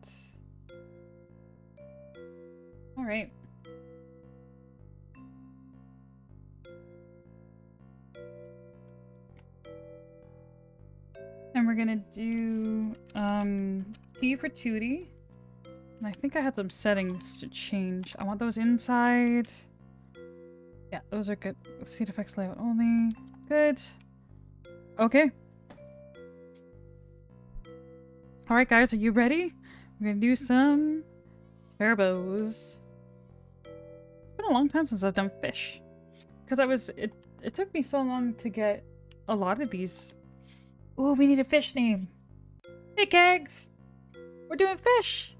that. All right. And we're gonna do um, T for Tootie. And I think I had some settings to change. I want those inside. Yeah, those are good. Seed effects layout only. Good. Okay. Alright guys, are you ready? We're gonna do some turbos. It's been a long time since I've done fish. Because I was it it took me so long to get a lot of these. Ooh, we need a fish name. Hey Kegs! We're doing fish!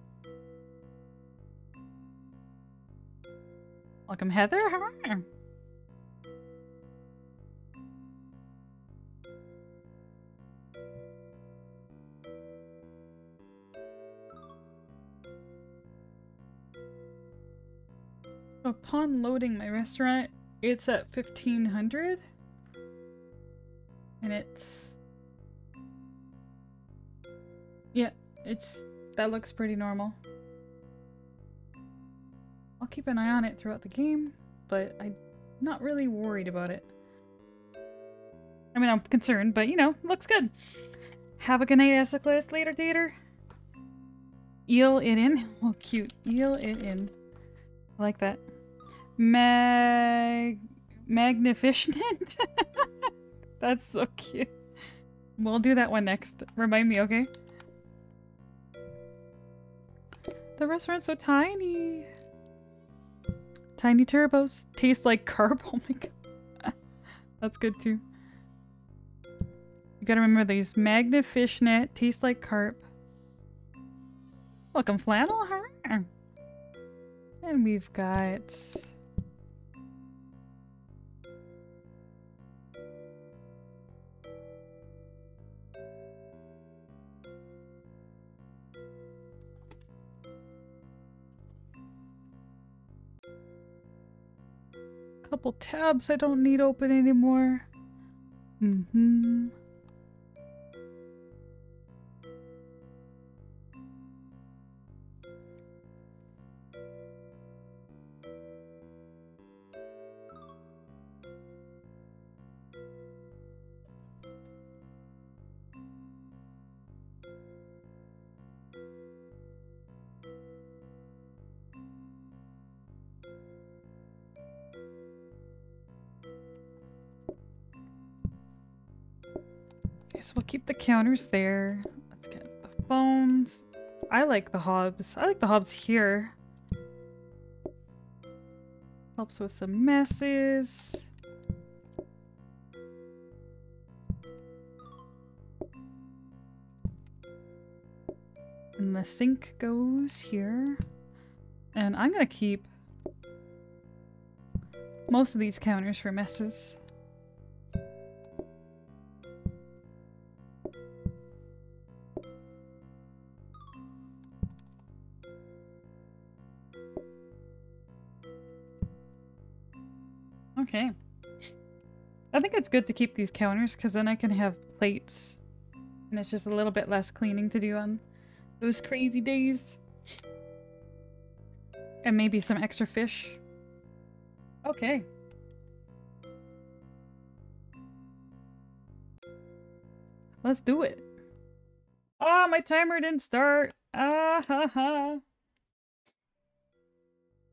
Welcome Heather. Upon loading my restaurant, it's at 1500 and it's yeah it's that looks pretty normal. I'll keep an eye on it throughout the game but I'm not really worried about it. I mean I'm concerned but you know looks good. Have a good night Esiclus later dater eel it in. Oh cute. Eel it in. I like that Mag magnificent That's so cute. We'll do that one next. Remind me, okay? The restaurant's so tiny. Tiny turbos. Taste like carp. Oh my god. That's good too. You gotta remember these. Magna fishnet. Taste like carp. Welcome flannel. huh? And we've got... couple tabs I don't need open anymore. Mm-hmm. Counters there. Let's get the phones. I like the hobs. I like the hobs here. Helps with some messes. And the sink goes here. And I'm gonna keep most of these counters for messes. Good to keep these counters because then I can have plates and it's just a little bit less cleaning to do on those crazy days. And maybe some extra fish. Okay. Let's do it. Ah, oh, my timer didn't start. Ah ha ha.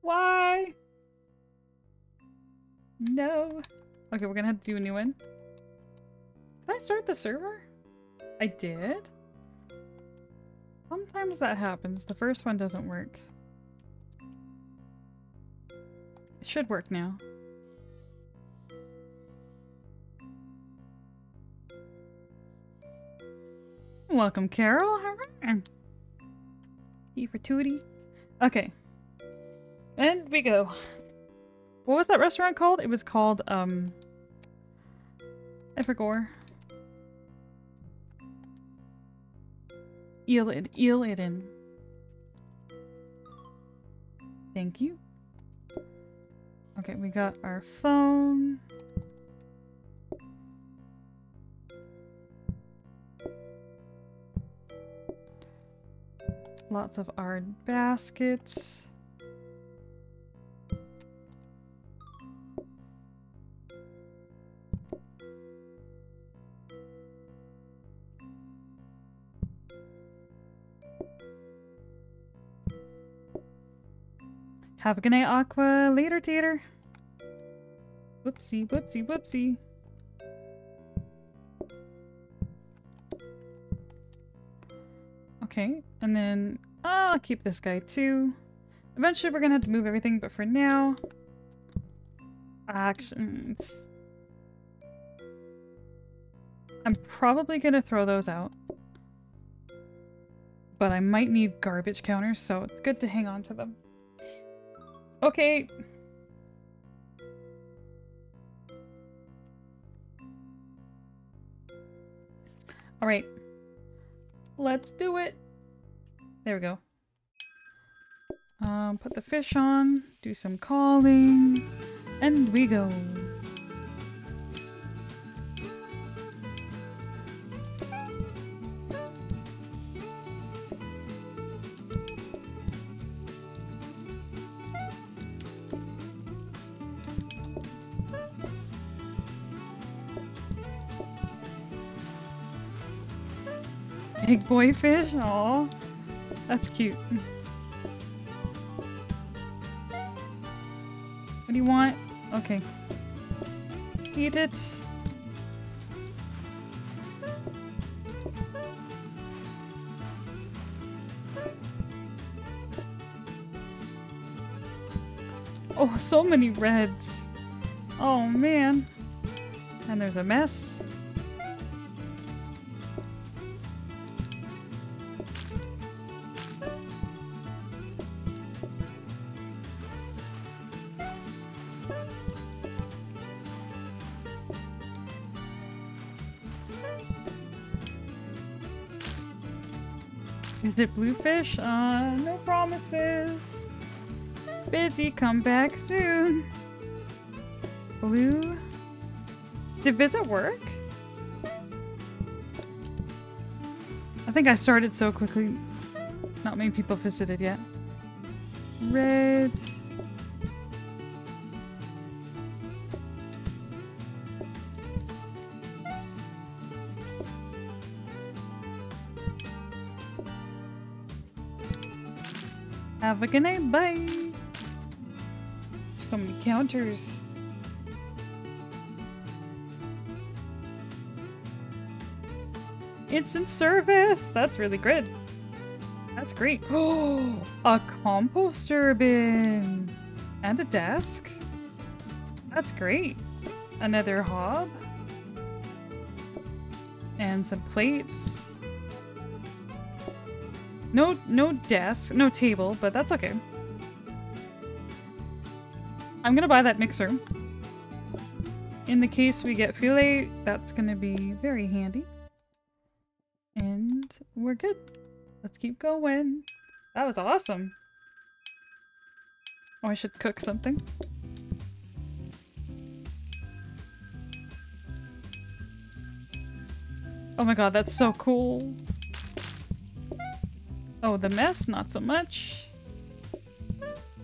Why? No. Okay, we're gonna have to do a new one. Did I start the server? I did? Sometimes that happens. The first one doesn't work. It should work now. Welcome, Carol. E for Tootie. Okay. And we go. What was that restaurant called? It was called, um... I forgot. Eel it, eel it in. Thank you. Okay, we got our phone. Lots of our baskets. Have a good night, Aqua. Later, Tater. Whoopsie, whoopsie, whoopsie. Okay, and then I'll keep this guy too. Eventually we're gonna have to move everything, but for now... Actions... I'm probably gonna throw those out. But I might need garbage counters, so it's good to hang on to them. Okay. Alright. Let's do it. There we go. Um, put the fish on, do some calling, and we go. Big boy fish? Aw. That's cute. What do you want? Okay. Eat it. Oh, so many reds. Oh, man. And there's a mess. Is it bluefish? Uh, no promises. Busy, come back soon. Blue. Did visit work? I think I started so quickly. Not many people visited yet. Red. Have a good night. Bye. So many counters. It's in service. That's really good. That's great. Oh, a composter bin and a desk. That's great. Another hob and some plates. No, no desk, no table, but that's okay. I'm gonna buy that mixer. In the case we get filet, that's gonna be very handy. And we're good. Let's keep going. That was awesome. Oh, I should cook something. Oh my god, that's so cool. Oh, the mess, not so much.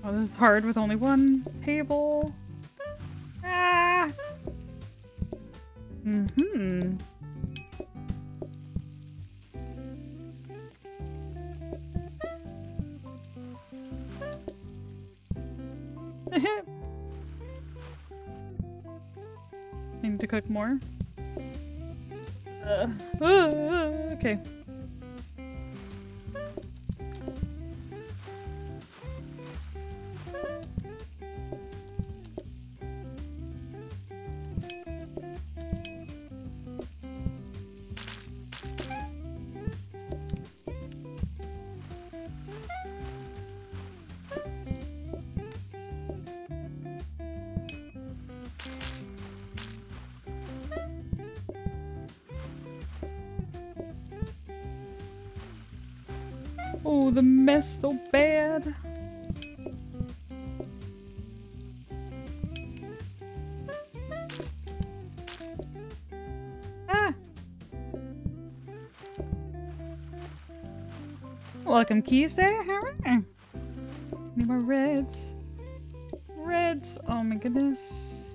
Oh, this is hard with only one table. Ah! Mm-hmm. Need to cook more. Uh, uh, okay. Mess so bad. Ah! Welcome, Kise. Need more reds. Reds. Oh my goodness.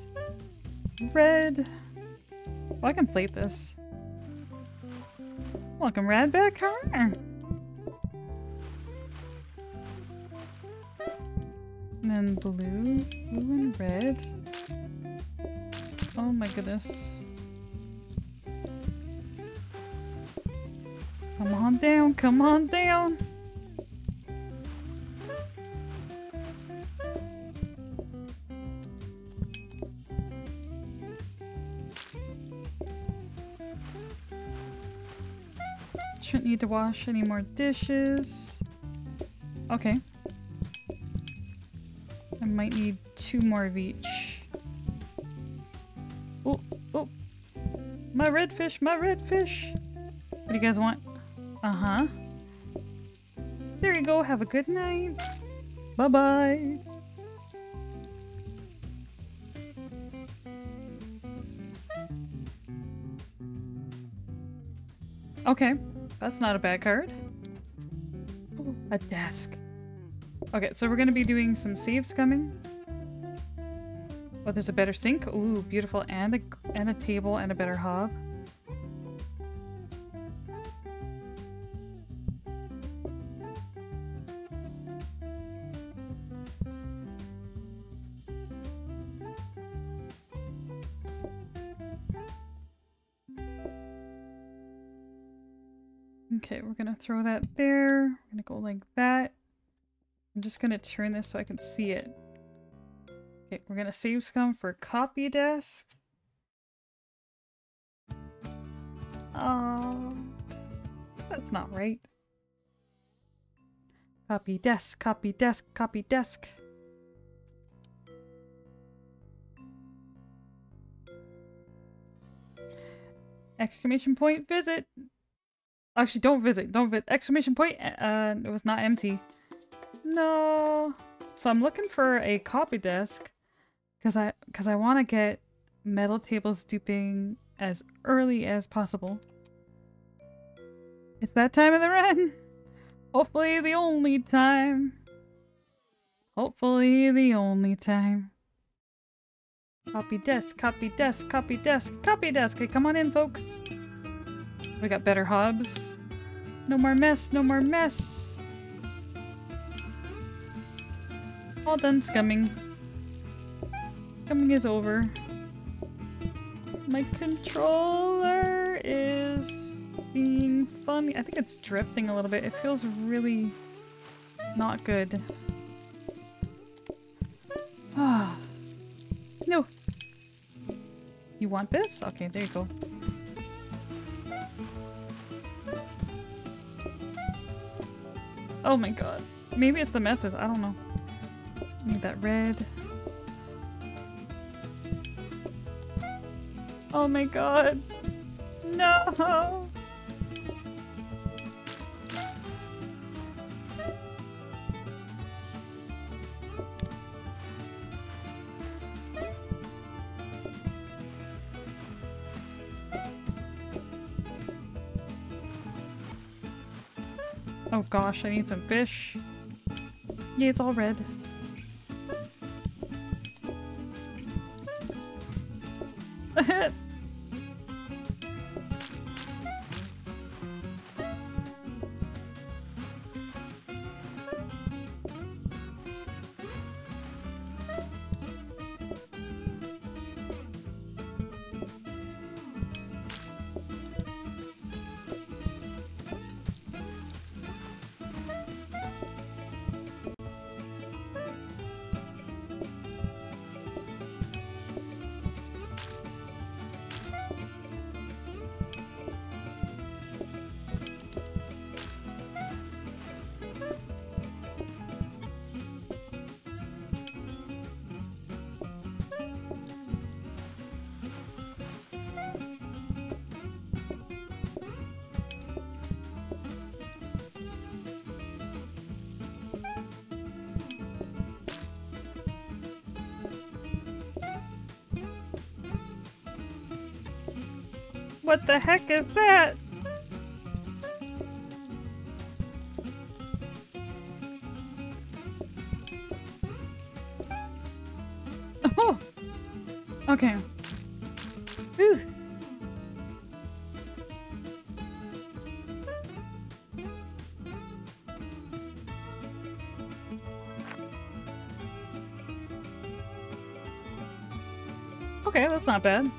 Red. Oh, I can plate this. Welcome, Radbeck. And then blue, blue and red. Oh my goodness. Come on down, come on down. Shouldn't need to wash any more dishes. Okay. Might need two more of each. Oh, oh. My redfish, my redfish. What do you guys want? Uh-huh. There you go. Have a good night. Bye-bye. Okay. That's not a bad card. Ooh, a desk. Okay, so we're gonna be doing some saves coming. Oh, there's a better sink. Ooh, beautiful. And a, and a table and a better hob. Okay, we're gonna throw that there. We're gonna go like that. I'm just gonna turn this so I can see it. Okay, we're gonna save scum for copy desk. Oh, that's not right. Copy desk, copy desk, copy desk. Exclamation point visit. Actually, don't visit. Don't visit. Exclamation point. Uh, it was not empty. No. So I'm looking for a copy desk because I because I want to get metal tables duping as early as possible. It's that time of the run. Hopefully the only time. Hopefully the only time. Copy desk, copy desk, copy desk, copy desk. Hey, come on in, folks. We got better hobs. No more mess, no more mess. All done scumming. Scumming is over. My controller is being funny. I think it's drifting a little bit. It feels really not good. Ah. no. You want this? Okay, there you go. Oh my god. Maybe it's the messes. I don't know. Need that red. Oh my god. No! Oh gosh, I need some fish. Yeah, it's all red. the heck is that? Oh! Okay. Whew. Okay, that's not bad.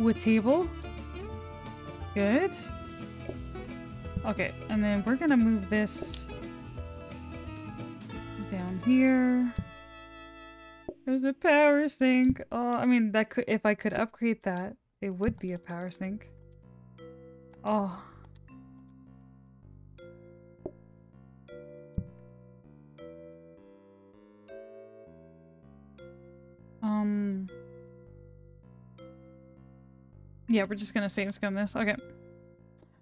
Wood table? Good. Okay, and then we're gonna move this down here. There's a power sink. Oh, I mean, that could if I could upgrade that, it would be a power sink. Oh. Yeah, we're just gonna save scum this. Okay.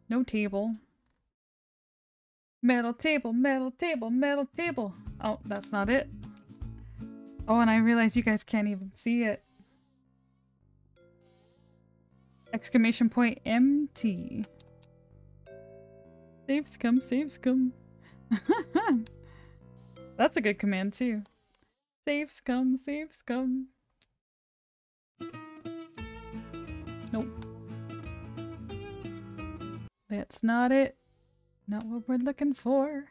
No table. Metal table, metal table, metal table. Oh, that's not it. Oh, and I realize you guys can't even see it. Exclamation point empty. Save scum, save scum. That's a good command too. Save scum, save scum. Nope. That's not it. Not what we're looking for.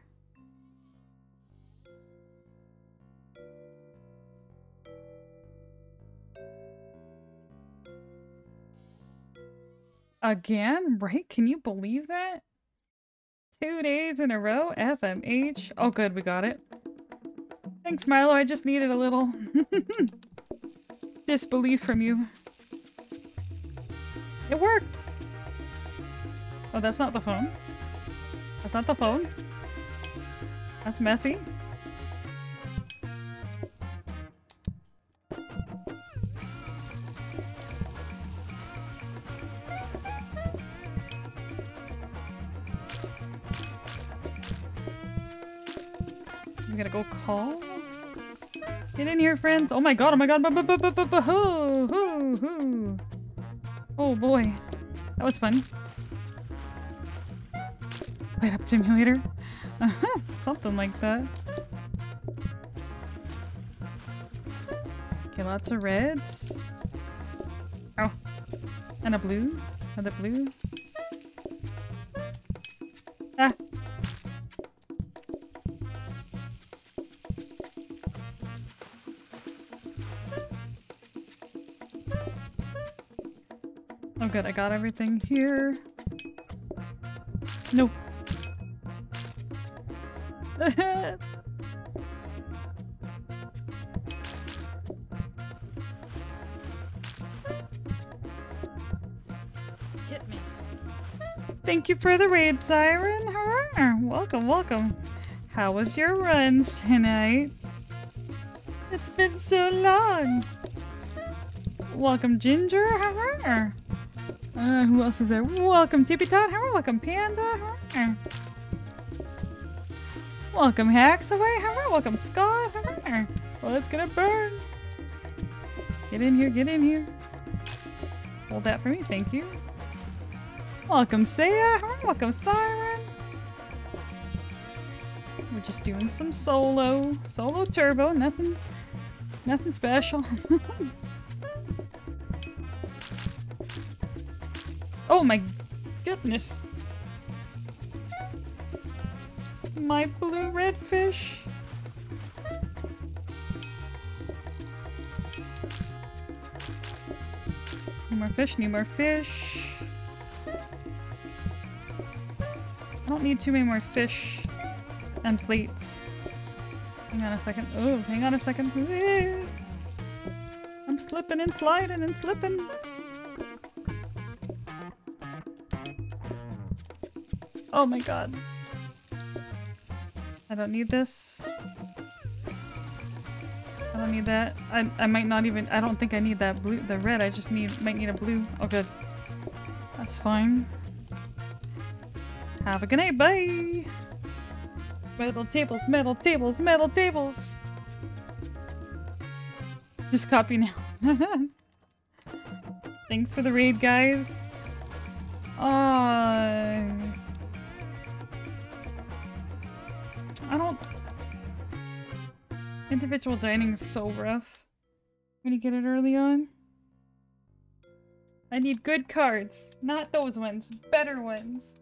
Again? Right? Can you believe that? Two days in a row? SMH. Oh good, we got it. Thanks, Milo. I just needed a little disbelief from you. It worked! Oh, that's not the phone. That's not the phone. That's messy. I'm gonna go call? Get in here, friends! Oh my god, oh my god! Oh boy. That was fun. Light up simulator? Something like that. Okay, lots of reds. Oh. And a blue. Another blue. Good, I got everything here. No. Get me. Thank you for the raid, Siren. Hurrah. Welcome, welcome. How was your runs tonight? It's been so long. Welcome, Ginger. Hurrah. Uh, who else is there? Welcome, Tippy Tot. Hurrah. Welcome, Panda. Hurrah. Welcome, Hacksaway. Hurrah. Welcome, Scott. Hurrah. Well, it's gonna burn. Get in here, get in here. Hold that for me, thank you. Welcome, Saya. Welcome, Siren. We're just doing some solo. Solo turbo, nothing nothing special. oh my goodness. My blue redfish. Need more fish, need more fish. I don't need too many more fish and plates. Hang on a second. Oh, hang on a second. I'm slipping and sliding and slipping. Oh my god. I don't need this. I don't need that. I, I might not even- I don't think I need that blue- the red. I just need- might need a blue. Oh good. That's fine. Have a good night, bye! Metal tables, metal tables, metal tables! Just copy now. Thanks for the raid, guys. Uh, Individual dining is so rough when you get it early on. I need good cards. Not those ones. Better ones.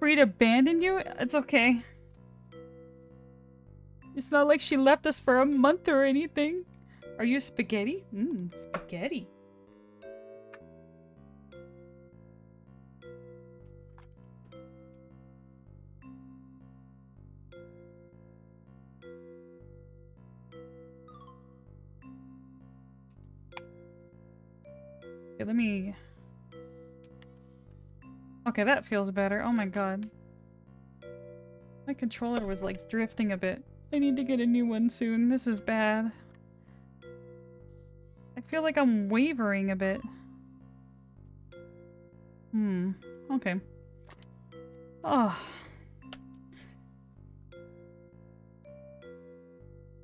Free to abandon you? It's okay. It's not like she left us for a month or anything. Are you spaghetti? Mmm, spaghetti. Okay, let me... Okay, that feels better. Oh my god. My controller was like drifting a bit. I need to get a new one soon. This is bad. I feel like I'm wavering a bit. Hmm. Okay. Oh.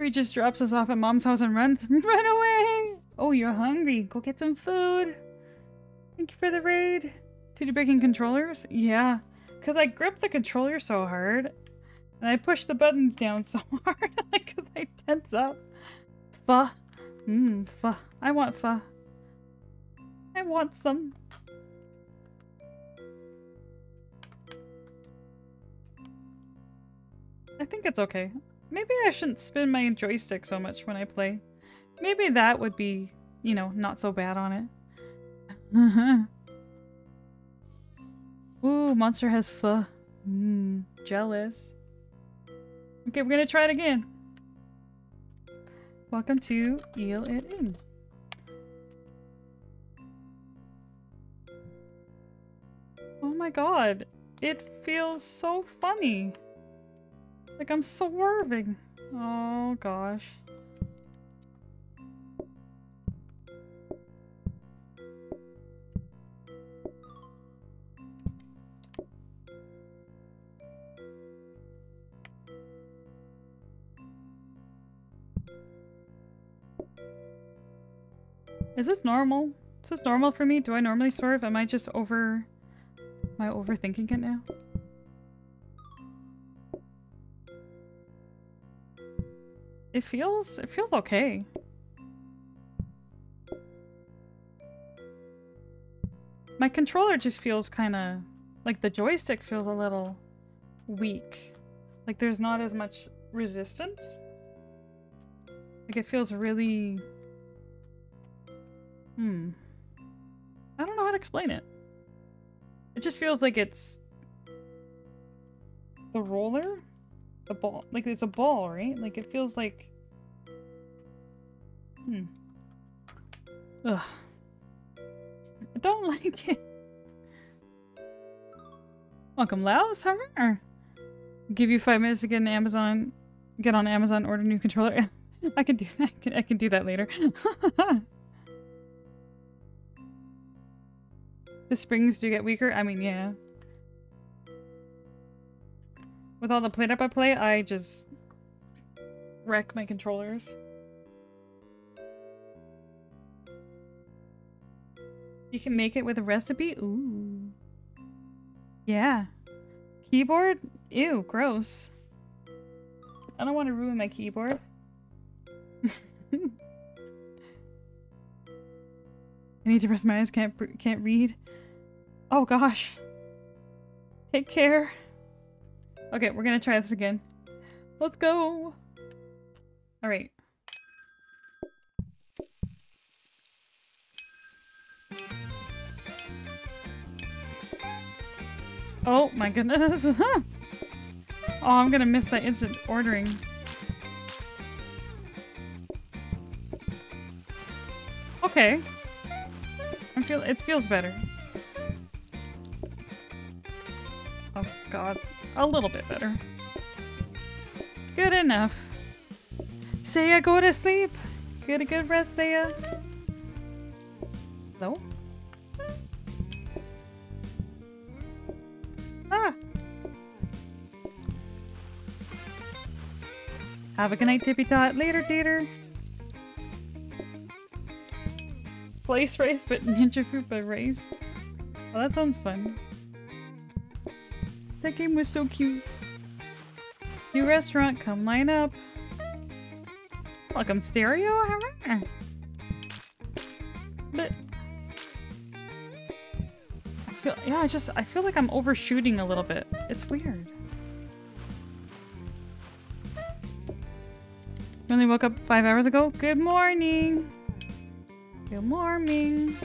He just drops us off at mom's house and runs. Run away! Oh, you're hungry. Go get some food. Thank you for the raid. Did you breaking controllers? Yeah. Because I grip the controller so hard. And I push the buttons down so hard. Because I tense up. Pho. Mmm, pho. I want pho. I want some. I think it's okay. Maybe I shouldn't spin my joystick so much when I play. Maybe that would be, you know, not so bad on it. Ooh, monster has pho. Mmm, jealous. Okay, we're gonna try it again. Welcome to Eel It In. Oh my god, it feels so funny. Like I'm swerving. Oh gosh. Is this normal? Is this normal for me? Do I normally swerve? Am I just over... Am I overthinking it now? It feels... It feels okay. My controller just feels kind of... Like the joystick feels a little weak. Like there's not as much resistance. Like it feels really Hmm. I don't know how to explain it. It just feels like it's the roller, the ball. Like it's a ball, right? Like it feels like. Hmm. Ugh. I don't like it. Welcome, Laos. How are Give you five minutes to get an Amazon, get on Amazon, order new controller. I can do that. I can, I can do that later. The springs do get weaker? I mean, yeah. With all the PlateUp I play, I just wreck my controllers. You can make it with a recipe? Ooh. Yeah. Keyboard? Ew, gross. I don't want to ruin my keyboard. I need to rest my eyes, can't, can't read. Oh gosh. Take care. Okay, we're gonna try this again. Let's go! Alright. Oh my goodness. oh, I'm gonna miss that instant ordering. Okay. I feel it feels better. Oh god. A little bit better. Good enough. Saya, go to sleep. Get a good rest, Saya. No? Ah! Have a good night, Tippy Tot. Later, Tater. Place race, but Ninja Fruit by race. Well, that sounds fun. That game was so cute. New restaurant, come line up. Welcome, stereo. But I feel yeah, I just I feel like I'm overshooting a little bit. It's weird. You only woke up five hours ago? Good morning. Good morning.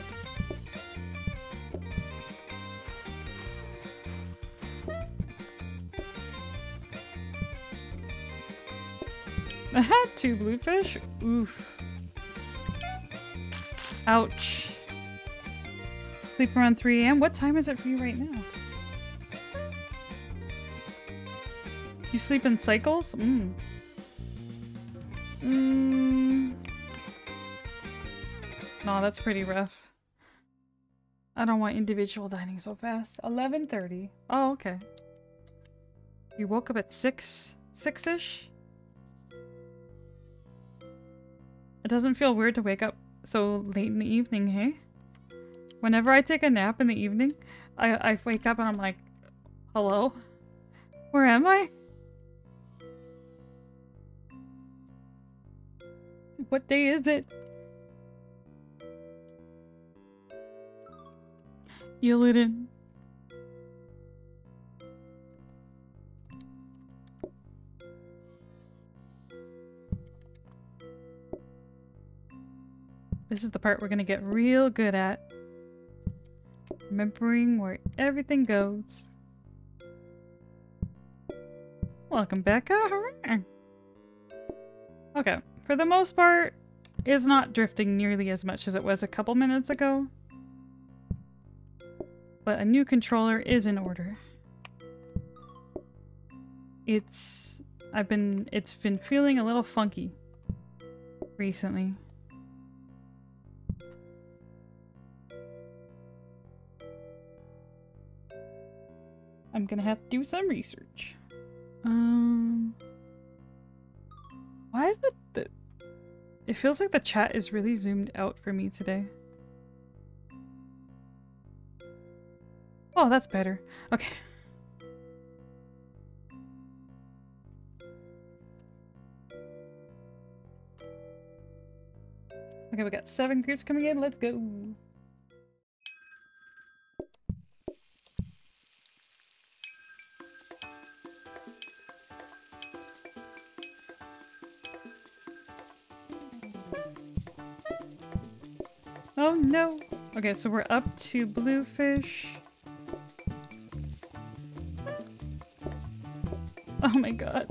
Two bluefish? Oof. Ouch. Sleep around 3 a.m. What time is it for you right now? You sleep in cycles? Mmm. Mmm. No, that's pretty rough. I don't want individual dining so fast. 11.30. Oh, okay. You woke up at 6? 6-ish? It doesn't feel weird to wake up so late in the evening, hey? Whenever I take a nap in the evening, I, I wake up and I'm like, hello? Where am I? What day is it? Illidan. This is the part we're gonna get real good at. Remembering where everything goes. Welcome, Becca. Uh, okay, for the most part, it's not drifting nearly as much as it was a couple minutes ago. But a new controller is in order. It's... I've been... It's been feeling a little funky recently. I'm gonna have to do some research. Um, why is it that it feels like the chat is really zoomed out for me today? Oh, that's better. Okay. Okay, we got seven groups coming in. Let's go. Oh no! Okay, so we're up to bluefish. Oh my god.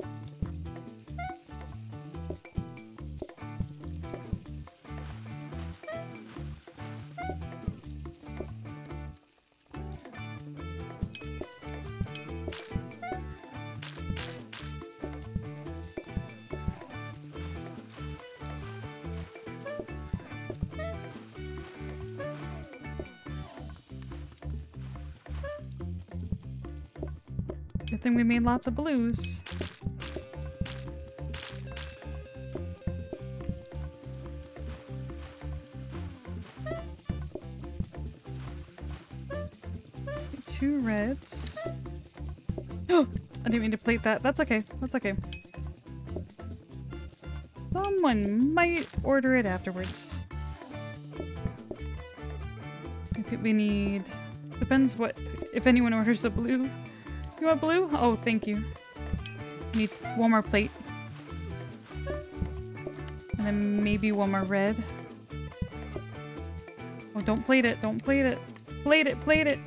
We made lots of blues. Two reds. Oh! I didn't mean to plate that. That's okay. That's okay. Someone might order it afterwards. I we need... Depends what... If anyone orders the blue. You want blue? Oh, thank you. Need one more plate. And then maybe one more red. Oh, don't plate it. Don't plate it. Plate it. Plate it.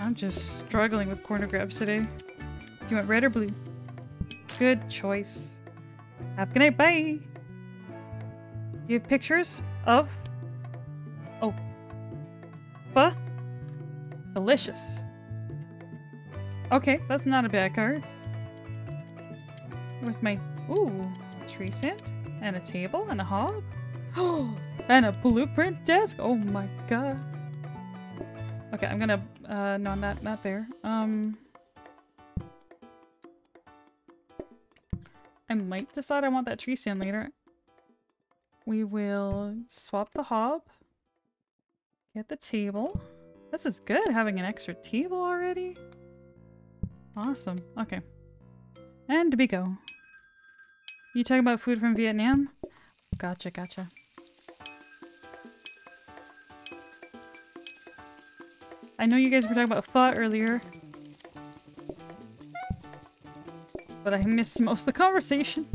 I'm just struggling with corner grabs today. You want red or blue? Good choice. Have a good night. Bye. You have pictures of Delicious. Okay, that's not a bad card. Where's my... Ooh, tree stand? And a table and a hob? Oh, and a blueprint desk? Oh my god. Okay, I'm gonna... Uh, no, not, not there. Um... I might decide I want that tree stand later. we will swap the hob. Get the table. This is good, having an extra table already. Awesome. Okay. And go. You talking about food from Vietnam? Gotcha, gotcha. I know you guys were talking about pho earlier. But I missed most of the conversation.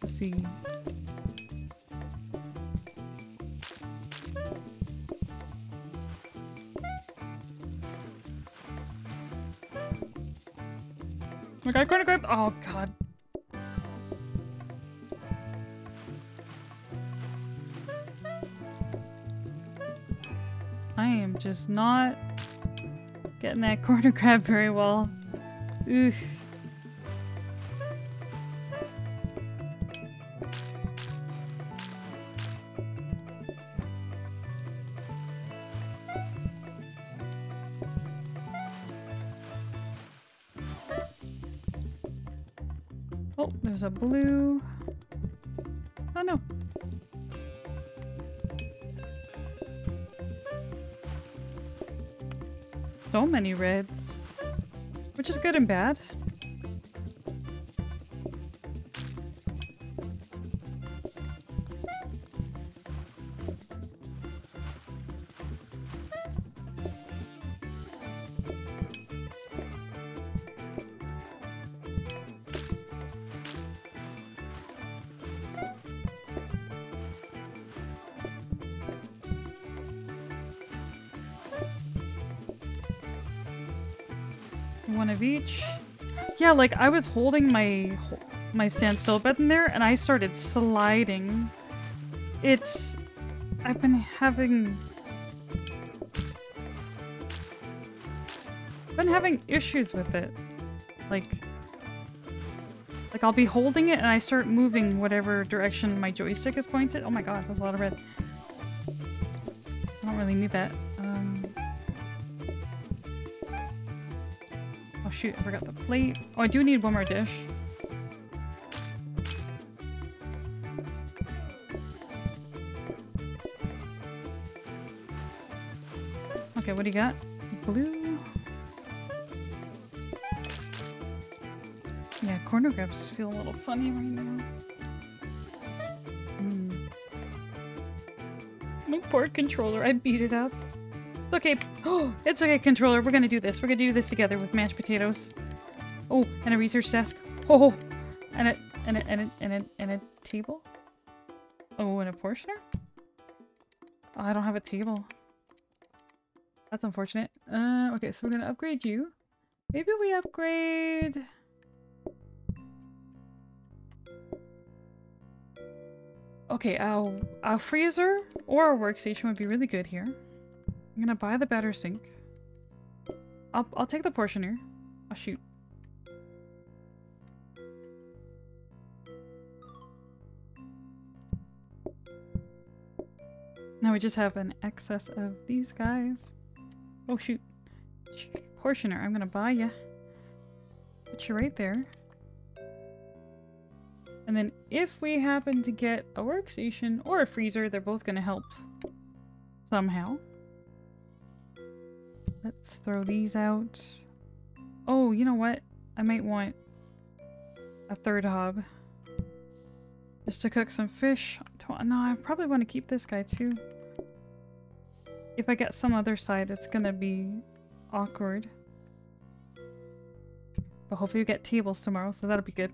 Let's see. My corner grab! Oh god. I am just not getting that corner grab very well. Oof. Blue. Oh no. So many reds. Which is good and bad. Like I was holding my my standstill button there and I started sliding. It's I've been having been having issues with it. Like like I'll be holding it and I start moving whatever direction my joystick is pointed. Oh my god, there's a lot of red. I don't really need that. Shoot, I forgot the plate. Oh, I do need one more dish. Okay, what do you got? Blue. Yeah, corner grabs feel a little funny right now. Hmm. My poor controller, I beat it up. Okay, oh, it's okay, controller. We're gonna do this. We're gonna do this together with mashed potatoes. Oh, and a research desk. Oh, and a and a and a and a, and a table. Oh, and a portioner. Oh, I don't have a table. That's unfortunate. Uh, okay, so we're gonna upgrade you. Maybe we upgrade. Okay, a, our freezer or a workstation would be really good here. I'm gonna buy the batter sink. I'll, I'll take the portioner. I'll shoot. Now we just have an excess of these guys. Oh shoot. Portioner, I'm gonna buy ya. Put you right there. And then if we happen to get a workstation or a freezer, they're both gonna help somehow. Let's throw these out. Oh, you know what? I might want a third hob. Just to cook some fish. No, I probably want to keep this guy too. If I get some other side, it's gonna be awkward. But hopefully we get tables tomorrow, so that'll be good.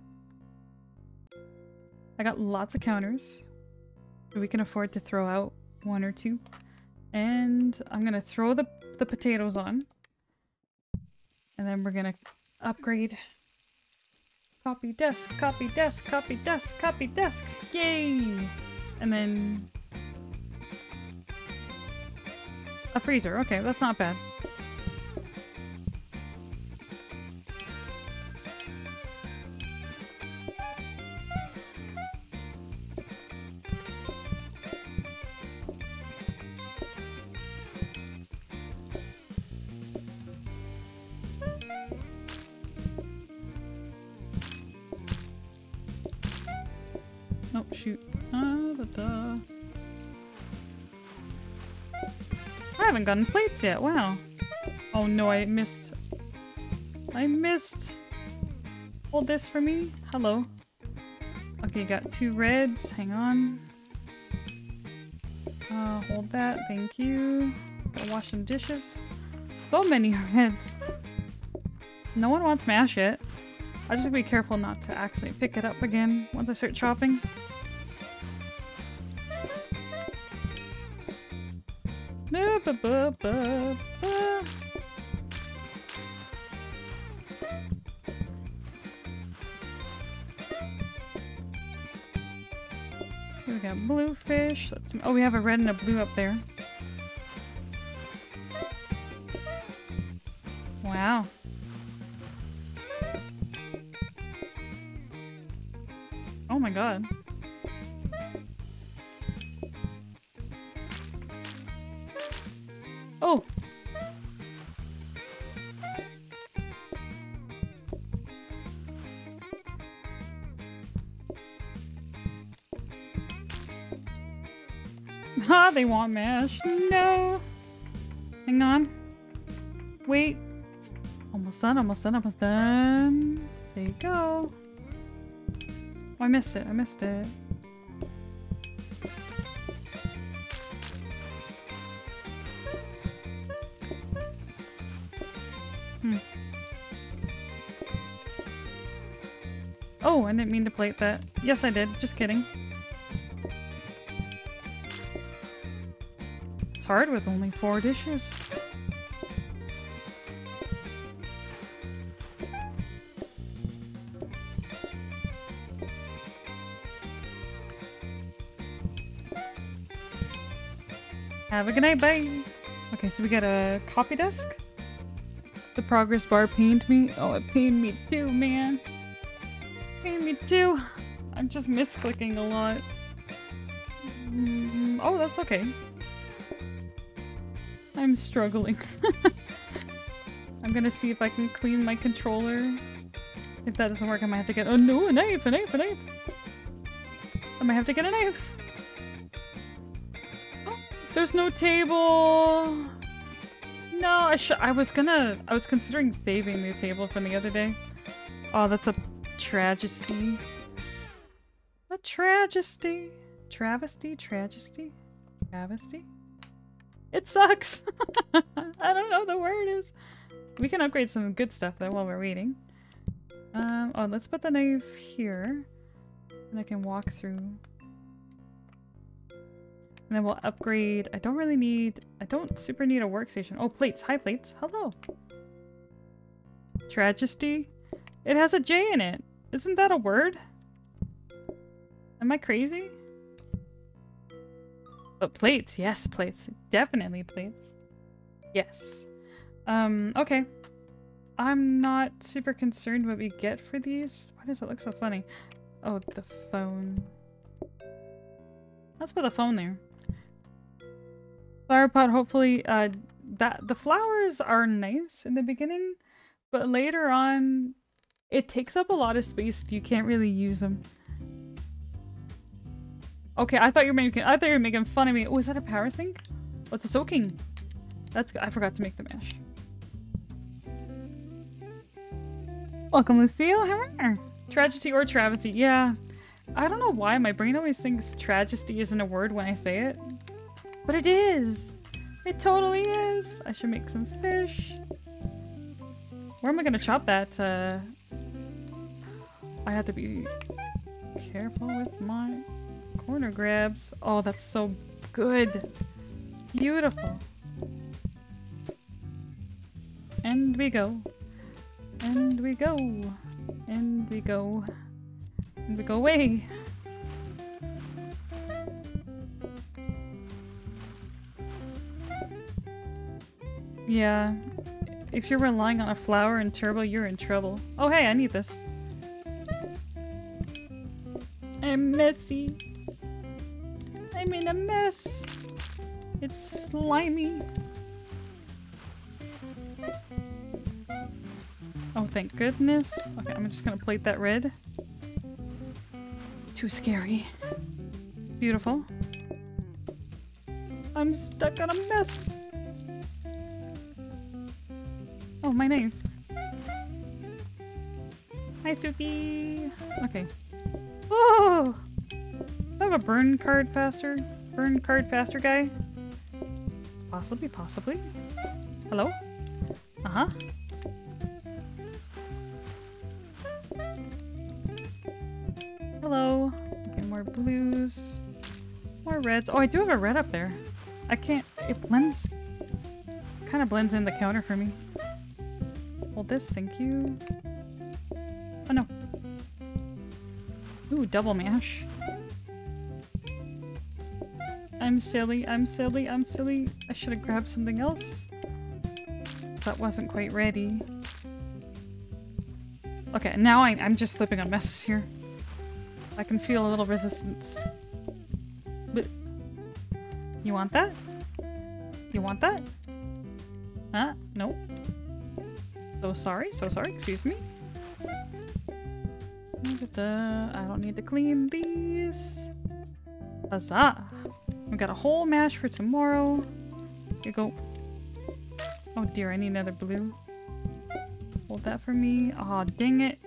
I got lots of counters. We can afford to throw out one or two. And I'm gonna throw the, the potatoes on. And then we're gonna upgrade. Copy desk, copy desk, copy desk, copy desk. Yay! And then... A freezer. Okay, that's not bad. Gotten plates yet. Wow. Oh no, I missed. I missed. Hold this for me. Hello. Okay, got two reds. Hang on. Uh, hold that. Thank you. Gotta wash some dishes. So many reds. No one wants mash yet. I just to be careful not to actually pick it up again once I start chopping. Ba ba ba. We got bluefish. Let's, oh, we have a red and a blue up there. Want mash. No! Hang on. Wait. Almost done, almost done, almost done. There you go. Oh, I missed it. I missed it. Hmm. Oh, I didn't mean to plate that. Yes, I did. Just kidding. Hard with only four dishes. Have a good night, bye! Okay, so we got a copy desk. The progress bar pained me. Oh, it pained me too, man. Pained me too. I'm just misclicking a lot. Mm, oh, that's okay. I'm struggling. I'm gonna see if I can clean my controller. If that doesn't work, I might have to get- oh no, a knife, a knife, a knife! I might have to get a knife! Oh, there's no table! No, I I was gonna- I was considering saving the table from the other day. Oh, that's a tragedy. A tragedy. Travesty? Tragedy? Travesty? It sucks! I don't know the word is. We can upgrade some good stuff though while we're waiting. Um, oh, let's put the knife here. And I can walk through. And then we'll upgrade. I don't really need... I don't super need a workstation. Oh, plates. Hi, plates. Hello. Tragedy? It has a J in it. Isn't that a word? Am I crazy? But plates. Yes, plates. Definitely plates. Yes. Um, okay. I'm not super concerned what we get for these. Why does it look so funny? Oh, the phone. Let's put the phone there. Flower pot, hopefully, uh, that the flowers are nice in the beginning, but later on, it takes up a lot of space. You can't really use them. Okay, I thought you were making I thought you were making fun of me. Oh, is that a power sink? Oh, a soaking. That's good. I forgot to make the mash. Welcome, Lucille. Are Tragedy or travesty? Yeah. I don't know why my brain always thinks tragedy isn't a word when I say it. But it is. It totally is. I should make some fish. Where am I gonna chop that? Uh, I have to be careful with my corner grabs. Oh, that's so good. Beautiful. And we go. And we go. And we go. And we go away. Yeah. If you're relying on a flower and turbo, you're in trouble. Oh hey, I need this. I'm messy. I'm in a mess. It's slimy. Oh, thank goodness. Okay, I'm just gonna plate that red. too scary. Beautiful. I'm stuck on a mess. Oh, my name. Hi, Suki. Okay. Oh! I have a burn card faster. Burn card faster guy. Possibly, possibly. Hello? Uh-huh. Hello. Okay, more blues. More reds. Oh, I do have a red up there. I can't... It blends... kind of blends in the counter for me. Hold this, thank you. Oh no. Ooh, double mash. I'm silly, I'm silly, I'm silly. I should have grabbed something else. That wasn't quite ready. Okay, now I, I'm just slipping on messes here. I can feel a little resistance. But you want that? You want that? Huh? No. So sorry, so sorry, excuse me. I don't need to clean these. Huzzah! We got a whole mash for tomorrow. Here go. Oh dear, I need another blue. Hold that for me. Aw, oh, dang it.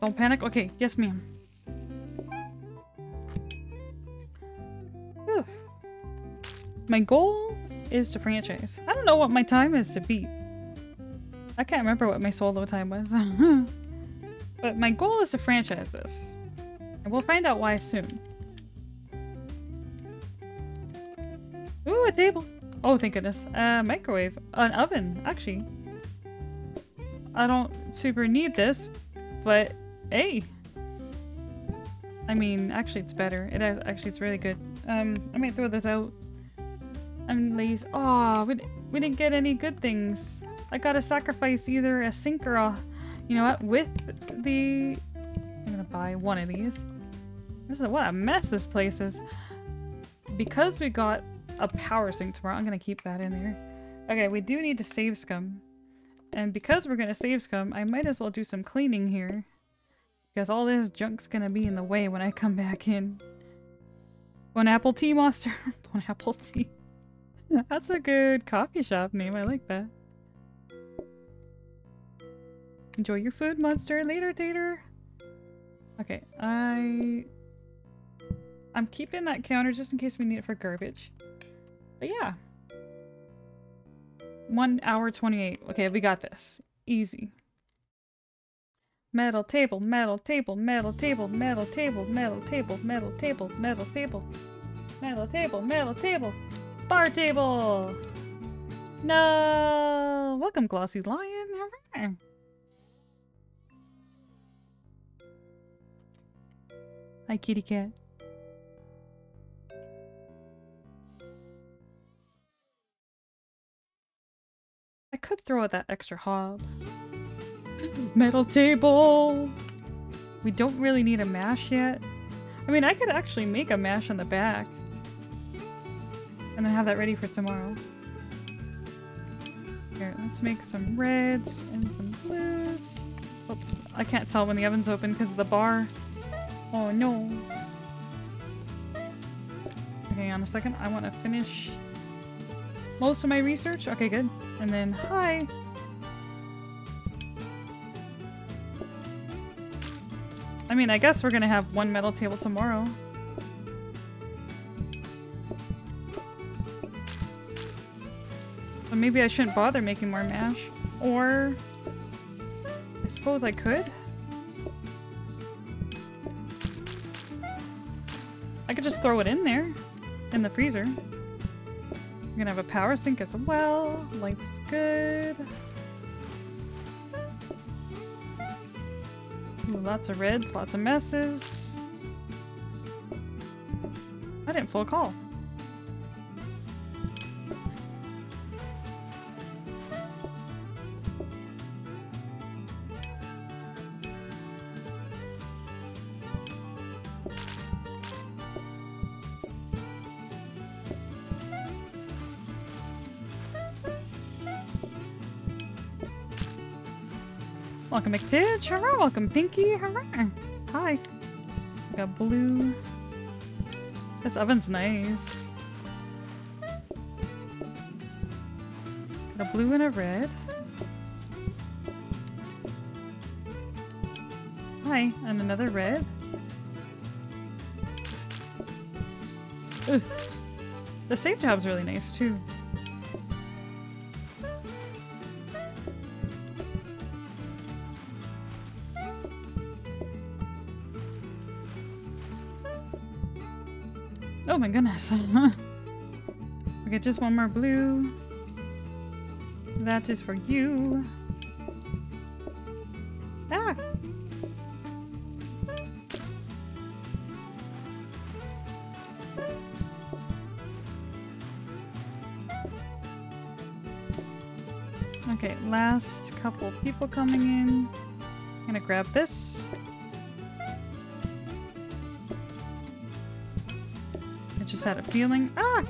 Don't panic. Okay, yes ma'am. My goal is to franchise. I don't know what my time is to beat. I can't remember what my solo time was. but my goal is to franchise this. And we'll find out why soon. Table. Oh, thank goodness. A microwave. An oven, actually. I don't super need this, but hey. I mean, actually it's better. It actually it's really good. Um, I might throw this out. I'm lazy. Oh, we, we didn't get any good things. I gotta sacrifice either a sink or a... You know what? With the... I'm gonna buy one of these. This is what a mess this place is. Because we got a power sink tomorrow, I'm gonna keep that in there. Okay, we do need to save scum. And because we're gonna save scum, I might as well do some cleaning here. Because all this junk's gonna be in the way when I come back in. One apple tea monster. One apple tea. That's a good coffee shop name. I like that. Enjoy your food, monster. Later, Tater. Okay, I... I'm keeping that counter just in case we need it for garbage. But yeah. 1 hour 28. Okay, we got this. Easy. Metal table, metal table, metal table, metal table, metal table, metal table, metal table, metal table, metal table, bar table! No! Welcome, Glossy Lion. Hooray! Hi, kitty cat. Could throw out that extra hob. Metal table! We don't really need a mash yet. I mean, I could actually make a mash on the back. And then have that ready for tomorrow. Here, let's make some reds and some blues. Oops, I can't tell when the oven's open because of the bar. Oh no. Okay, on a second. I want to finish most of my research. Okay, good. And then, hi! I mean, I guess we're gonna have one metal table tomorrow. So maybe I shouldn't bother making more mash. Or... I suppose I could? I could just throw it in there. In the freezer. Gonna have a power sink as well. Life's good. Lots of reds, lots of messes. I didn't full call. Welcome McPitch. Hurrah. Welcome Pinky. Hurrah. Hi. We got blue. This oven's nice. A blue and a red. Hi, and another red. Ugh. The safe tab's really nice too. Goodness. okay, just one more blue. That is for you. Ah! Okay, last couple people coming in. I'm gonna grab this. I just had a feeling. Ah!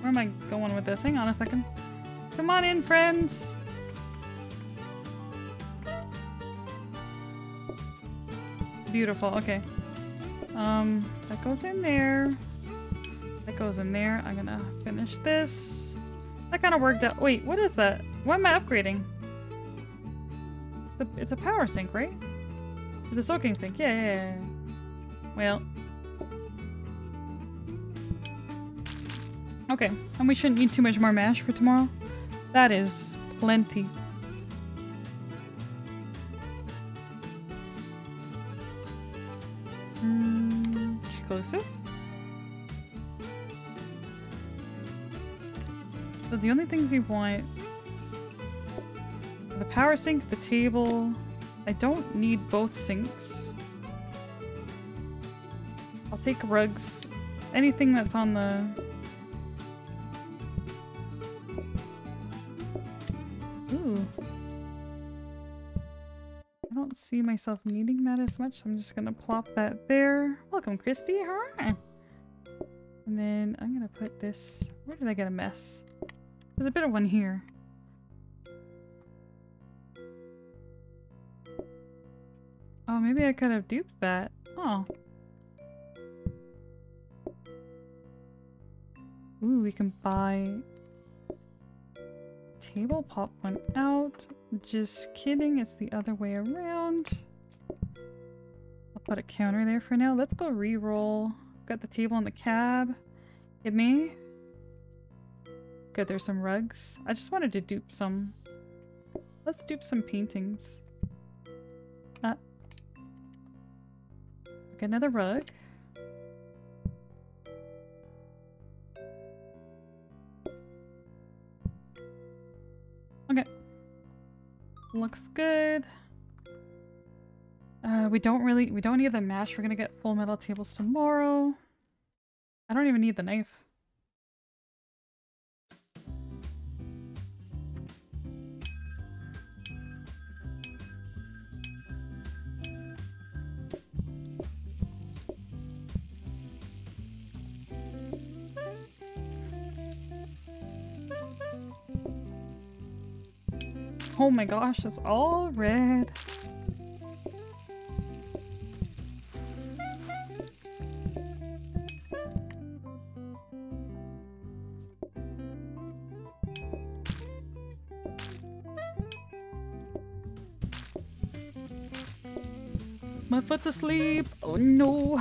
Where am I going with this? Hang on a second. Come on in, friends! Beautiful, okay. Um, that goes in there. That goes in there. I'm gonna finish this. That kind of worked out. Wait, what is that? Why am I upgrading? It's a power sink, right? The soaking sink. Yeah, yeah, yeah. Well. Okay, and we shouldn't need too much more mash for tomorrow. That is plenty. Mm, closer. So the only things we want the power sink, the table. I don't need both sinks. I'll take rugs. Anything that's on the... I don't see myself needing that as much, so I'm just gonna plop that there. Welcome, Christy. Hurrah! And then I'm gonna put this... Where did I get a mess? There's a bit of one here. Oh, maybe I could have duped that. Oh. Ooh, we can buy... Table pop one out. Just kidding, it's the other way around. I'll put a counter there for now. Let's go re-roll. Got the table in the cab. Hit me. Good, there's some rugs. I just wanted to dupe some. Let's dupe some paintings. Uh, Get another rug. Looks good. Uh, we don't really- we don't need the mash. We're gonna get full metal tables tomorrow. I don't even need the knife. Oh my gosh, it's all red. My foot's asleep. Oh no.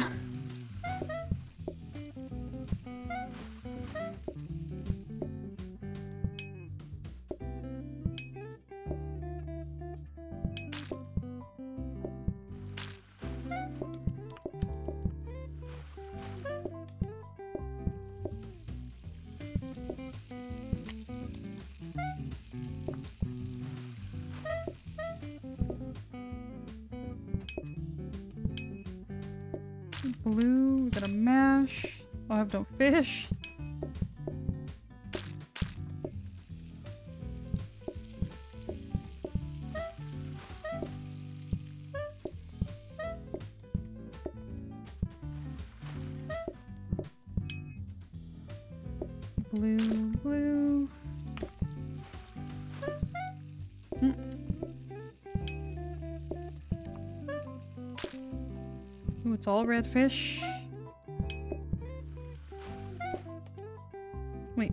All red fish. Wait.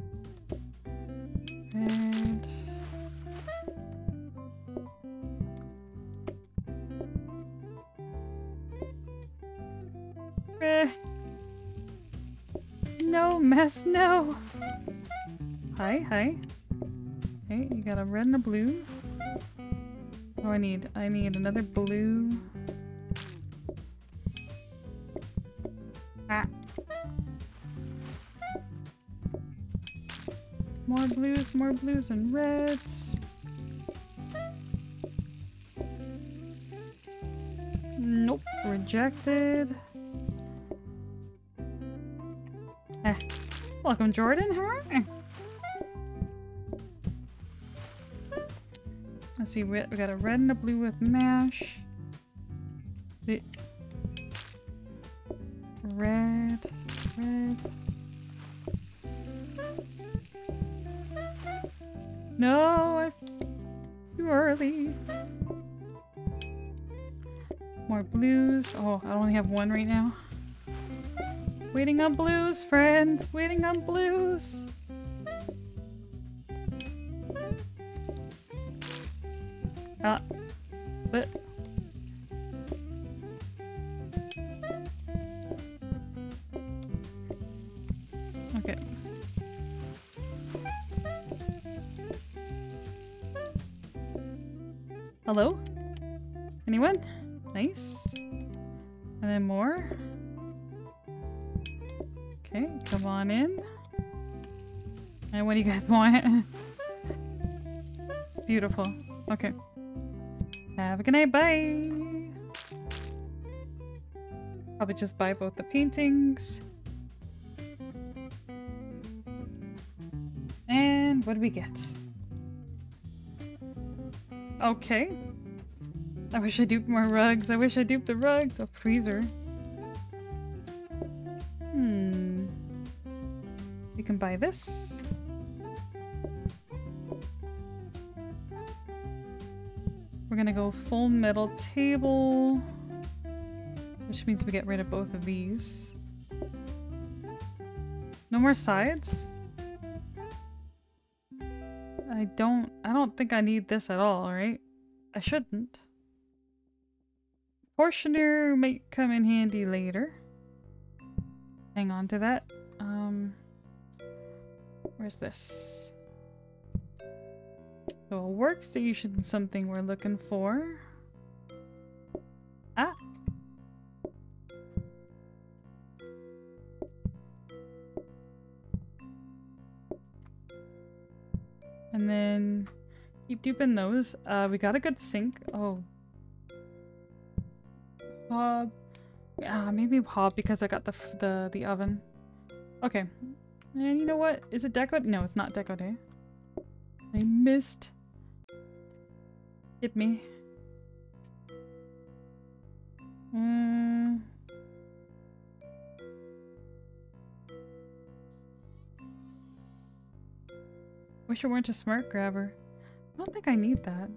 Eh. No, mess, no! Hi, hi. Hey, you got a red and a blue. Oh, I need? I need another blue. More blues, and reds. Nope, rejected. Eh. Welcome, Jordan. How are you? Let's see, we we got a red and a blue with mash. The red, red. No, I too early. More blues. Oh, I only have one right now. Waiting on blues, friends. Waiting on blues. Ah. But. Hello? Anyone? Nice. And then more. Okay, come on in. And what do you guys want? Beautiful. Okay. Have a good night. Bye. Probably just buy both the paintings. And what do we get? Okay. I wish I duped more rugs. I wish I duped the rugs. A freezer. Hmm. We can buy this. We're gonna go full metal table. Which means we get rid of both of these. No more sides? Think I need this at all, right? I shouldn't. Portioner might come in handy later. Hang on to that. Um where's this? So a workstation something we're looking for. Ah. And then keep duping those. Uh, we got a good sink. Oh. Hob. Ah, maybe hob because I got the the the oven. Okay. And you know what? Is it deco? No, it's not deco day. I missed. Hit me. Mm. Wish it weren't a smart grabber. I don't think I need that.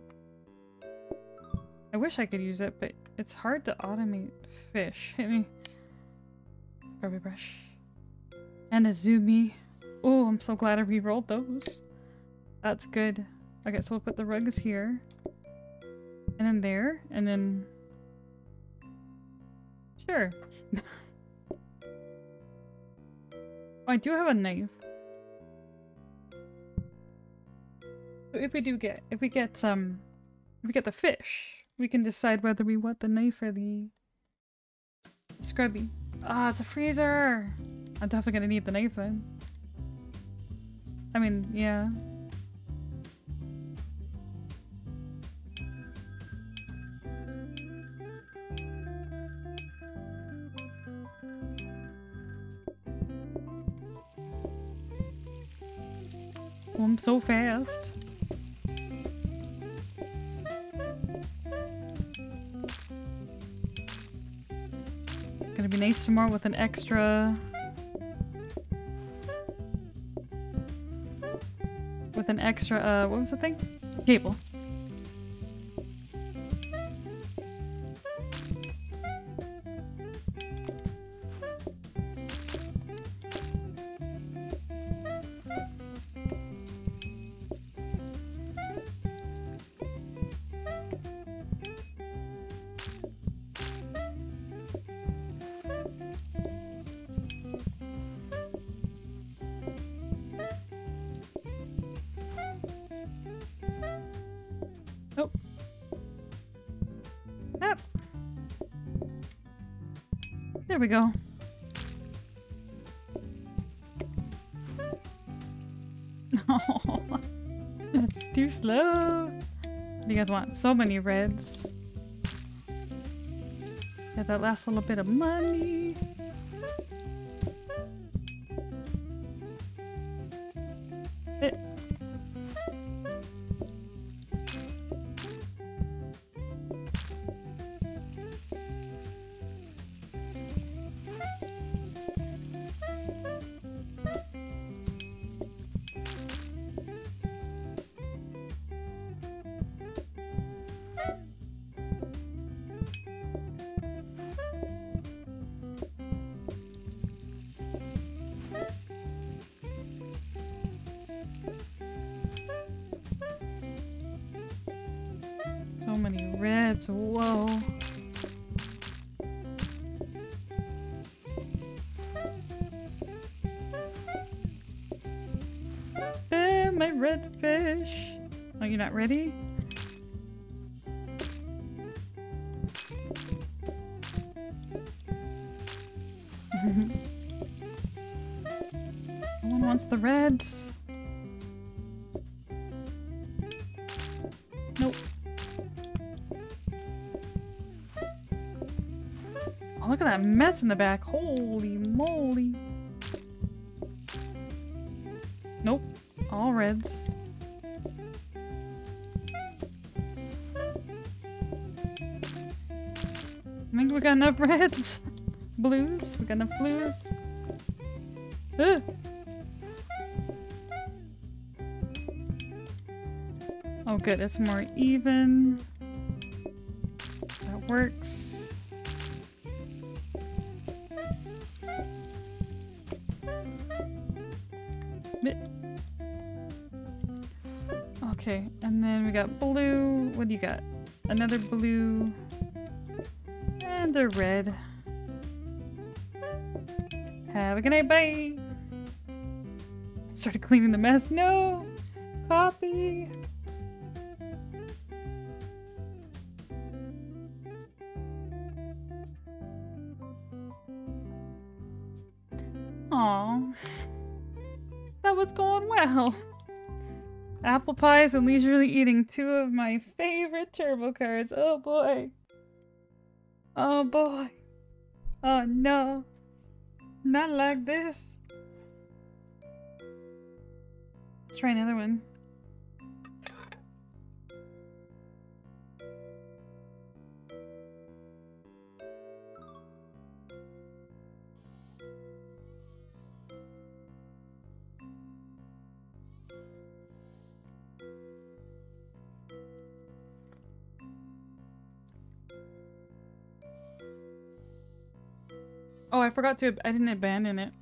I wish I could use it, but it's hard to automate fish. Hit me. Scrubby brush. And a zoomy. Oh, I'm so glad I re-rolled those. That's good. Okay, so we'll put the rugs here. And then there, and then... Sure. oh, I do have a knife. If we do get, if we get some, if we get the fish, we can decide whether we want the knife or the, scrubby. Ah, it's a freezer! I'm definitely gonna need the knife then. I mean, yeah. Oh, I'm so fast. Nice tomorrow with an extra... With an extra, uh, what was the thing? Cable. Go. Oh, it's too slow. What do you guys want? So many reds. Get that last little bit of money. You're ready? Mm-hmm. no one wants the reds. Nope. Oh, look at that mess in the back. Enough reds. Blues. We got enough blues. Ugh. Oh good, it's more even. That works. Okay, and then we got blue. What do you got? Another blue. And a red. Have a good night, bye! Started cleaning the mess. No! Copy! Aw. That was going well. Apple pies and leisurely eating, two of my favorite turbo cards. Oh boy. Oh boy. Oh no. Not like this. Let's try another one. Oh, I forgot to. I didn't abandon it.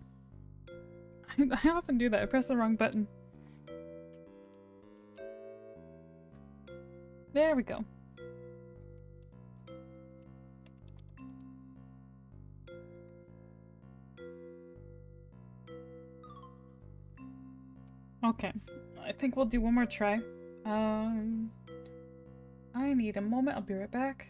I, I often do that. I press the wrong button. There we go. Okay, I think we'll do one more try. Um, I need a moment. I'll be right back.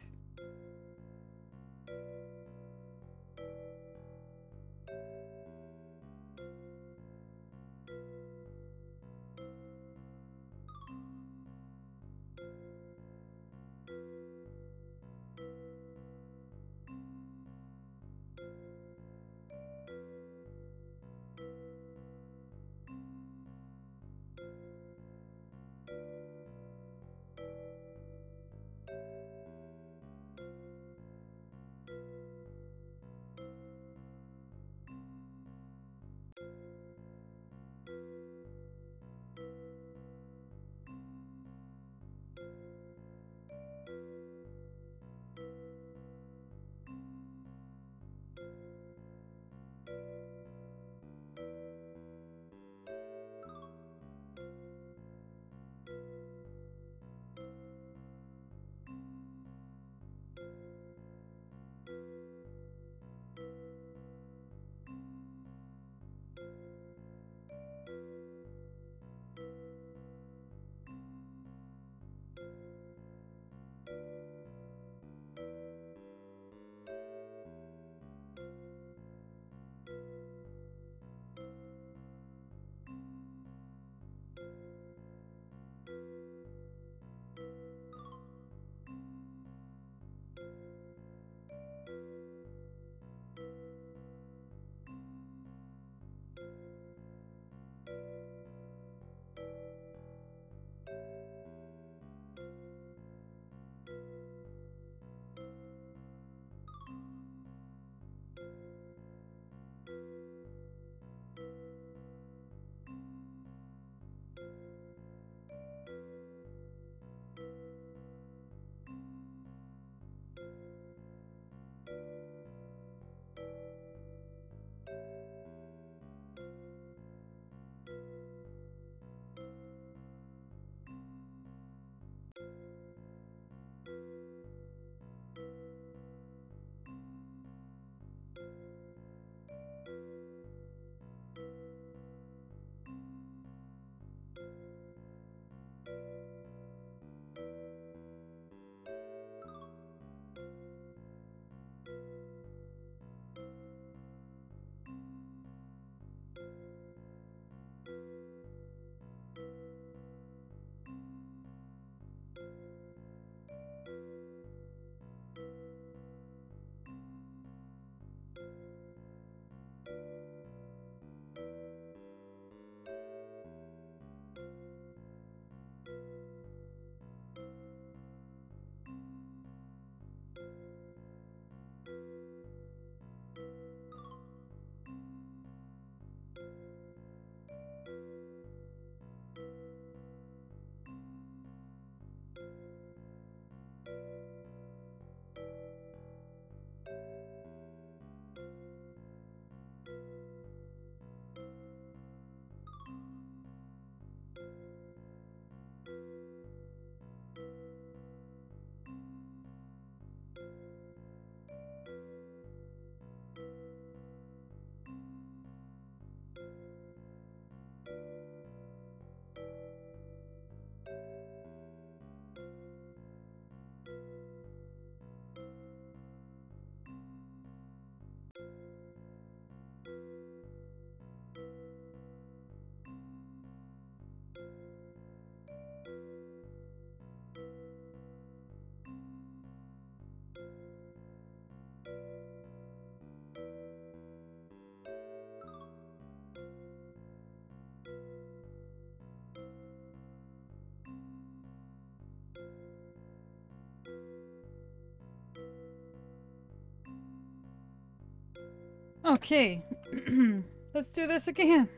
Okay, let's do this again.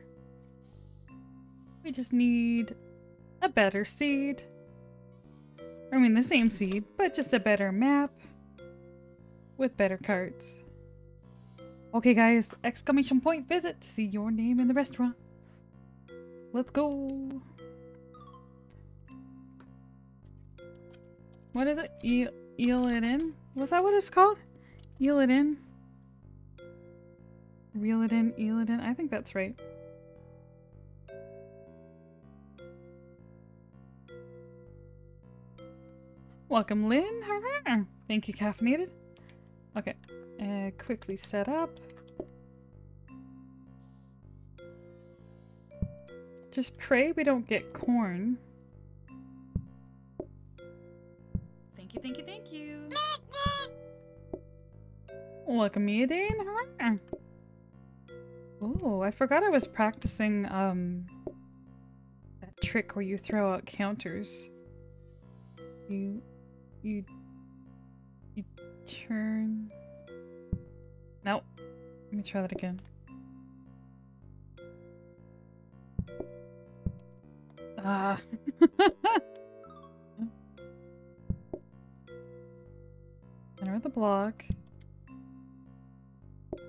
We just need a better seed. I mean, the same seed, but just a better map with better cards. Okay, guys, exclamation point visit to see your name in the restaurant. Let's go. What is it? Eel, eel it in? Was that what it's called? Eel it in? Reel it in, eel it in? I think that's right. Welcome, Lynn. Hurrah. Thank you, Caffeinated. Okay. Uh, quickly set up. Just pray we don't get corn. Thank you, thank you, thank you. Welcome, Meadine. Hurrah. Oh, I forgot I was practicing um that trick where you throw out counters. You you you turn Nope. Let me try that again. Ah. Center of the block. I'm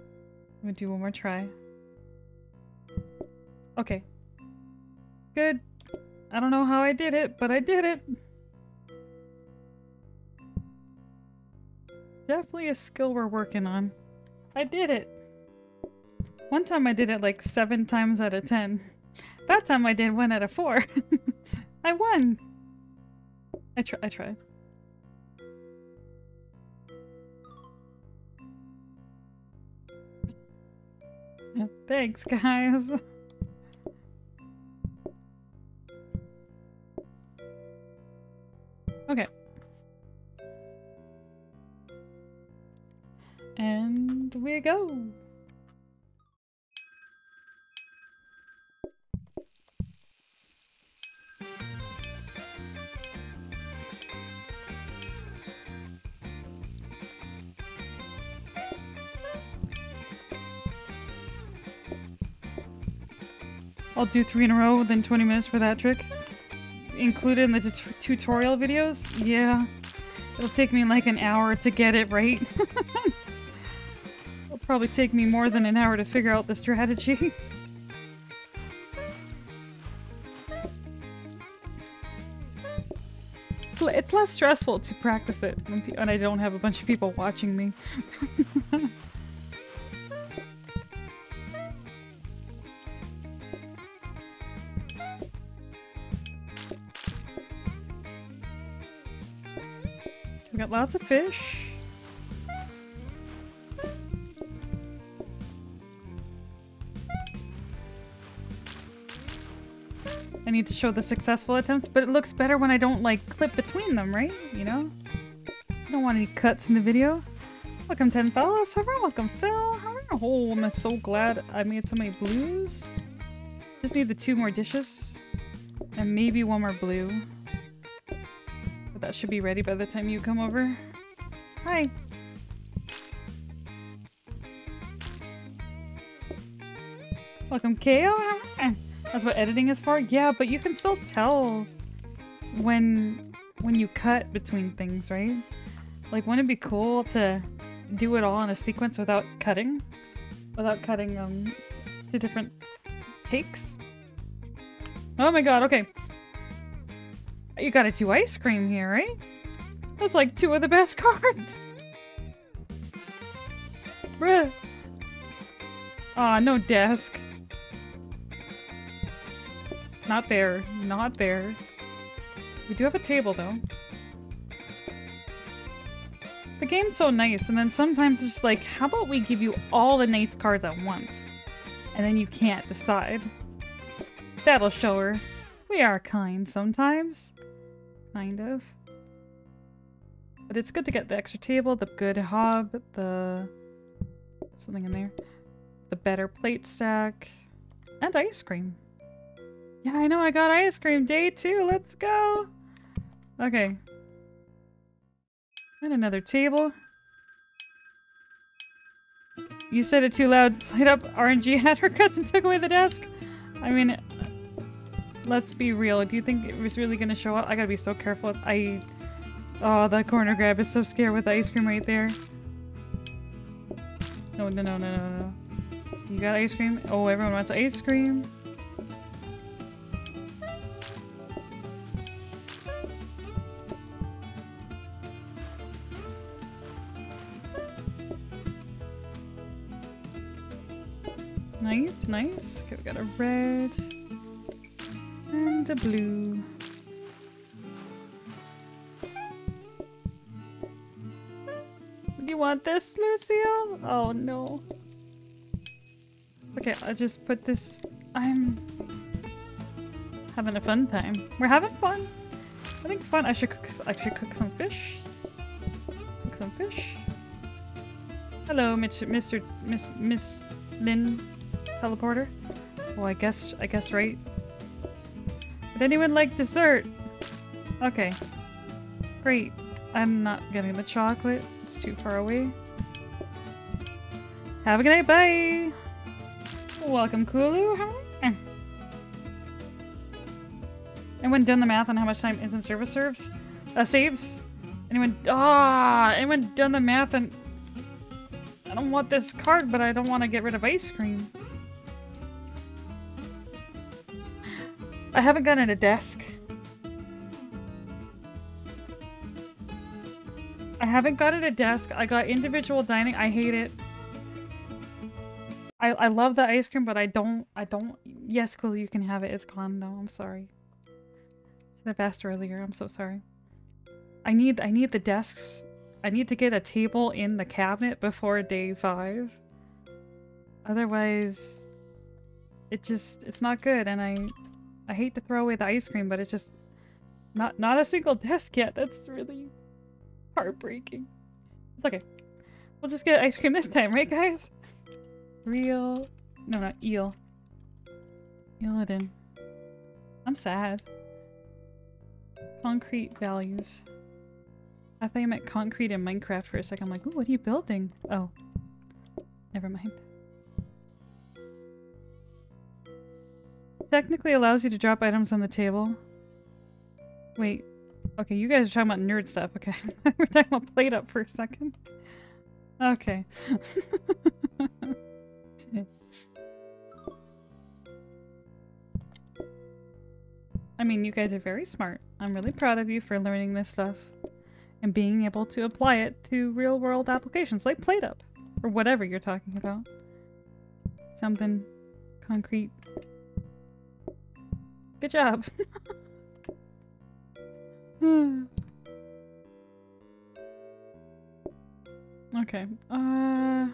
gonna do one more try. Okay. Good. I don't know how I did it, but I did it. Definitely a skill we're working on. I did it. One time I did it like seven times out of ten. That time I did one out of four. I won. I try. I tried. Thanks, guys. okay. And we go. I'll do three in a row within 20 minutes for that trick. Included in the tutorial videos? Yeah. It'll take me like an hour to get it right. It'll probably take me more than an hour to figure out the strategy. it's less stressful to practice it when, when I don't have a bunch of people watching me. got lots of fish. I need to show the successful attempts, but it looks better when I don't, like, clip between them, right? You know? I don't want any cuts in the video. Welcome, Ten Fellas. Welcome, Phil. How are you? Oh, I'm so glad I made so many blues. Just need the two more dishes. And maybe one more blue that should be ready by the time you come over. Hi. Welcome, Kale. That's what editing is for? Yeah, but you can still tell when when you cut between things, right? Like, wouldn't it be cool to do it all in a sequence without cutting? Without cutting um the different takes? Oh my god, okay. You gotta do ice cream here, right? That's like two of the best cards. Bruh. Aw, oh, no desk. Not there. Not there. We do have a table, though. The game's so nice, and then sometimes it's like, how about we give you all the Knight's cards at once? And then you can't decide. That'll show her. We are kind sometimes. Kind of. But it's good to get the extra table, the good hob, the... Something in there. The better plate stack. And ice cream. Yeah, I know I got ice cream. Day two. Let's go. Okay. And another table. You said it too loud. PlateUp RNG had her and took away the desk. I mean, let's be real. Do you think it was really gonna show up? I gotta be so careful. I... Oh, that corner grab is so scared with the ice cream right there. No, no, no, no, no, no. You got ice cream? Oh, everyone wants ice cream. Nice, nice. Okay, we got a red and a blue. Do you want this, Lucille? Oh no. Okay, I'll just put this. I'm having a fun time. We're having fun. I think it's fun. I should cook. I should cook some fish. Cook some fish. Hello, Mr. Mr. Miss Miss Lynn teleporter. Well, I guess I guess right. Would anyone like dessert? Okay. Great. I'm not getting the chocolate. It's too far away. Have a good night. Bye. Welcome, Kulu. Anyone done the math on how much time instant service serves? Uh, saves? Anyone? Ah, anyone done the math and I don't want this card, but I don't want to get rid of ice cream. I haven't gotten a desk. I haven't gotten a desk. I got individual dining. I hate it. I I love the ice cream, but I don't I don't yes, cool, you can have it. It's gone though. I'm sorry. Should have asked earlier. I'm so sorry. I need I need the desks. I need to get a table in the cabinet before day five. Otherwise it just it's not good and I I hate to throw away the ice cream, but it's just not not a single desk yet. That's really heartbreaking. It's okay. We'll just get ice cream this time, right guys? Real no not eel. Eel it in. I'm sad. Concrete values. I thought you meant concrete in Minecraft for a second. I'm like, ooh, what are you building? Oh. Never mind. Technically allows you to drop items on the table. Wait. Okay, you guys are talking about nerd stuff. Okay. We're talking about plate up for a second. Okay. I mean, you guys are very smart. I'm really proud of you for learning this stuff and being able to apply it to real world applications like plate up or whatever you're talking about. Something concrete Good job. okay. Uh.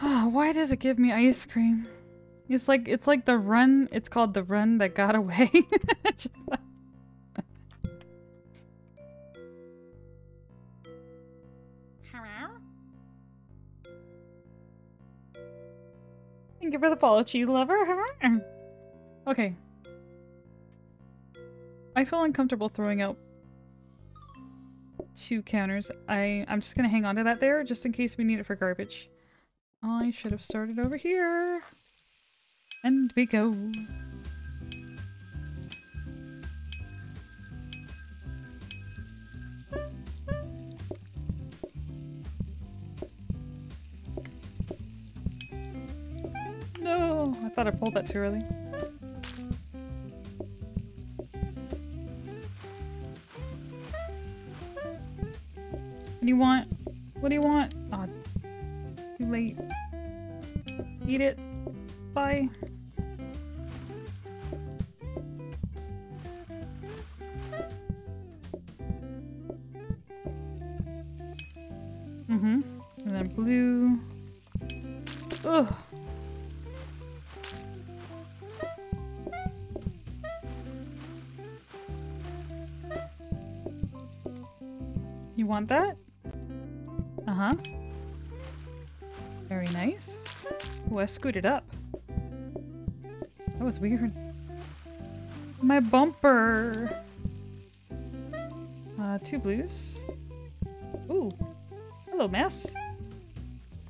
Why does it give me ice cream? It's like it's like the run. It's called the run that got away. Hello. Thank you for the cheese lover. Okay. I feel uncomfortable throwing out two counters. I, I'm just gonna hang on to that there, just in case we need it for garbage. I should have started over here. And we go. No, I thought I pulled that too early. What do you want? What do you want? Ah, oh, too late. Eat it. Bye. Mm-hmm. And then blue. Ugh. You want that? Uh-huh. Very nice. Oh, I scooted up. That was weird. My bumper! Uh, two blues. Ooh. Hello, mess.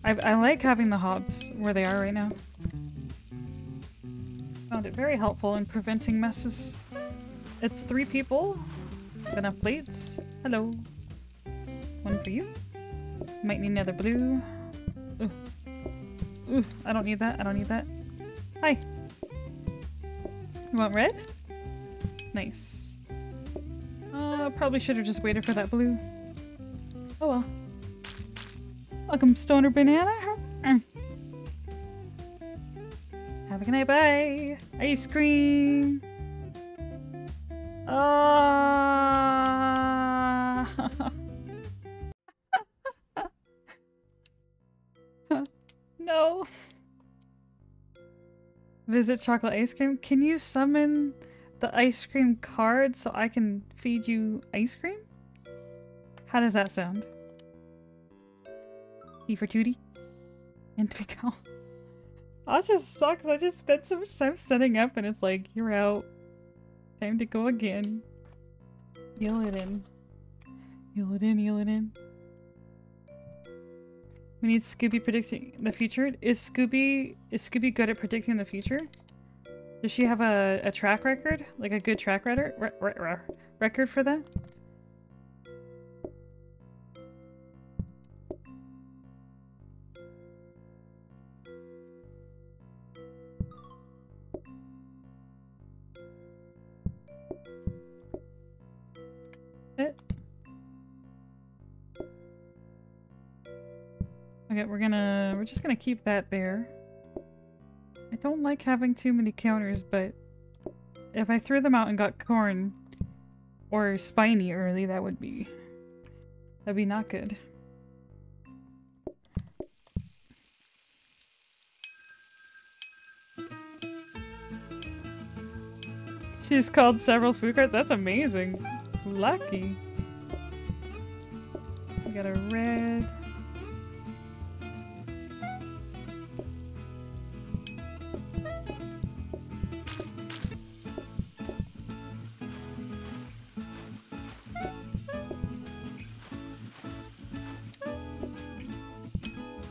I, I like having the hobs where they are right now. Found it very helpful in preventing messes. It's three people. Enough plates. Hello. One for you. Might need another blue. Ooh. Ooh, I don't need that. I don't need that. Hi. You want red? Nice. Uh, probably should have just waited for that blue. Oh well. Welcome, Stoner Banana. Have a good night. Bye. Ice cream. Ah. Visit chocolate ice cream. Can you summon the ice cream card so I can feed you ice cream? How does that sound? T for Tootie. And we go. That just sucks. I just spent so much time setting up and it's like, you're out. Time to go again. Yell it in. Yell it in, yell it in. We need Scooby predicting the future. Is Scooby is Scooby good at predicting the future? Does she have a, a track record? Like a good track record re re record for that? Okay, we're gonna we're just gonna keep that there. I don't like having too many counters, but if I threw them out and got corn or spiny early, that would be that'd be not good. She's called several food cards. That's amazing. Lucky. We got a red.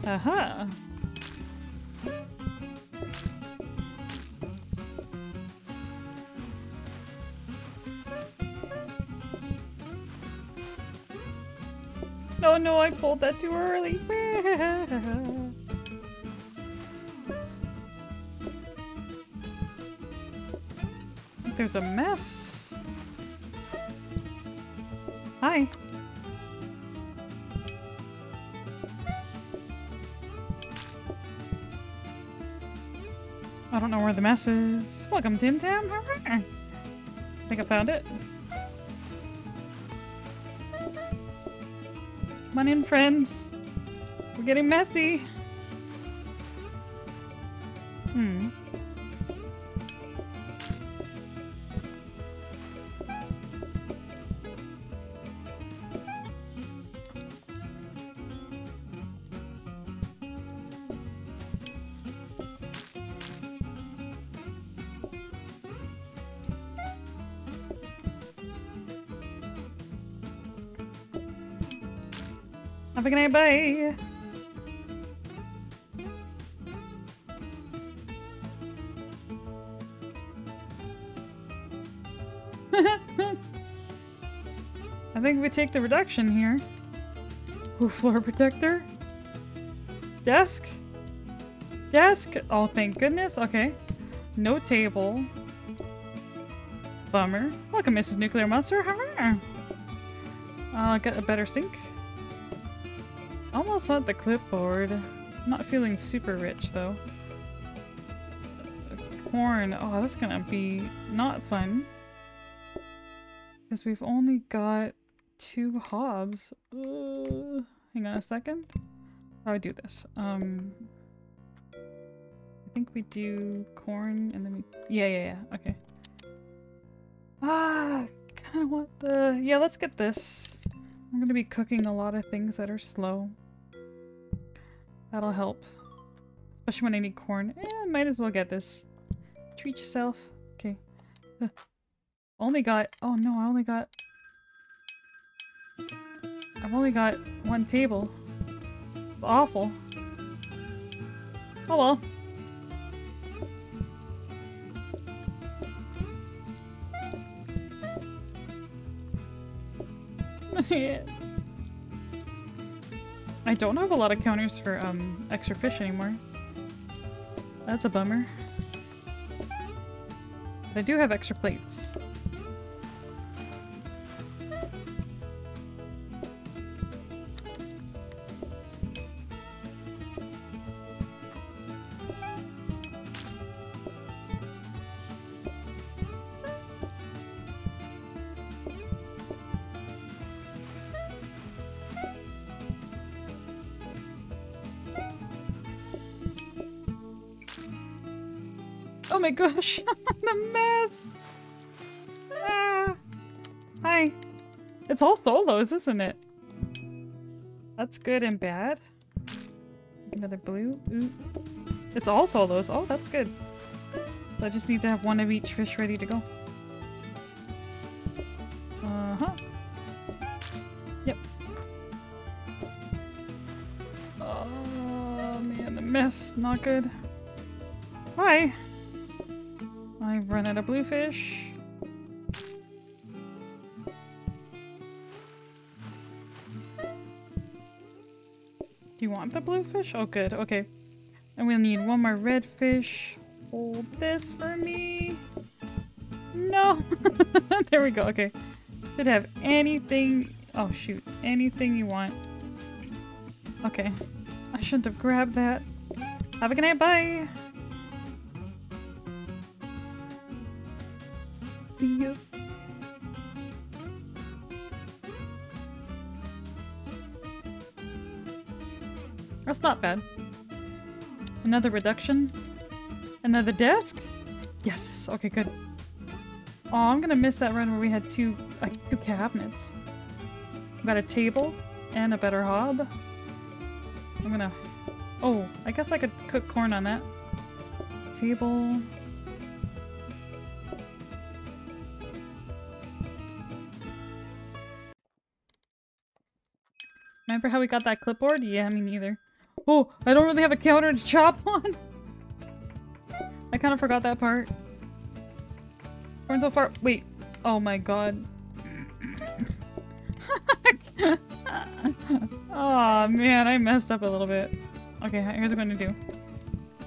Aha. Oh no, I pulled that too early. There's a mess. The mess is. Welcome, Tim Tam. I think I found it. Come on in, friends. We're getting messy. Bye. I think we take the reduction here. Ooh, floor protector. Desk. Desk. Oh, thank goodness. Okay. No table. Bummer. Welcome, Mrs. Nuclear Monster. I'll get a better sink. Almost want the clipboard. not feeling super rich though. Corn. Oh, that's gonna be not fun. Because we've only got two hobs. Uh, hang on a second. How do I do this? Um, I think we do corn and then we... Yeah, yeah, yeah. Okay. Ah, kind of want the... Yeah, let's get this. I'm gonna be cooking a lot of things that are slow. That'll help. Especially when I need corn. Eh, might as well get this. Treat yourself. Okay. Only got- oh no, I only got- I've only got one table. It's awful. Oh well. yeah. I don't have a lot of counters for um extra fish anymore. That's a bummer. But I do have extra plates. Gosh, the mess! Ah. Hi. It's all solos, isn't it? That's good and bad. Another blue. Ooh. It's all solos. Oh, that's good. I just need to have one of each fish ready to go. Uh-huh. Yep. Oh man, the mess. Not good. Hi. Of bluefish. Do you want the bluefish? Oh good, okay. And we'll need one more redfish. Hold this for me. No! there we go, okay. Should have anything... Oh shoot, anything you want. Okay. I shouldn't have grabbed that. Have a good night, bye! That's not bad. Another reduction? Another desk? Yes! Okay, good. Oh, I'm gonna miss that run where we had two, uh, two cabinets. Got a table and a better hob. I'm gonna... Oh, I guess I could cook corn on that. Table... Remember how we got that clipboard? Yeah, me neither. Oh, I don't really have a counter to chop on. I kind of forgot that part. Corn so far- wait. Oh my god. oh man, I messed up a little bit. Okay, here's what I'm gonna do.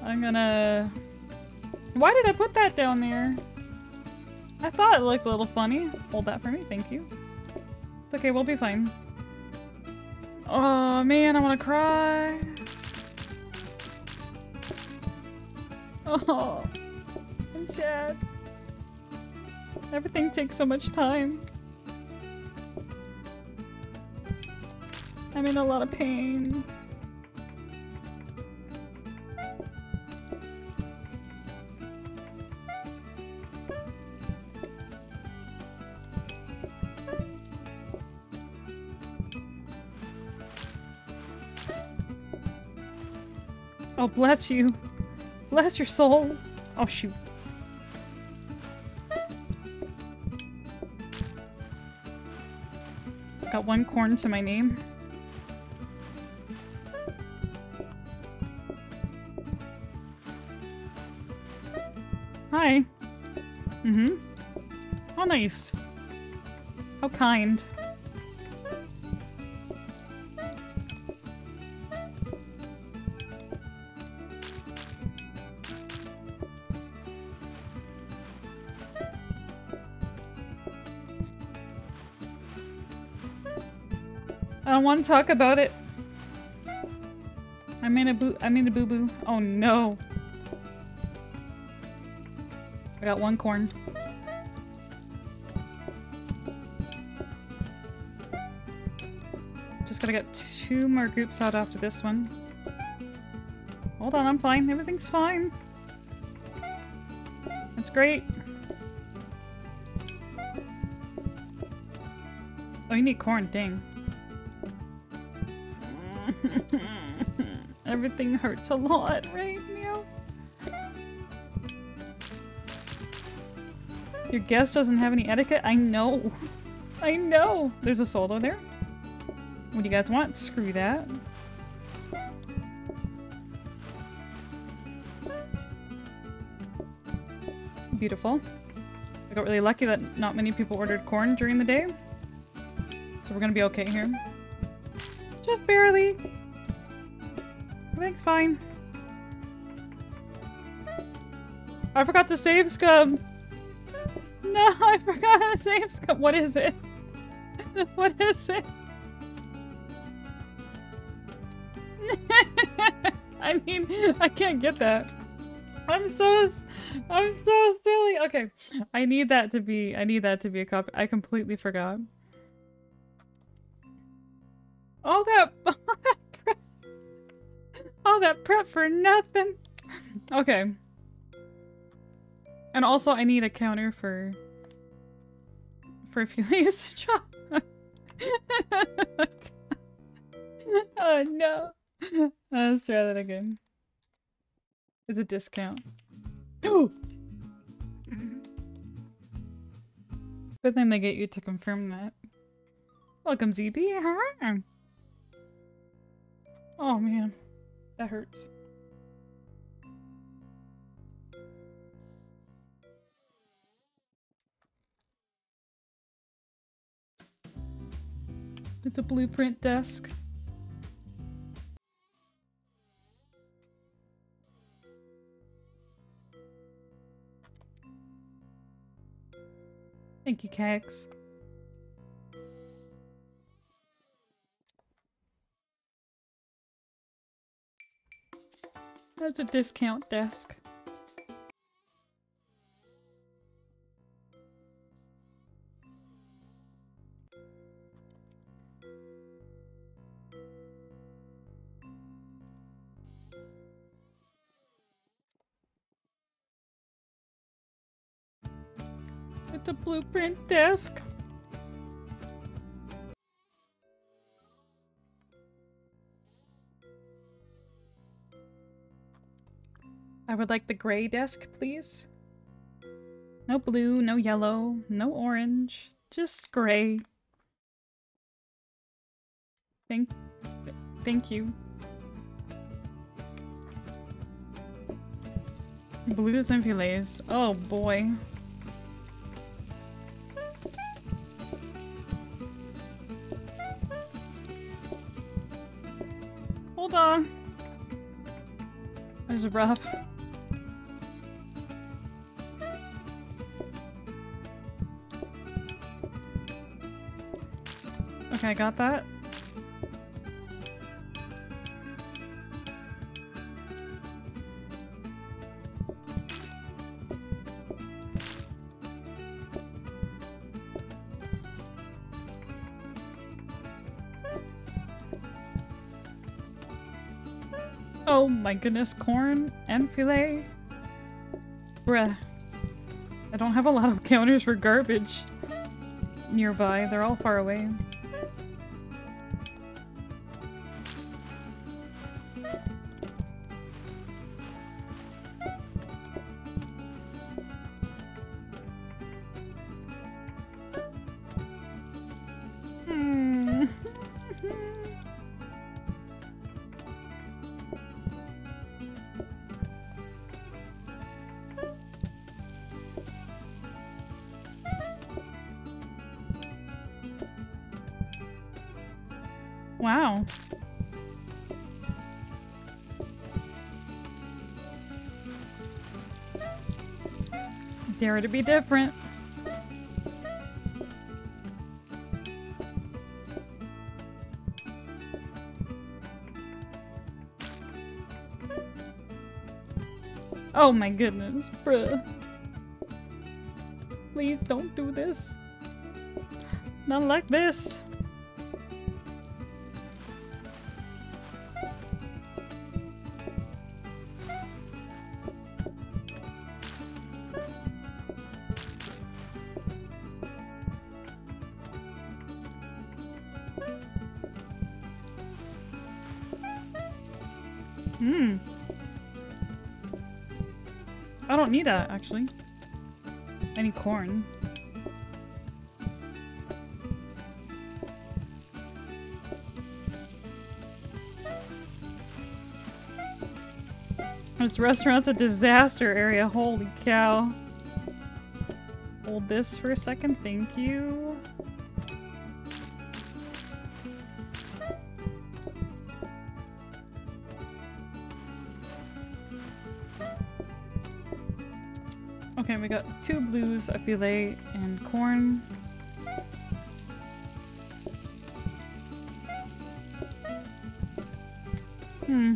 I'm gonna... Why did I put that down there? I thought it looked a little funny. Hold that for me, thank you. It's okay, we'll be fine. Oh man, I wanna cry. Oh, I'm sad. Everything takes so much time. I'm in a lot of pain. Oh, bless you. Bless your soul. Oh, shoot. Got one corn to my name. Hi. Mm-hmm. How nice. How kind. Don't want to talk about it. I made a boo- I made a boo-boo. Oh no. I got one corn. Just gotta get two more groups out after this one. Hold on, I'm fine. Everything's fine. That's great. Oh, you need corn, dang. everything hurts a lot right now. Your guest doesn't have any etiquette? I know. I know. There's a solo there. What do you guys want? Screw that. Beautiful. I got really lucky that not many people ordered corn during the day. So we're gonna be okay here. Just barely. Everything's fine. I forgot to save scum. No, I forgot to save scum. What is it? what is it? I mean, I can't get that. I'm so, I'm so silly. Okay, I need that to be, I need that to be a copy. I completely forgot. All that, that prep for nothing. Okay. And also, I need a counter for, for Felice job. oh no. Let's try that again. It's a discount. Good thing they get you to confirm that. Welcome, ZB. Oh man, that hurts. It's a blueprint desk. Thank you, Kegs. That's a discount desk. At the blueprint desk. I would like the gray desk, please. No blue, no yellow, no orange, just gray. Thank, thank you. Blues and fillets. Oh boy. Hold on. There's a rough. Okay, I got that. Oh my goodness, corn and filet? Bruh. I don't have a lot of counters for garbage nearby. They're all far away. To be different. Oh my goodness, bruh. Please don't do this. Not like this. Actually. I need corn. This restaurant's a disaster area, holy cow. hold this for a second? Thank you. Blues, a filet, and corn. Hmm.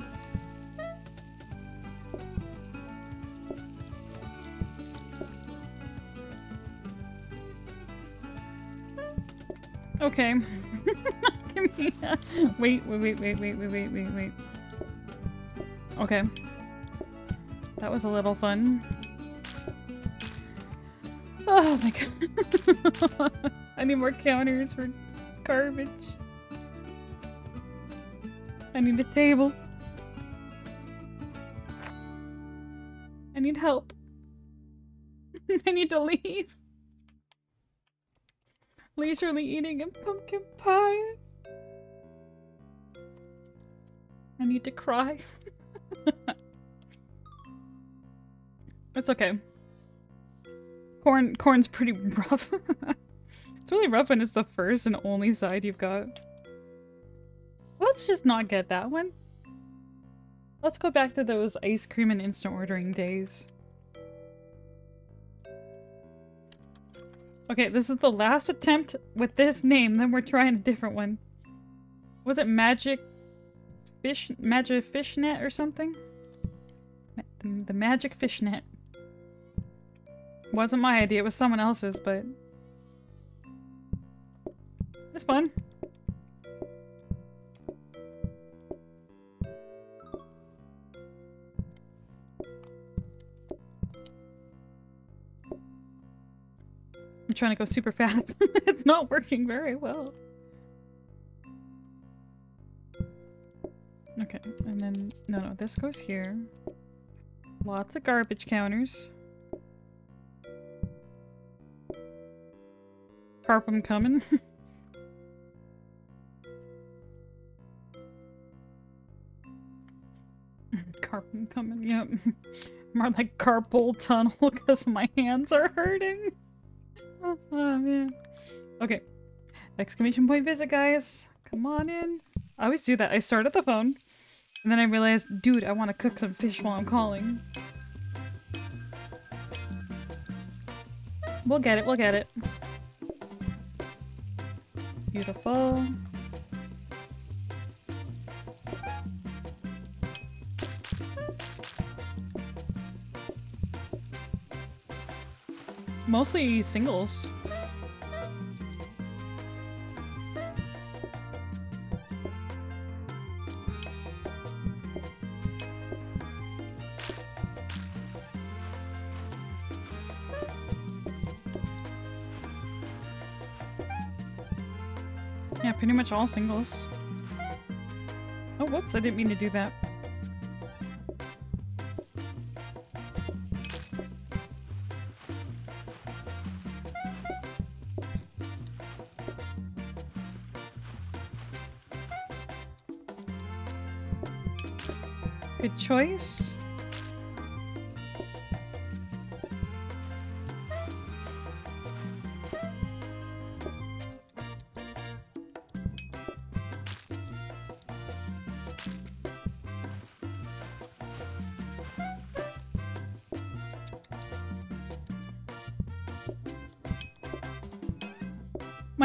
Okay. Give me a... Wait, wait, wait, wait, wait, wait, wait, wait, wait. Okay. That was a little fun. Oh my god. I need more counters for garbage. I need a table. I need help. I need to leave. Leisurely eating and pumpkin pies. I need to cry. it's okay. Corn corn's pretty rough. it's really rough when it's the first and only side you've got. Let's just not get that one. Let's go back to those ice cream and instant ordering days. Okay, this is the last attempt with this name, then we're trying a different one. Was it Magic Fish Magic Fishnet or something? The, Magic Fishnet. Wasn't my idea, it was someone else's, but... It's fun. I'm trying to go super fast. it's not working very well. Okay, and then, no, no, this goes here. Lots of garbage counters. Carpum coming. Carpum coming, yep. More like carpal tunnel because my hands are hurting. Oh, oh, man. Okay. Exclamation point visit, guys. Come on in. I always do that. I start at the phone, and then I realize, dude, I want to cook some fish while I'm calling. We'll get it, we'll get it. Beautiful. Mostly singles. Much all singles. Oh, whoops, I didn't mean to do that. Good choice.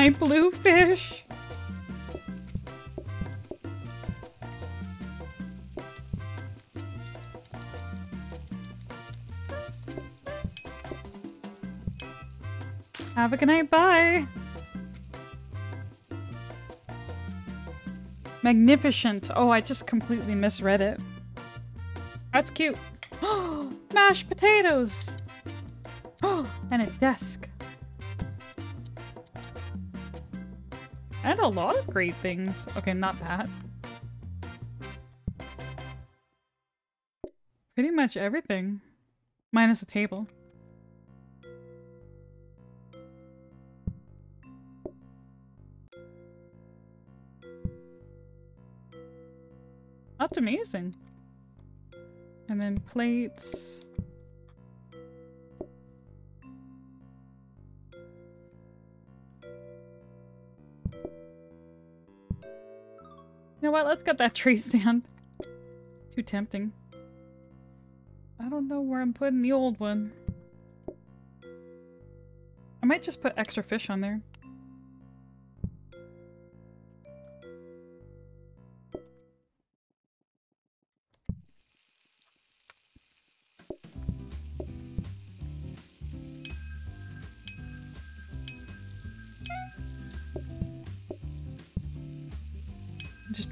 My blue fish. Have a good night. Bye. Magnificent. Oh, I just completely misread it. That's cute. Mashed potatoes. Oh, and a desk. A lot of great things. Okay, not that. Pretty much everything. Minus a table. That's amazing. And then plates. Know what? Let's get that tree stand. Too tempting. I don't know where I'm putting the old one. I might just put extra fish on there.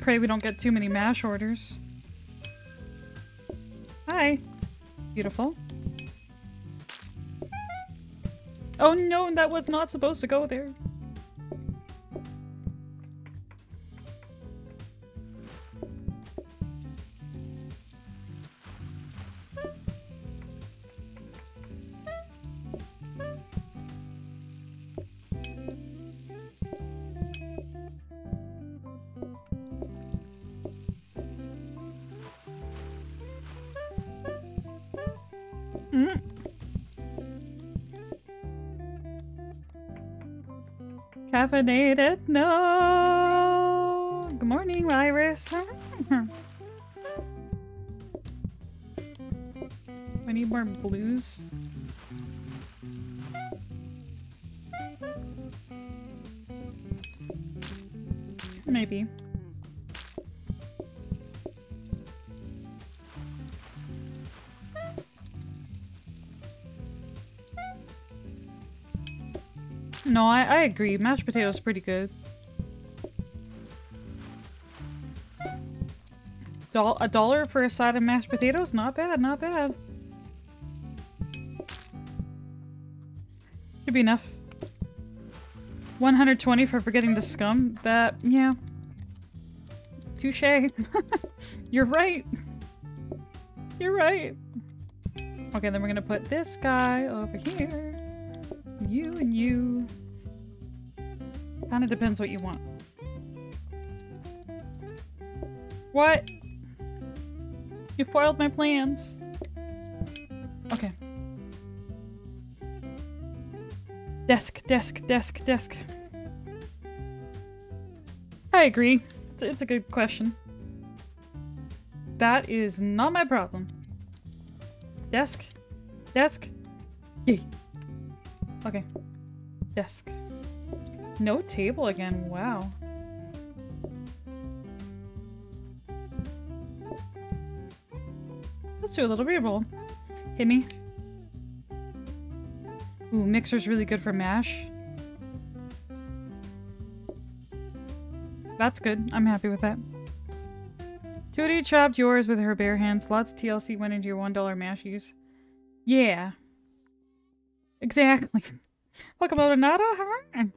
Pray we don't get too many mash orders. Hi. Beautiful. Oh no, that was not supposed to go there. Caffeinated? No! Good morning, Iris. I need more blues. Maybe. No, I, I agree. Mashed potatoes pretty good. A dollar for a side of mashed potatoes? Not bad, not bad. Should be enough. 120 for forgetting to scum? That, yeah. Touche. You're right. You're right. Okay, then we're gonna put this guy over here. You and you. Kinda depends what you want. What? You foiled my plans. Okay. Desk, desk, desk, desk. I agree. It's, it's a good question. That is not my problem. Desk. Desk. Yay. Okay. Desk. No table again. Wow. Let's do a little reroll. Hit me. Ooh, mixer's really good for mash. That's good. I'm happy with that. Tootie chopped yours with her bare hands. Lots of TLC went into your $1 mashies. Yeah. Exactly. Welcome to Nada.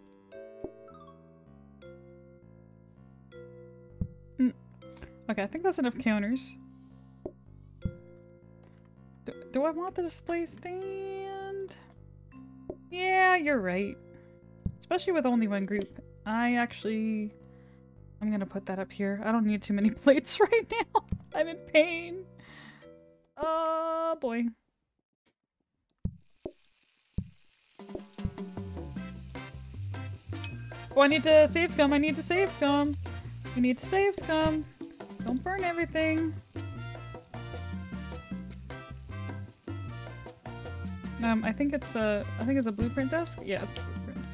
Okay, I think that's enough counters. Do, do I want the display stand? Yeah, you're right. Especially with only one group. I actually... I'm gonna put that up here. I don't need too many plates right now. I'm in pain. Oh boy. Oh, I need to save scum. I need to save scum. We need to save scum. Don't burn everything. Um, I think it's a, I think it's a blueprint desk. Yeah, it's a blueprint.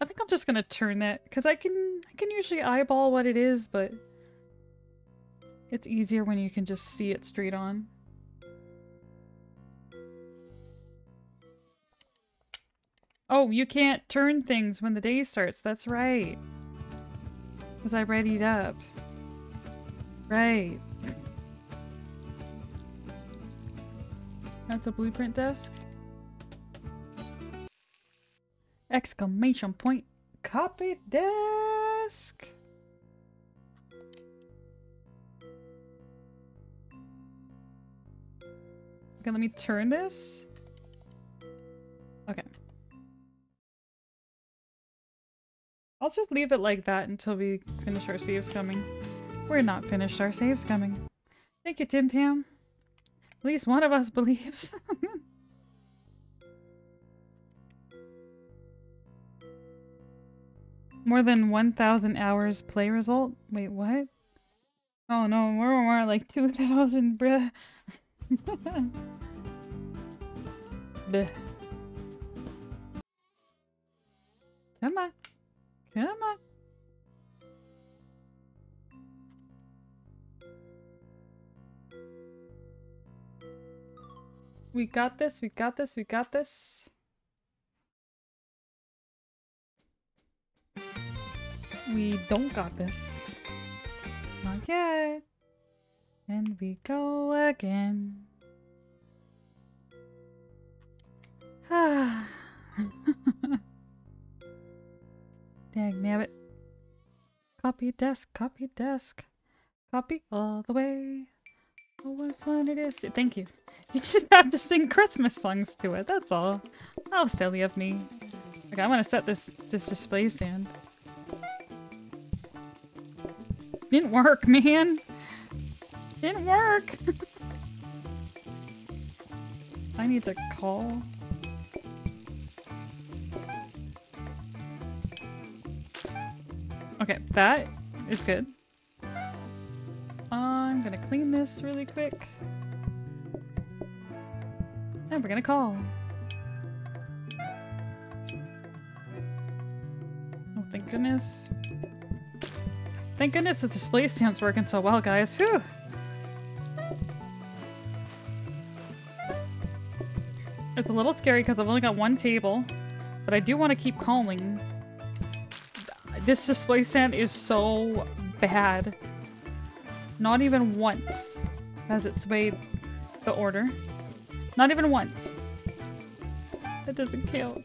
I think I'm just gonna turn that because I can, I can usually eyeball what it is, but it's easier when you can just see it straight on. Oh, you can't turn things when the day starts. That's right. Because I readied up. Right. That's a blueprint desk. Exclamation point. Copy desk. Okay, let me turn this. I'll just leave it like that until we finish our save scumming. We're not finished our save scumming. Thank you, Tim Tam. At least one of us believes. More than 1,000 hours play result? Wait, what? Oh no, we're more like 2,000, bruh. Come on. Come on. We got this, we got this, we got this. We don't got this. Not yet. And we go again. Ah. Dang nabbit. Copy desk, copy desk. Copy all the way. Oh, what fun it is. Thank you. You just have to sing Christmas songs to it, that's all. How silly of me. Okay, I'm gonna set this this display stand. Didn't work, man. Didn't work. I need to call. Okay, that is good. I'm gonna clean this really quick. And we're gonna call. Oh, thank goodness. Thank goodness the display stand's working so well, guys. Whew! It's a little scary because I've only got one table, but I do want to keep calling. This display stand is so bad. Not even once has it swayed the order. Not even once. That doesn't count.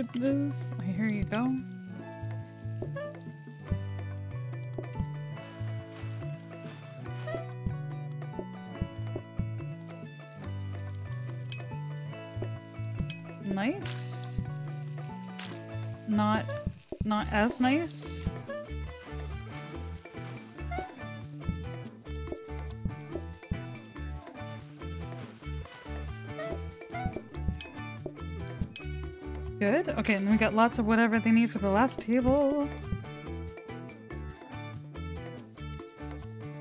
Goodness. Oh, Here you go. Nice. Not not as nice. And we got lots of whatever they need for the last table.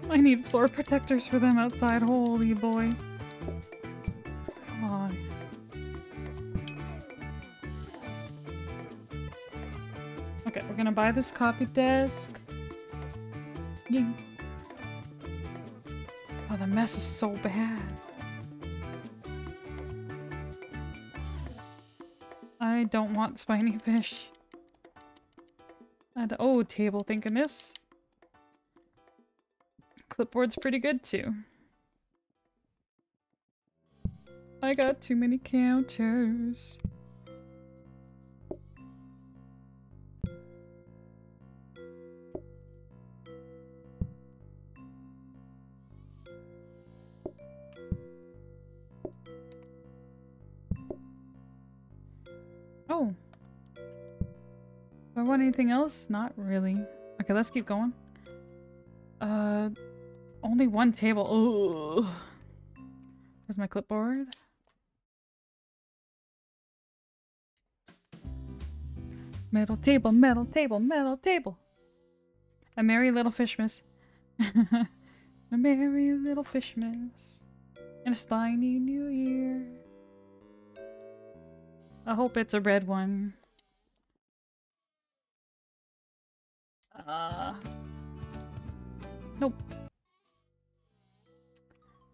I need floor protectors for them outside. Holy boy. Come on. Okay, we're gonna buy this copy desk. Ying. Oh, the mess is so bad. Spiny fish. And oh, table, thank goodness. Clipboard's pretty good too. I got too many counters. Anything else? Not really. Okay, let's keep going. Uh, only one table. Ooh. Where's my clipboard? Metal table, metal table, metal table. A merry little fishmas. a merry little fishmas. And a spiny new year. I hope it's a red one. Uh, nope.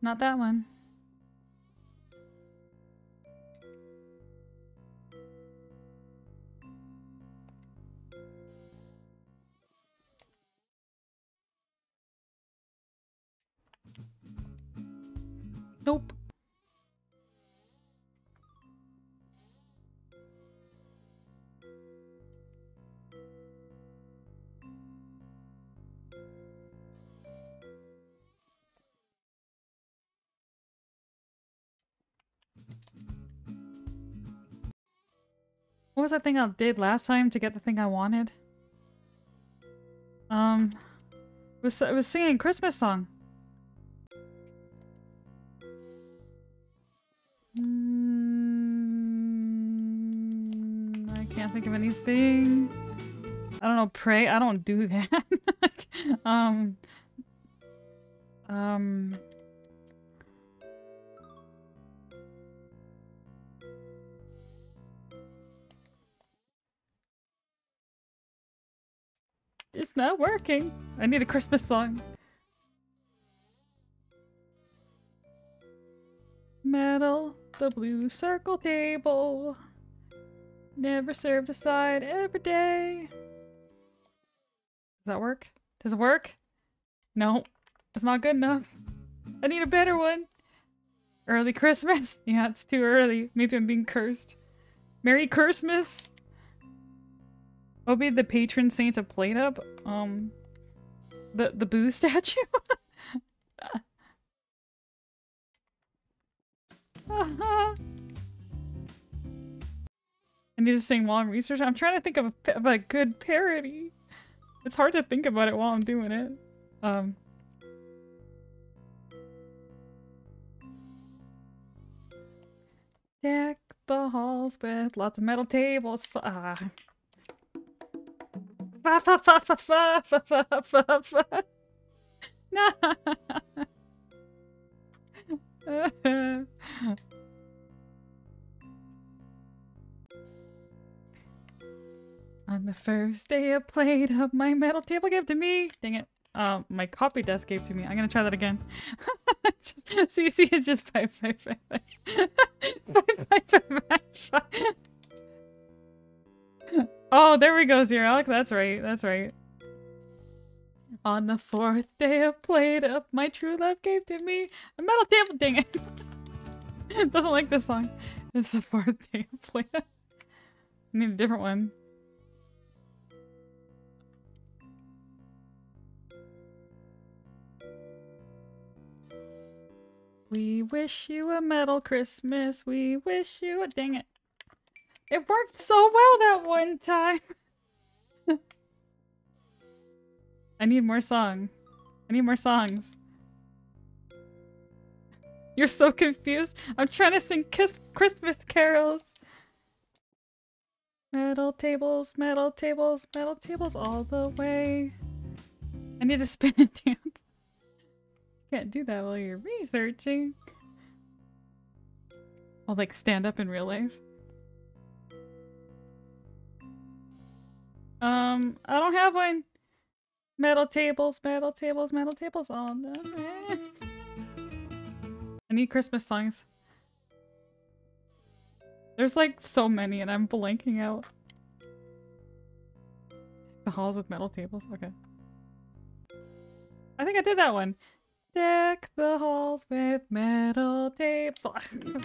Not that one. Nope. Was that thing I did last time to get the thing I wanted? Um, it was, it was singing Christmas song. Mm, I can't think of anything. I don't know, pray? I don't do that. um, um... It's not working. I need a Christmas song. Metal, the blue circle table. Never served aside every day. Does that work? Does it work? No, it's not good enough. I need a better one. Early Christmas? Yeah, it's too early. Maybe I'm being cursed. Merry Christmas! What would be the patron saint of PlateUp? Um, the the Boo statue. I need to sing while I'm researching. I'm trying to think of a, of a good parody. It's hard to think about it while I'm doing it. Um. Deck the halls with lots of metal tables. Ah. On the first day I played up, my metal table gave to me. Dang it. Uh, my copy desk gave to me. I'm gonna try that again. just, so you see, it's just five, five, five, five, five, five, five, five, five. Oh, there we go, Zero. That's right. That's right. On the fourth day of played up, my true love gave to me a metal table. Dang it. Doesn't like this song. It's the fourth day of played. I need a different one. We wish you a metal Christmas. We wish you a dang it. It worked so well that one time. I need more song. I need more songs. You're so confused. I'm trying to sing kiss Christmas carols. Metal tables, metal tables, metal tables all the way. I need to spin and dance. Can't do that while you're researching. I'll like stand up in real life. Um, I don't have one. Metal tables, metal tables, metal tables on them. I need Christmas songs. There's like so many and I'm blanking out. The halls with metal tables? Okay. I think I did that one. Deck the halls with metal tables. and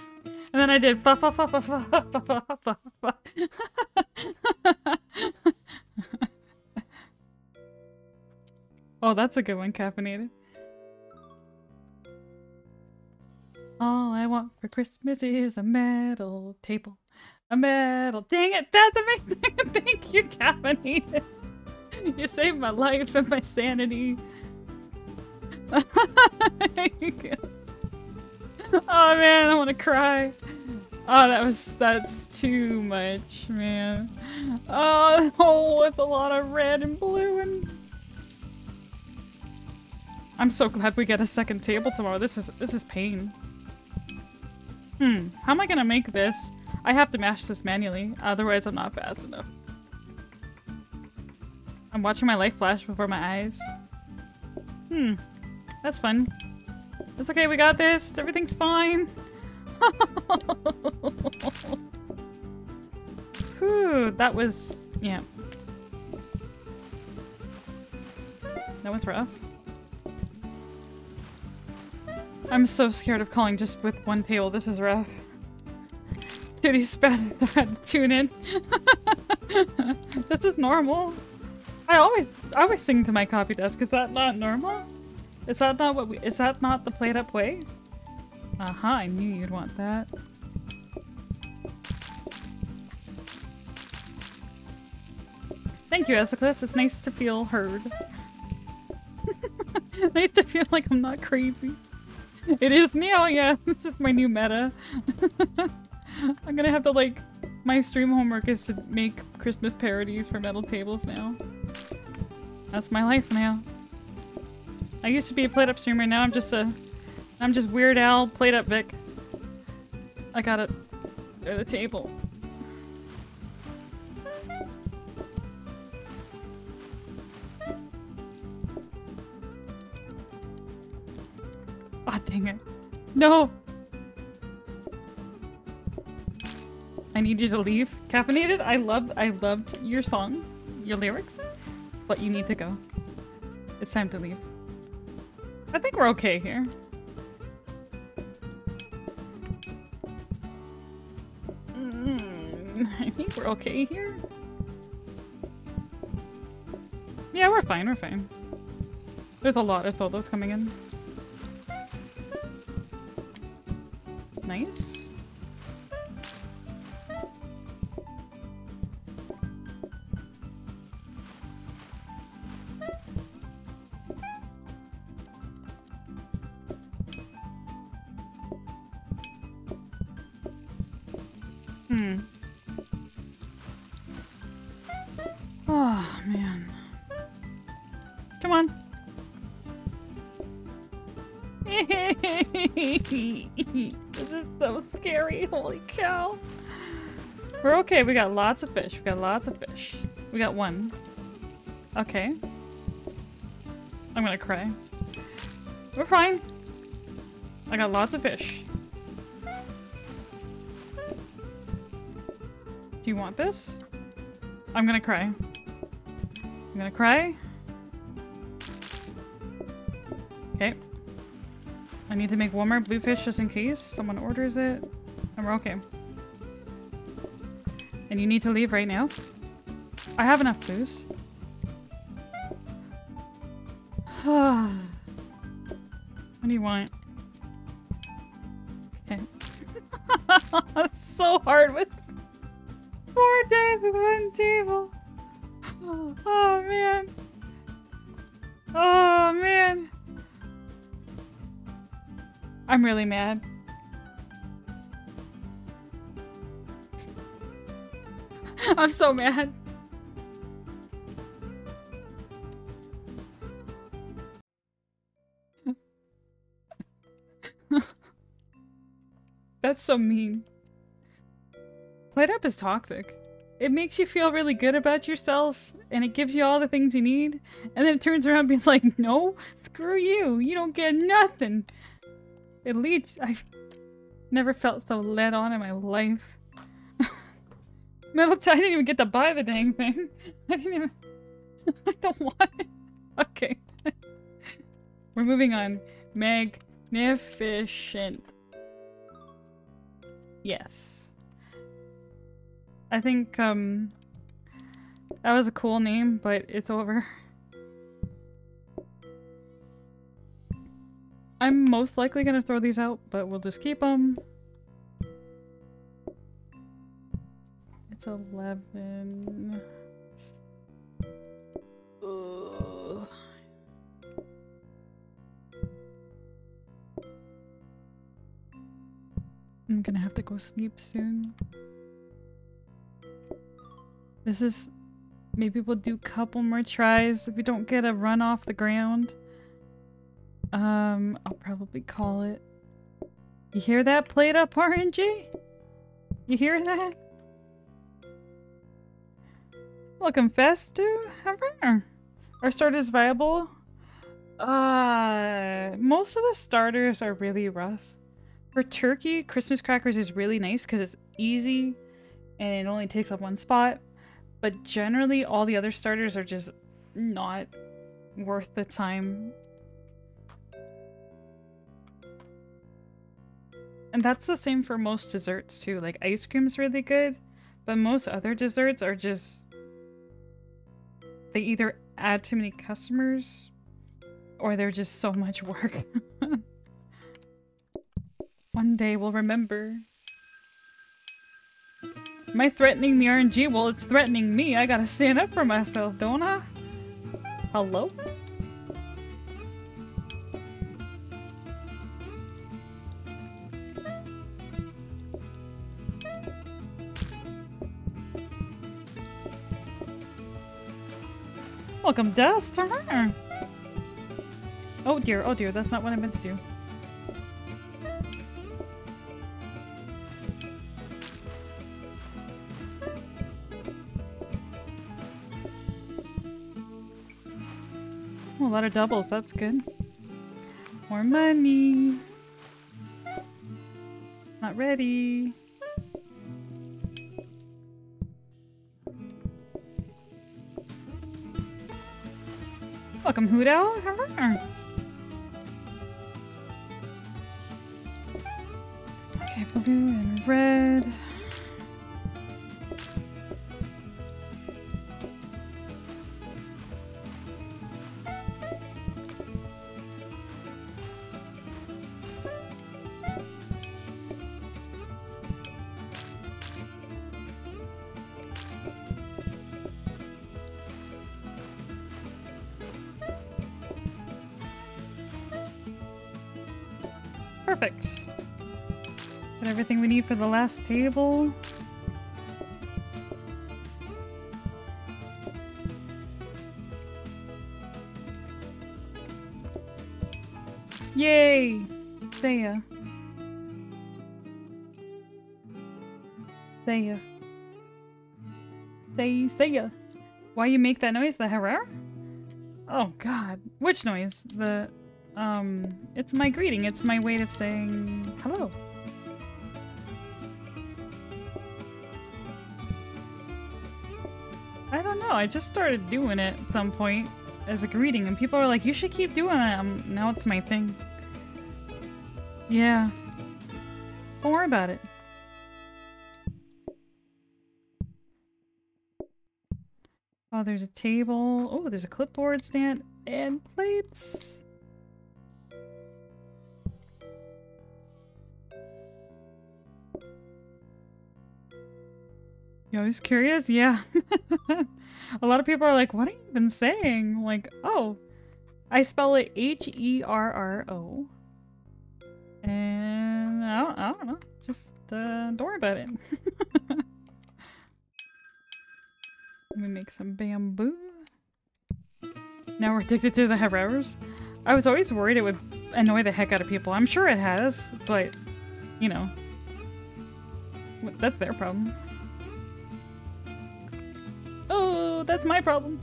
then I did fa fa fa fa fa fa fa fa fa. Oh, that's a good one, caffeinated. All I want for Christmas is a metal table. A metal- dang it, that's amazing! Thank you, caffeinated! You saved my life and my sanity. oh man, I want to cry. Oh, that was- that's too much, man. Oh, oh, it's a lot of red and blue and I'm so glad we get a second table tomorrow. This is this is pain. Hmm, how am I gonna make this? I have to mash this manually, otherwise I'm not fast enough. I'm watching my life flash before my eyes. Hmm. That's fun. It's okay, we got this. Everything's fine. Whew, that was... yeah. That was rough. I'm so scared of calling just with one table. This is rough. Titty spat had to tune in. this is normal. I always I always sing to my copy desk. Is that not normal? Is that not what we is that not the PlateUp way? Aha, uh -huh, I knew you'd want that. Thank you, Esiclus. It's nice to feel heard. nice to feel like I'm not crazy. It is Neo, yeah. This is my new meta. I'm gonna have to like... My stream homework is to make Christmas parodies for metal tables now. That's my life now. I used to be a PlateUp streamer, now I'm just a... I'm just Weird Al played PlateUp Vic. I got it. They're the table. oh, dang it. No! I need you to leave. Caffeinated, I loved I loved your song, your lyrics, but you need to go. It's time to leave. I think we're okay here. Okay here. Yeah, we're fine, we're fine. There's a lot of solos coming in. Nice. Okay. We got lots of fish. We got lots of fish. We got one. Okay. I'm gonna cry. We're fine. I got lots of fish. Do you want this? I'm gonna cry. I'm gonna cry. Okay. I need to make one more bluefish just in case someone orders it. And we're okay. And you need to leave right now? I have enough booze. what do you want? Okay. it's so hard with Four days with one table. Oh, man. Oh man. I'm really mad. I'm so mad. That's so mean. PlateUp is toxic. It makes you feel really good about yourself, and it gives you all the things you need, and then it turns around and being like, no, screw you, you don't get nothing. It leads- I've never felt so led on in my life. Metal I didn't even get to buy the dang thing. I didn't even- I don't want it. Okay. We're moving on. Magnificent. Yes. I think, um, that was a cool name, but it's over. I'm most likely gonna throw these out, but we'll just keep them. It's 11. Ugh. I'm gonna have to go sleep soon. This is... Maybe we'll do a couple more tries if we don't get a run off the ground. Um, I'll probably call it. You hear that PlateUp RNG? You hear that? Welcome, Festu. Are starters viable? Uh, most of the starters are really rough. For turkey, Christmas crackers is really nice because it's easy and it only takes up one spot. But generally, all the other starters are just not worth the time. And that's the same for most desserts too. Like ice cream's really good, but most other desserts are just they either add too many customers or they're just so much work. One day we'll remember. Am I threatening the RNG? Well, it's threatening me. I gotta stand up for myself, don't I? Hello? Welcome, Dust. Oh dear, oh dear, that's not what I meant to do. A lot of doubles, that's good. More money. Not ready. Welcome, Hudo. Okay, blue and red. For the last table. Yay! Saya. Saya. Say, Saya. Why you make that noise? The Herrera? Oh god. Which noise? The um, it's my greeting. It's my way of saying hello. Know. I just started doing it at some point as a greeting, and people are like, "You should keep doing it." Um, now it's my thing. Yeah. Don't worry about it. Oh, there's a table. Oh, there's a clipboard stand and plates. You always curious? Yeah. a lot of people are like, what are you even saying? Like, oh, I spell it H-E-R-R-O. And I don't, I don't know. Just uh, don't worry about it. Let me make some bamboo. Now we're addicted to the Herreras. I was always worried it would annoy the heck out of people. I'm sure it has, but, you know, that's their problem. That's my problem.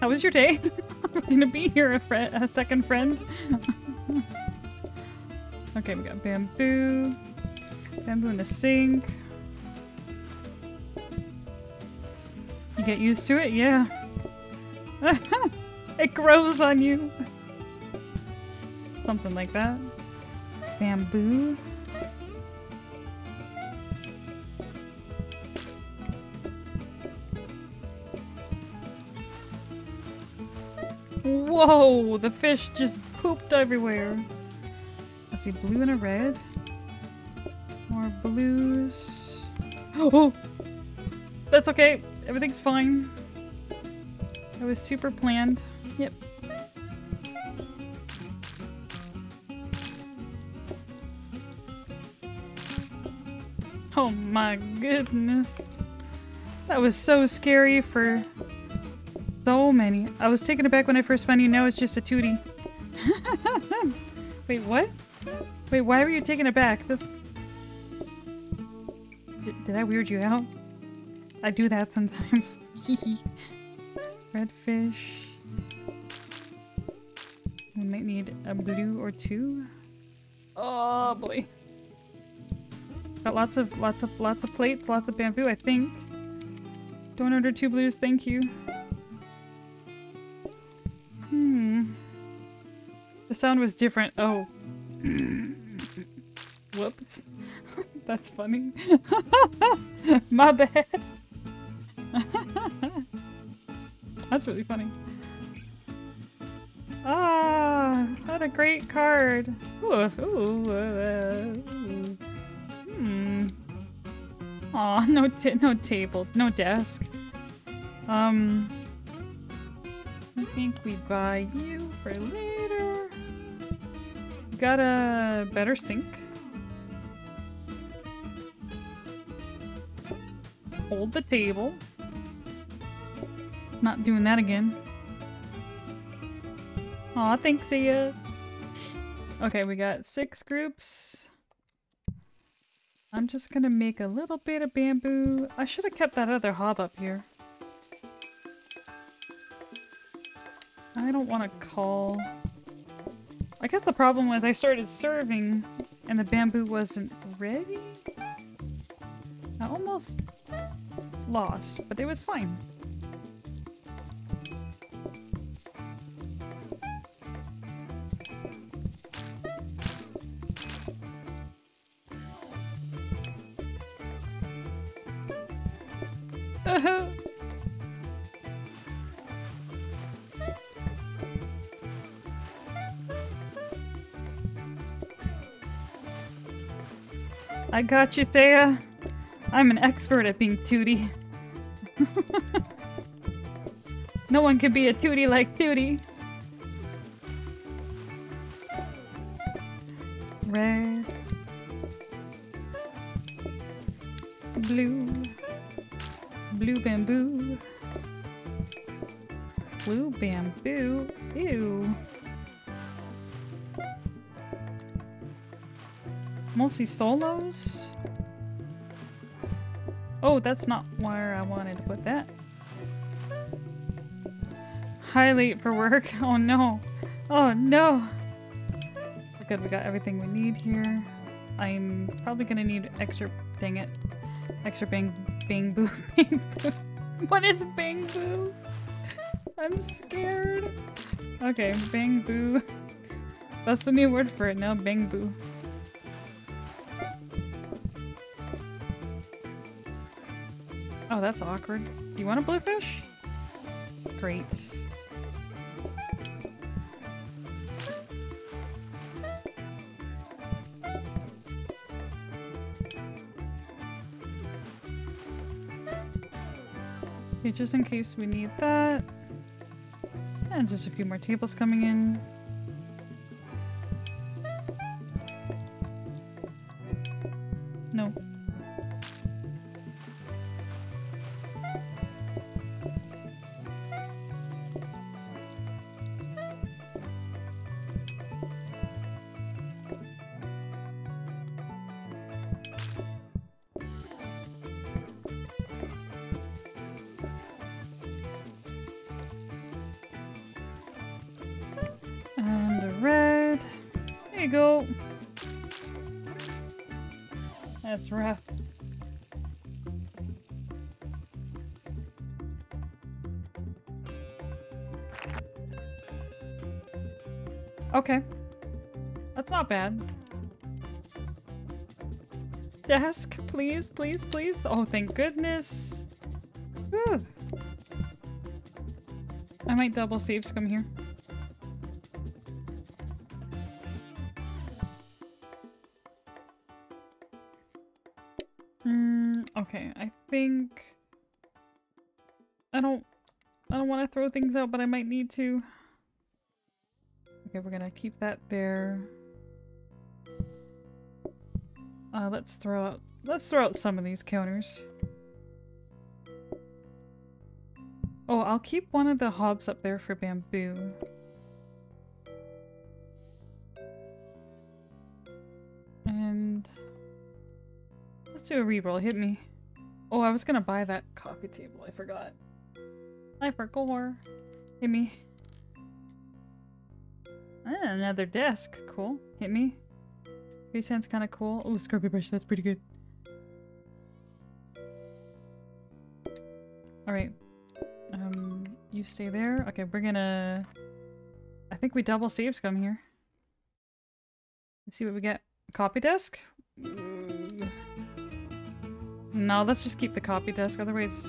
How was your day? I'm gonna be here, a, friend, a second friend. okay, we got bamboo. Bamboo in the sink. You get used to it? Yeah. it grows on you. Something like that. Bamboo. Whoa! The fish just pooped everywhere. Let's see, blue and a red. More blues. Oh! That's okay. Everything's fine. That was super planned. Yep. Oh my goodness. That was so scary for so many. I was taken aback when I first found you, now it's just a tootie. Wait, what? Wait, why were you taking it back? This... Did, did I weird you out? I do that sometimes. Redfish. We might need a blue or two. Oh boy. Got lots of lots of lots of plates, lots of bamboo, I think. Don't order two blues, thank you. Hmm. The sound was different. Oh. Whoops. That's funny. My bad. That's really funny. Ah, what a great card. Ooh, ooh, uh, ooh. Hmm. Aw, no, no table, no desk. Um, I think we buy you for later. Got a better sink. Hold the table. Not doing that again. Aw, thanks, Sia. Okay, we got six groups. I'm just gonna make a little bit of bamboo. I should have kept that other hob up here. I don't want to call... I guess the problem was I started serving and the bamboo wasn't ready? I almost lost, but it was fine. I got you, Thea. I'm an expert at being Tootie. no one can be a Tootie like Tootie. Red. Blue. Blue bamboo. Blue bamboo. Ew. Mostly solos? Oh, that's not where I wanted to put that. High late for work. Oh no. Oh no. Good, we got everything we need here. I'm probably gonna need extra, dang it, extra bang, bang boo, bang boo. What is bang boo? I'm scared. Okay, bang boo. That's the new word for it now, bang boo. Oh, that's awkward. Do you want a bluefish? Great. Okay, just in case we need that. And just a few more tables coming in. Bad. Desk, please, please, please. Oh, thank goodness. Whew. I might double save to come here. Mm, okay, I think I don't I don't want to throw things out, but I might need to. Okay, we're gonna keep that there. Uh, let's throw out let's throw out some of these counters. Oh, I'll keep one of the hobs up there for bamboo. And let's do a reroll. Hit me. Oh, I was gonna buy that coffee table. I forgot. I forgot. Hit me. Ah, another desk. Cool. Hit me. Face hand's kind of cool. Oh, scrubby brush. That's pretty good. Alright. Um, you stay there. Okay, we're gonna... I think we double save scum here. Let's see what we get. Copy desk? No, let's just keep the copy desk, otherwise...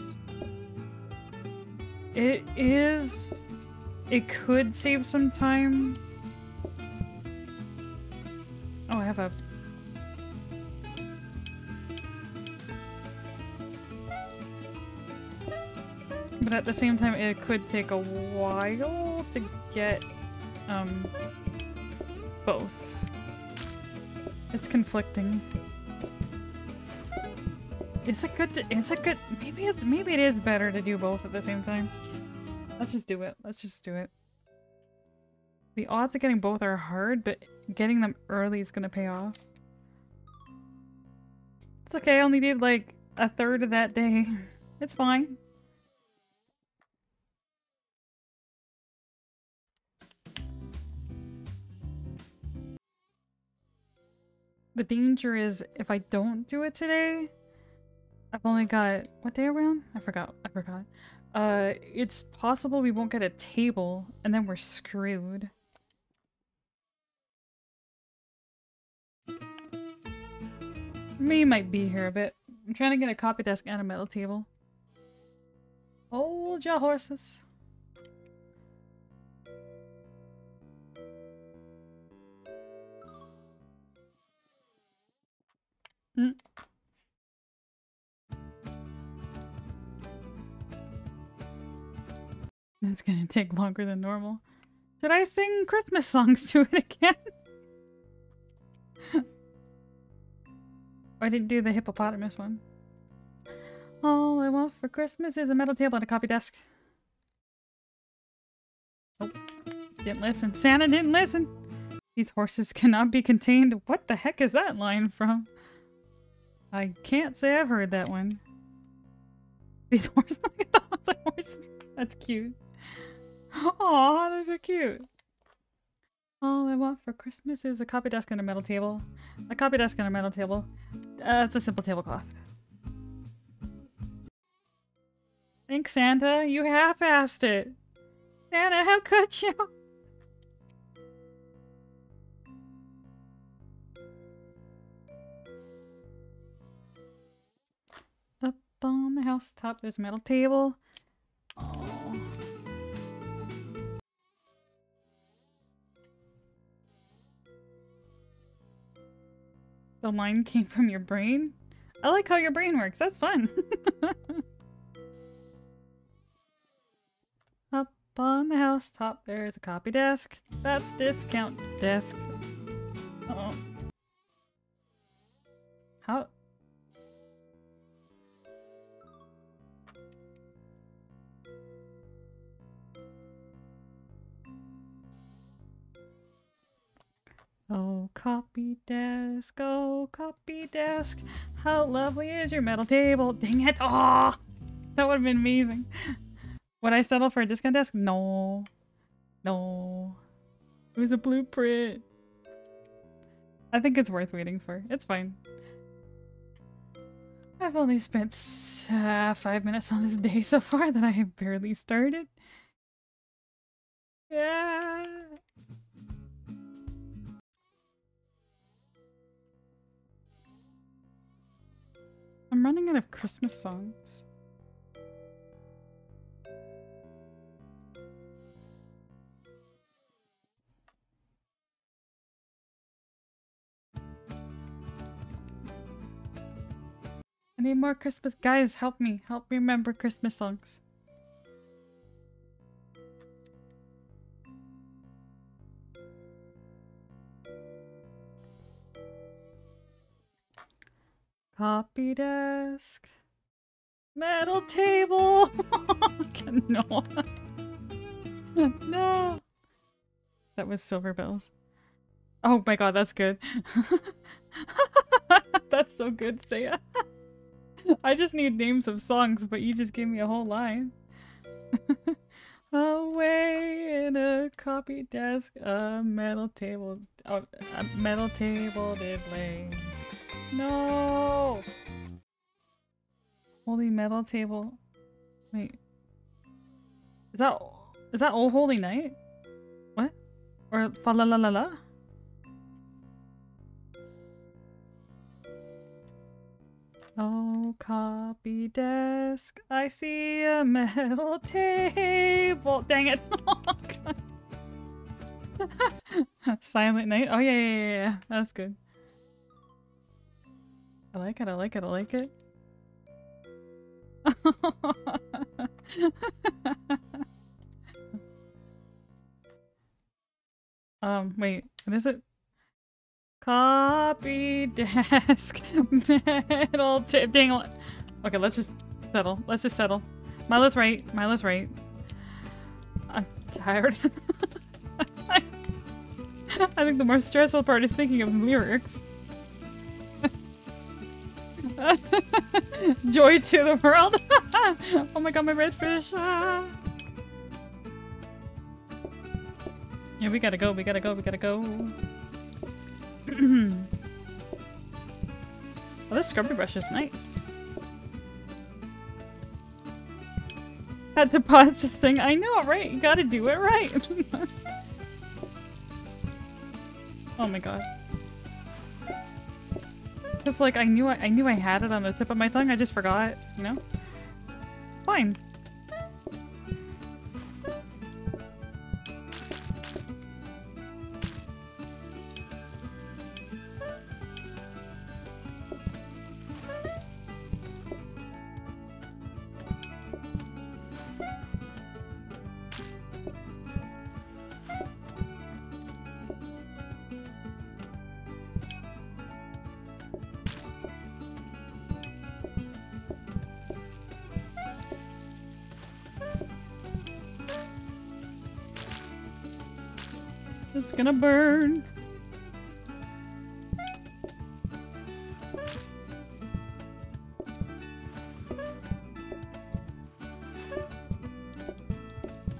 It is... It could save some time. But at the same time, it could take a while to get, um, both. It's conflicting. Is it good to- is it good- maybe it's- maybe it is better to do both at the same time. Let's just do it. Let's just do it. The odds of getting both are hard, but getting them early is gonna pay off. It's okay, I only did like a third of that day. It's fine. The danger is if I don't do it today, I've only got what day on? I forgot. I forgot. Uh, it's possible we won't get a table, and then we're screwed. Me might be here a bit. I'm trying to get a copy desk and a metal table. Hold your horses. Mm. It's gonna take longer than normal. Should I sing Christmas songs to it again? I didn't do the hippopotamus one. All I want for Christmas is a metal table and a copy desk. Oh, didn't listen. Santa didn't listen. These horses cannot be contained. What the heck is that line from? I can't say I've heard that one. These horses, look at the. That's cute. Aw, those are cute. All I want for Christmas is a copy desk and a metal table. A copy desk and a metal table. Uh, it's a simple tablecloth. Thanks, Santa. You half-assed it. Santa, how could you? Up on the housetop, there's a metal table. The line came from your brain? I like how your brain works. That's fun. Up on the housetop, there's a copy desk. That's discount desk. Uh oh. How? Copy desk, oh, copy desk. How lovely is your metal table? Dang it. Oh, that would have been amazing. Would I settle for a discount desk? No. No. It was a blueprint. I think it's worth waiting for. It's fine. I've only spent uh, five minutes on this day so far that I have barely started. Yeah. I'm running out of Christmas songs. I need more Christmas. Guys, help me. Help me remember Christmas songs. Copy desk. Metal table! no. no. That was Silver Bells. Oh my god, that's good. that's so good, Saya. I just need names of songs, but you just gave me a whole line. Away in a copy desk, a metal table, a metal table did lay. No! Holy metal table. Wait. Is that is that Old Holy Night? What? Or fa la la la la? Oh, copy desk. I see a metal table. Dang it. Silent night. Oh, yeah, yeah, yeah, yeah. That's good. I like it. I like it. I like it. um, wait. What is it? Copy desk metal tip. Dang it. Okay, let's just settle. Let's just settle. Milo's right. Milo's right. I'm tired. I think the more stressful part is thinking of lyrics. Joy to the world. oh my god, my redfish. Ah. Yeah, we gotta go. We gotta go. We gotta go. oh, this scrubby brush is nice. Had to pause this thing. I know, right? You gotta do it right. oh my god. Cause like I knew I, I knew I had it on the tip of my tongue. I just forgot. You know. Fine. Gonna burn.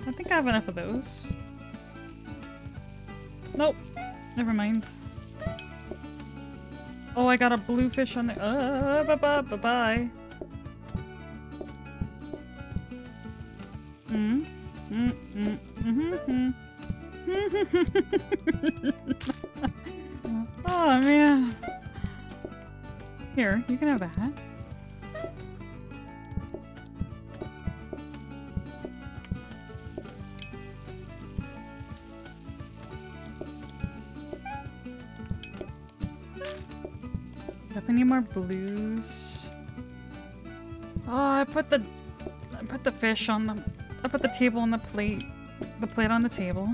I think I have enough of those. Nope. Never mind. Oh, I got a blue fish on the- uh, bye-bye, bye-bye. More blues? Oh, I put the I put the fish on the I put the table on the plate. The plate on the table.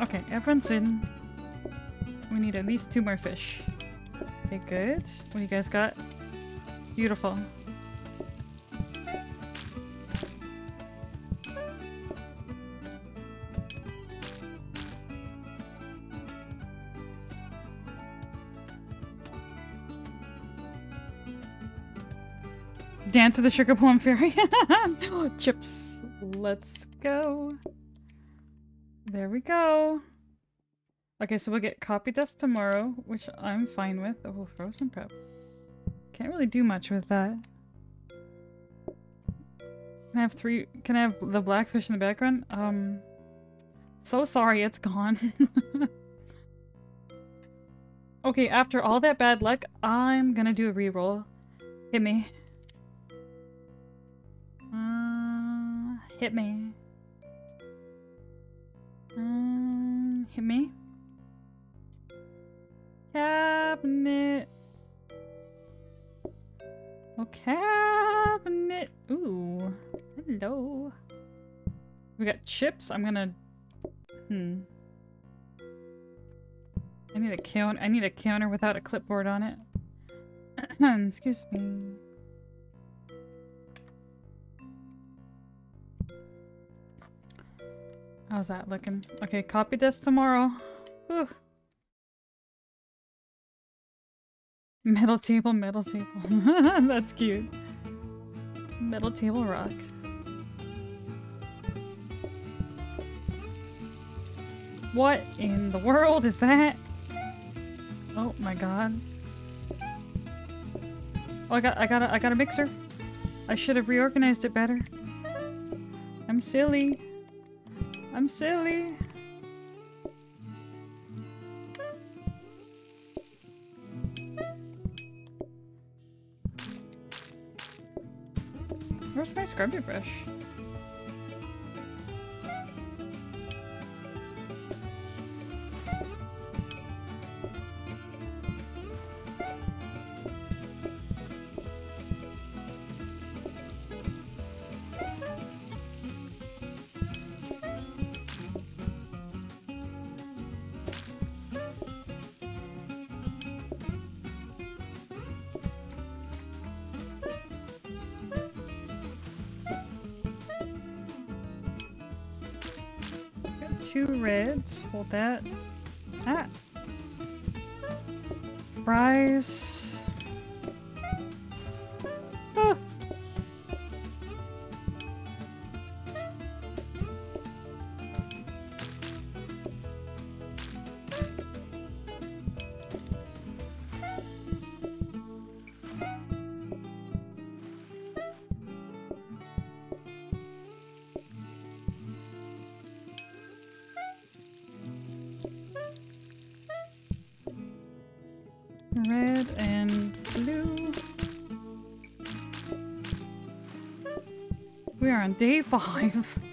Okay, everyone's in. We need at least two more fish. Okay, good. What do you guys got? Beautiful. Dance of the Sugar Plum Fairy. Chips. Let's go. There we go. Okay, so we'll get copy desk tomorrow, which I'm fine with. Oh, frozen prep. Can't really do much with that. Can I have three- can I have the blackfish in the background? Um, so sorry, it's gone. okay, after all that bad luck, I'm gonna do a reroll. Hit me. Hit me. Um, hit me. Cabinet. Oh, cabinet. Ooh. Hello. We got chips. I'm gonna... Hmm. I need a counter. I need a counter without a clipboard on it. Excuse me. How's that looking? Okay, copy this tomorrow. Whew. Metal table, metal table. That's cute. Metal table rock. What in the world is that? Oh my god. Oh, I got, I got, a, I got a mixer. I should have reorganized it better. I'm silly. I'm silly. Where's my scrubby brush? Hold that. On day five.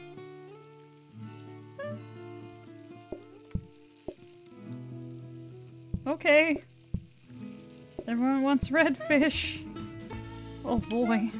Okay. Everyone wants redfish. Oh boy.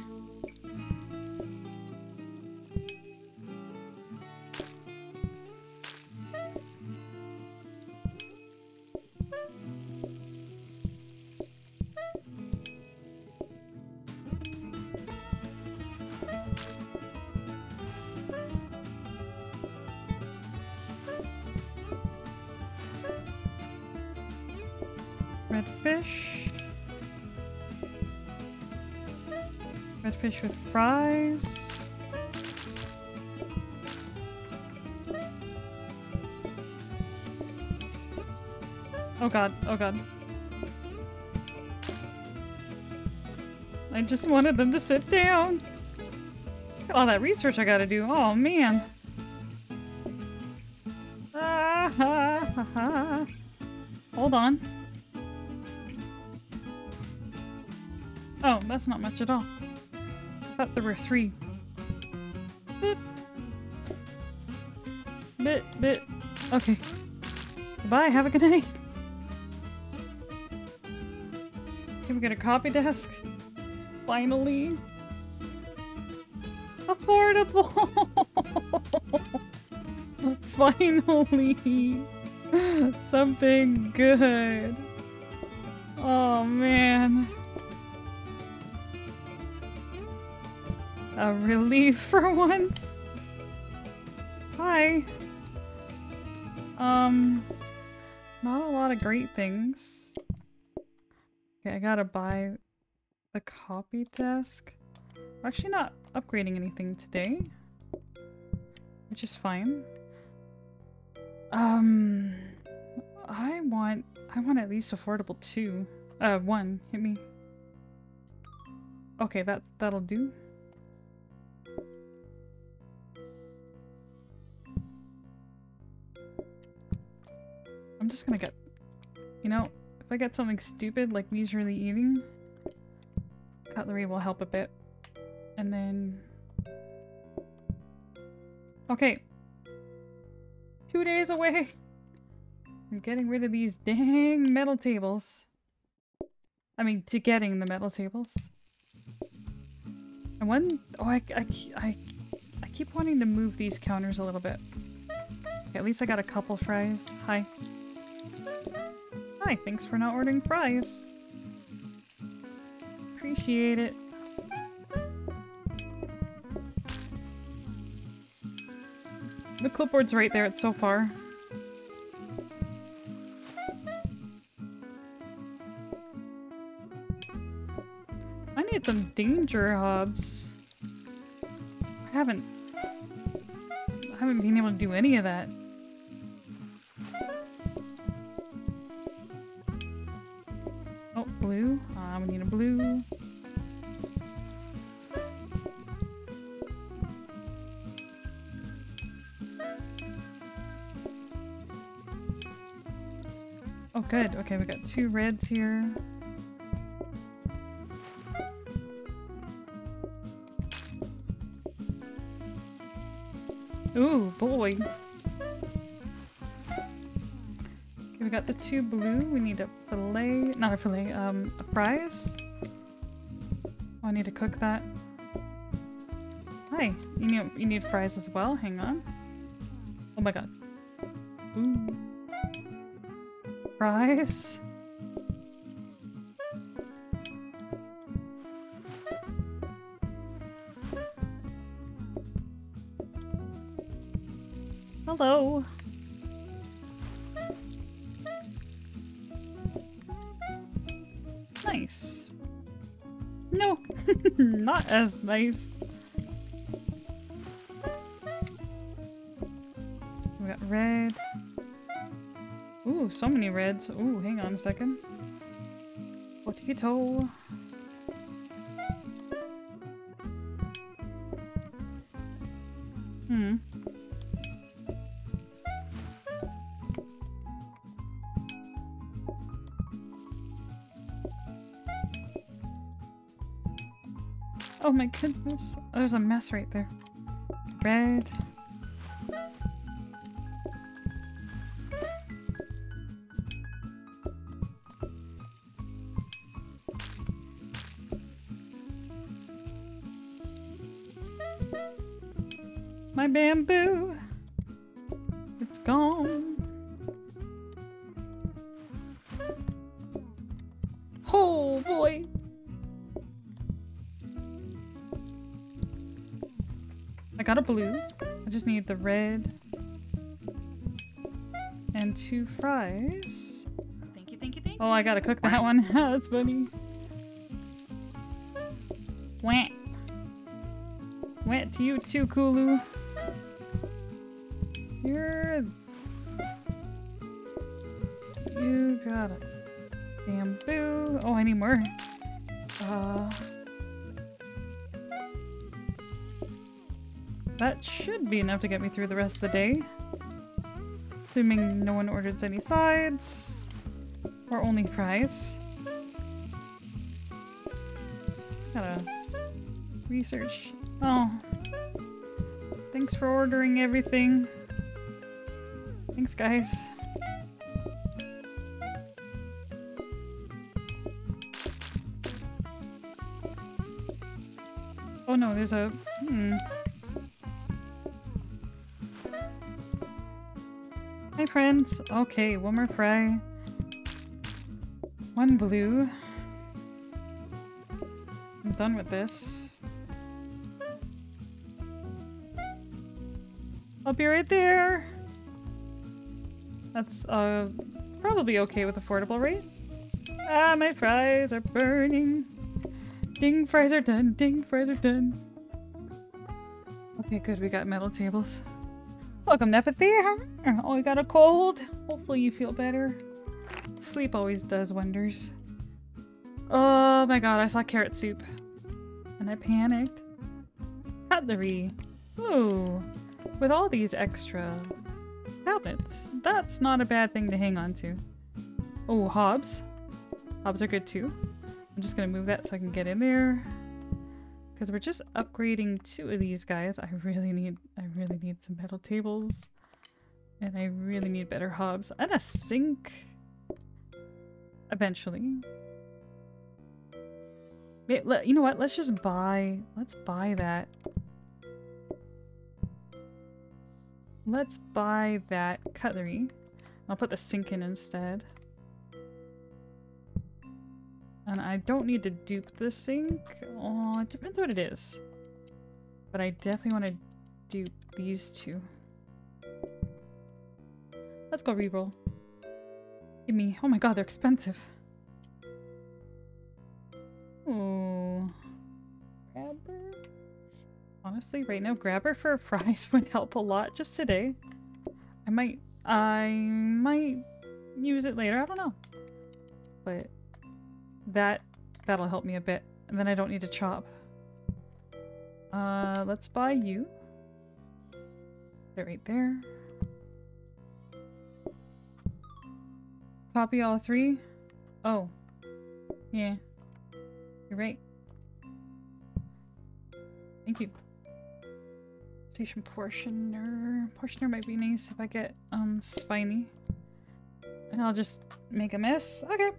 Oh god, oh god. I just wanted them to sit down. All that research I gotta do. Oh man. Ah, ha, ha, ha. Hold on. Oh, that's not much at all. There were three. Bit. Bit, bit. Okay. Goodbye, have a good night. Can we get a copy desk? Finally. Affordable! Finally! Something good. Oh man. A relief for once. Hi. Um, not a lot of great things. Okay, I gotta buy the copy desk. We're actually not upgrading anything today, which is fine. Um, I want I want at least affordable two. Uh, one. Hit me. Okay, that that'll do. Just gonna get, you know, if I get something stupid like leisurely eating, cutlery will help a bit. And then, okay, two days away. I'm getting rid of these dang metal tables. I mean, to getting the metal tables. And one, oh, I, I, I, I keep wanting to move these counters a little bit. At least I got a couple fries. Hi. Hi, thanks for not ordering fries. Appreciate it. The clipboard's right there, it's so far. I need some danger hobs. I haven't... I haven't been able to do any of that. Okay, we got two reds here. Ooh, boy. Okay, we got the two blue. We need a fillet. Not a fillet, um, a fries. Oh, I need to cook that. Hi. You need, you need fries as well? Hang on. Oh my god. Fries. Hello. Nice. No, not as nice. So many reds. Ooh, hang on a second. Potato. Hmm. Oh my goodness. There's a mess right there. Red. Blue. I just need the red. And two fries. Thank you, thank you, thank you. Oh, I gotta cook that one. That's funny. Wah. Went to you too, Kulu. Be enough to get me through the rest of the day. Assuming no one orders any sides. Or only fries. Gotta research. Oh. Thanks for ordering everything. Thanks, guys. Oh no, there's a... Hmm. Friends. Okay, one more fry. One blue. I'm done with this. I'll be right there. That's uh probably okay with affordable rate. Ah, my fries are burning. Ding, fries are done. Ding, fries are done. Okay, good. We got metal tables. Welcome, Nepathy. Oh, you got a cold? Hopefully you feel better. Sleep always does wonders. Oh my god, I saw carrot soup. And I panicked. Cutlery. Ooh. With all these extra cabinets. That's not a bad thing to hang on to. Oh, hobs. Hobs are good too. I'm just gonna move that so I can get in there. Because we're just upgrading two of these guys. I really need I really need some metal tables. And I really need better hobs. And a sink. Eventually. You know what? Let's just buy... Let's buy that. Let's buy that cutlery. I'll put the sink in instead. And I don't need to dupe the sink. Oh, it depends what it is. But I definitely want to dupe these two. Let's go reroll. Give me... Oh my god, they're expensive. Oh. Grabber. Honestly, right now, grabber for a fries would help a lot just today. I might, I might use it later. I don't know. But that, that'll help me a bit. And then I don't need to chop. Uh, let's buy you. They're right there. Copy all three? Oh. Yeah. You're right. Thank you. Station portioner. Portioner might be nice if I get um spiny. And I'll just make a mess. Okay.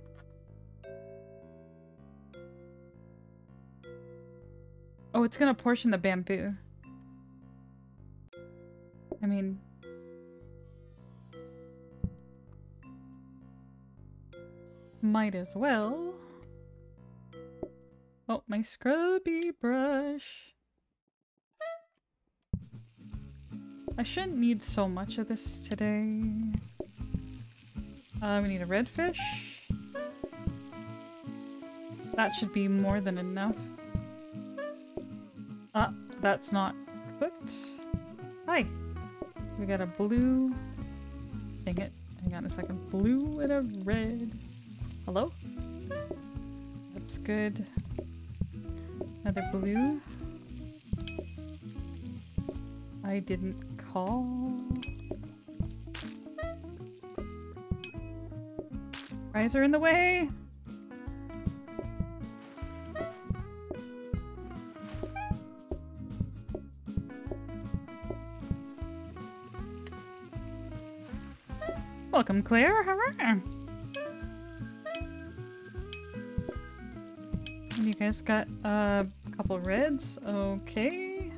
It's gonna portion the bamboo. I mean... Might as well. Oh, my scrubby brush. I shouldn't need so much of this today. Uh, we need a redfish. That should be more than enough. Ah, that's not cooked. Hi! We got a blue... Dang it. Hang on a second. Blue and a red. Hello? That's good. Another blue. I didn't call. Fries are in the way! Welcome, Claire. Hurrah! And you guys got a couple reds. Okay.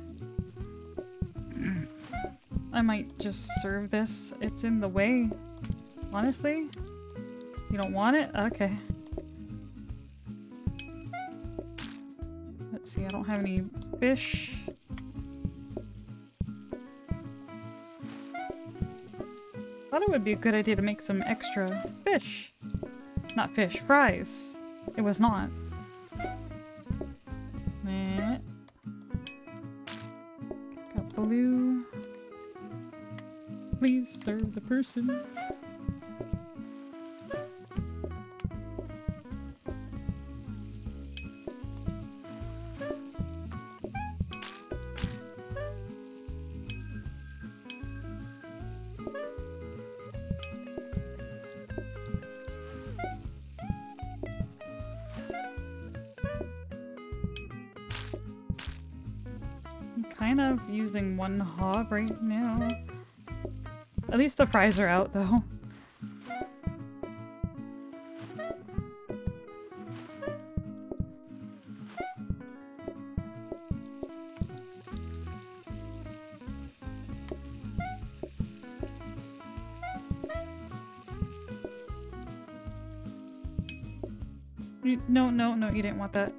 I might just serve this. It's in the way. Honestly? You don't want it? Okay. Let's see, I don't have any fish. It would be a good idea to make some extra fish. Not fish, fries. It was not. Meh. Got blue. Please serve the person. Right now. At least the fries are out though. No, no, no, you didn't want that.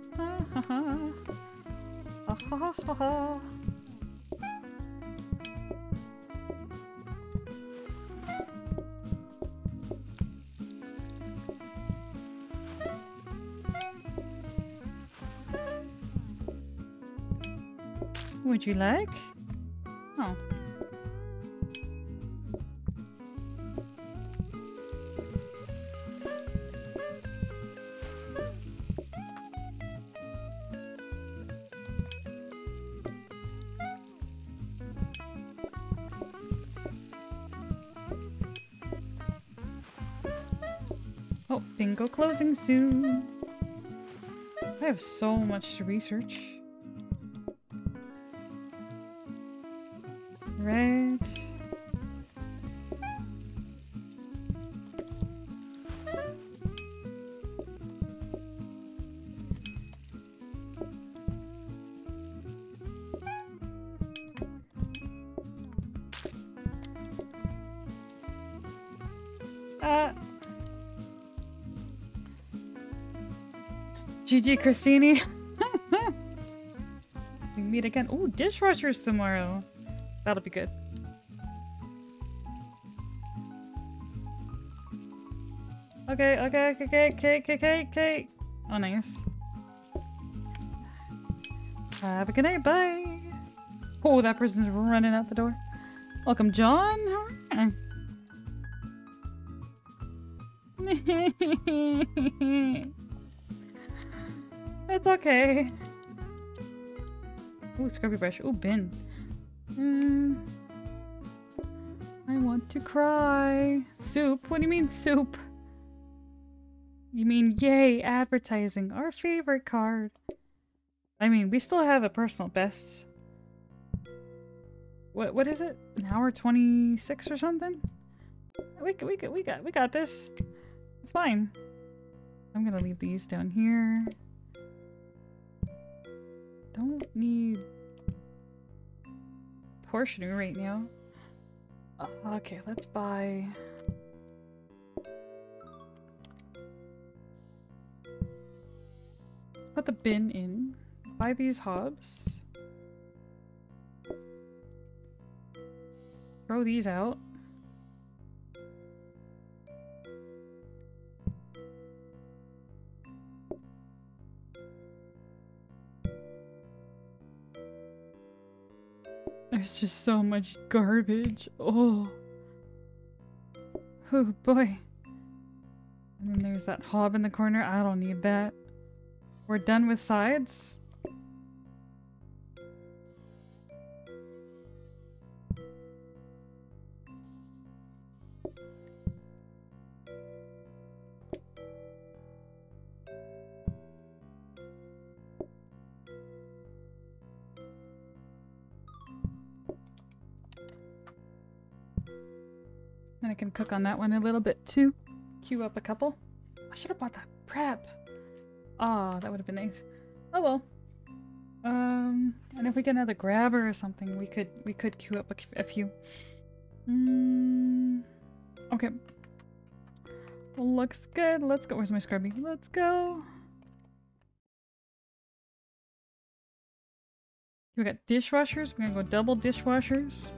Would you like? Oh. Oh, bingo closing soon. I have so much to research. GG Christini. we meet again. Ooh, dishwashers tomorrow. That'll be good. Okay, okay, okay, okay, okay, okay, okay, okay. Oh, nice. Have a good night, bye. Oh, that person's running out the door. Welcome, John. Scrubby brush. Ooh, bin. Mm. I want to cry. Soup? What do you mean soup? You mean yay, advertising. Our favorite card. I mean, we still have a personal best. What what is it? An hour 26 or something? We we we got we got this. It's fine. I'm gonna leave these down here. Don't need portioning right now. Uh, okay, let's buy. Let's put the bin in. Buy these hobs. Throw these out. Just so much garbage. Oh. Oh boy. And then there's that hob in the corner. I don't need that. We're done with sides? Cook on that one a little bit too. Queue up a couple. I should have bought that prep. Ah, oh, that would have been nice. Oh well. Um, and if we get another grabber or something, we could we could queue up a, a few. Mm, okay. Looks good. Let's go. Where's my scrubby? Let's go. We got dishwashers. We're gonna go double dishwashers.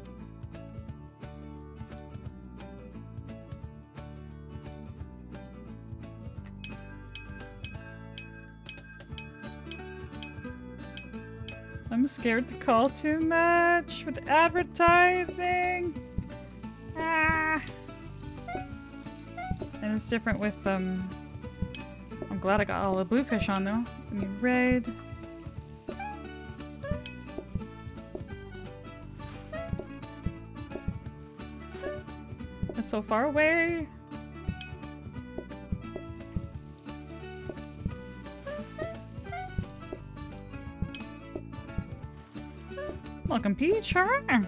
Scared to call too much with advertising. Ah. And it's different with, um... I'm glad I got all the blue fish on though. I mean, red. It's so far away. Welcome, Peach. Huh? Yeah,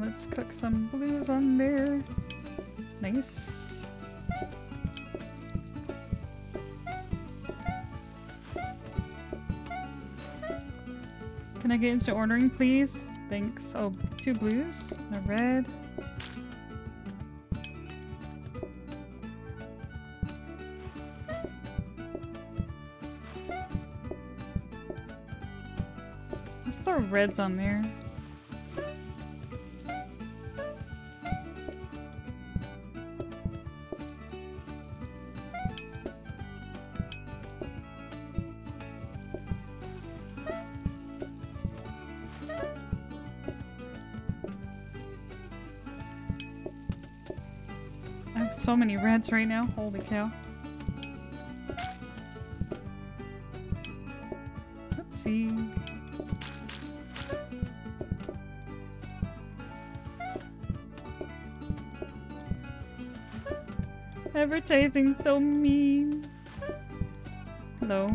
let's cook some blues on there. Nice. Can I get into ordering, please? Thanks. Oh, two blues, and a red. Reds on there. I have so many reds right now. Holy cow. Advertising so mean. Hello.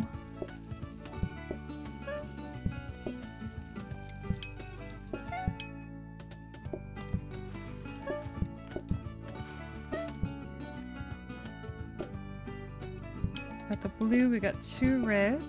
Got the blue, we got two reds.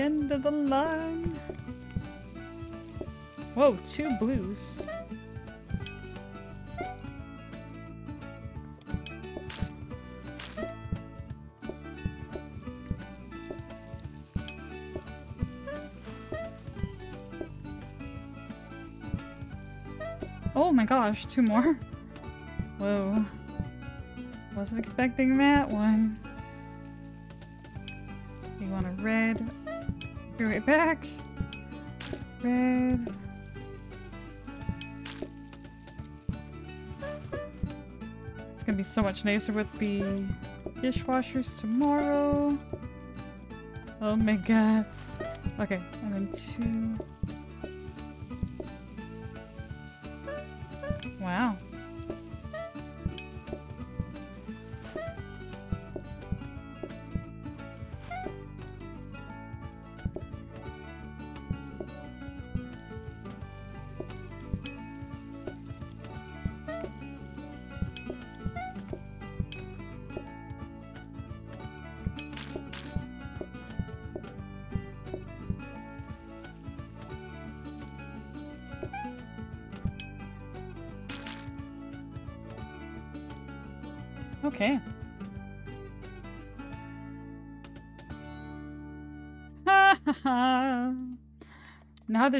End of the line. Whoa, two blues. Oh my gosh, two more. Whoa. Wasn't expecting that one. So much nicer with the dishwashers tomorrow. Oh my god. Okay, and then two.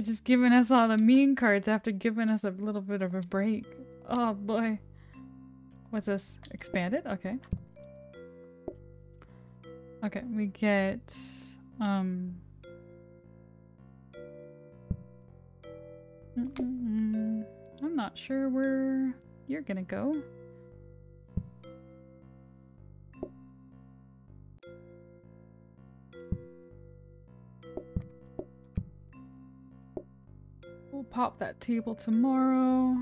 Just giving us all the mean cards after giving us a little bit of a break. Oh boy. What's this? Expanded? Okay. Okay, we get um mm -mm -mm. I'm not sure where you're gonna go. Pop that table tomorrow.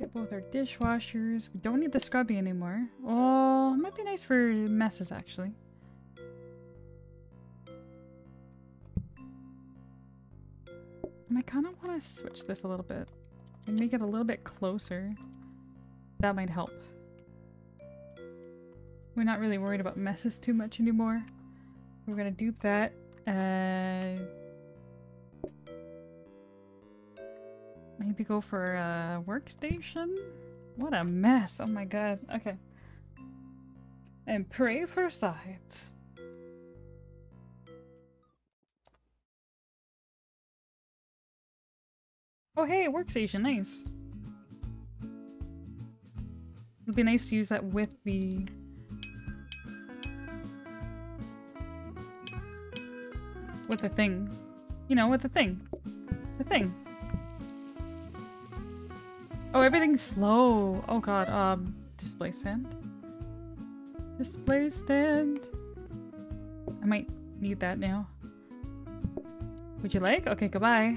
Get both our dishwashers. We don't need the scrubby anymore. Oh, it might be nice for messes actually. And I kind of want to switch this a little bit and make it a little bit closer. That might help. We're not really worried about messes too much anymore. We're gonna dupe that. Uh, maybe go for a workstation? What a mess. Oh my god. Okay. And pray for sight. Oh hey, workstation. Nice. It'd be nice to use that with the with the thing. You know, with the thing. The thing. Oh, everything's slow. Oh god, um, display stand? Display stand. I might need that now. Would you like? Okay, goodbye.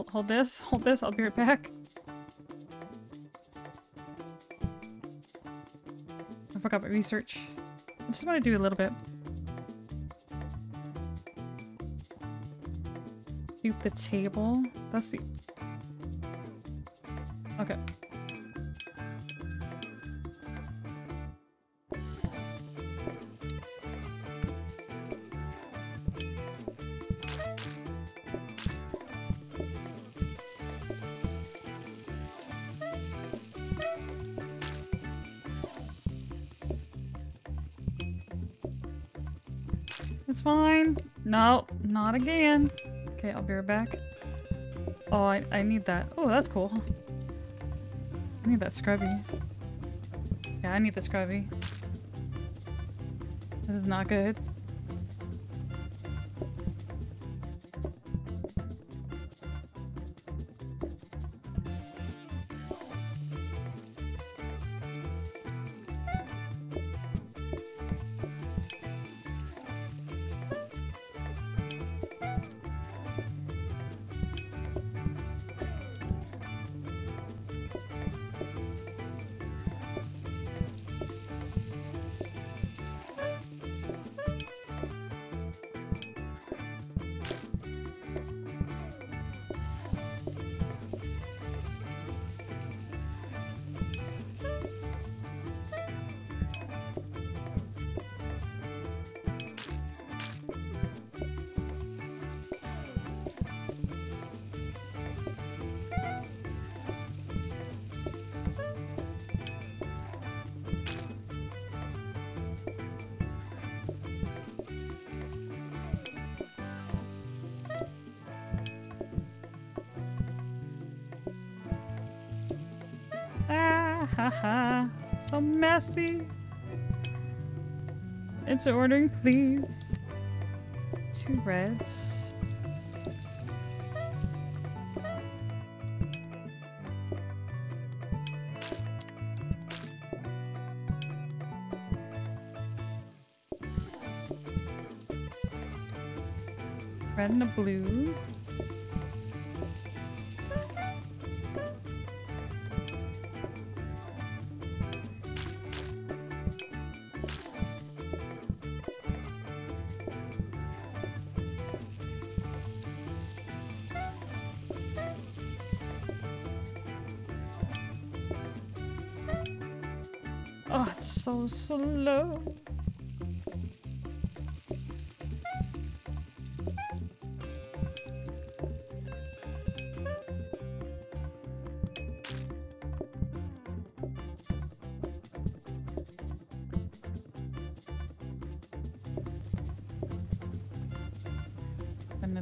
Hold, hold, this, hold this, I'll be right back. I forgot my research. I just want to do a little bit. Do the table. That's the... back. Oh, I, I need that. Oh, that's cool. I need that scrubby. Yeah, I need the scrubby. This is not good. Instant ordering, please. Two reds. Red and a blue.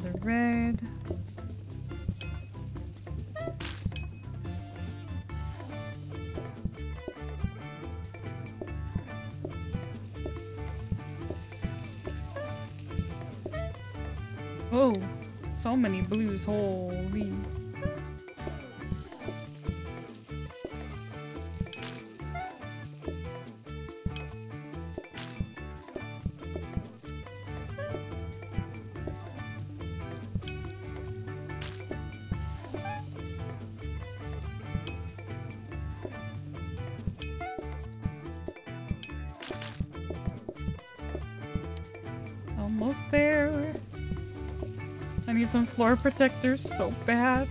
Another red. Oh, so many blues, holy. Protectors so bad.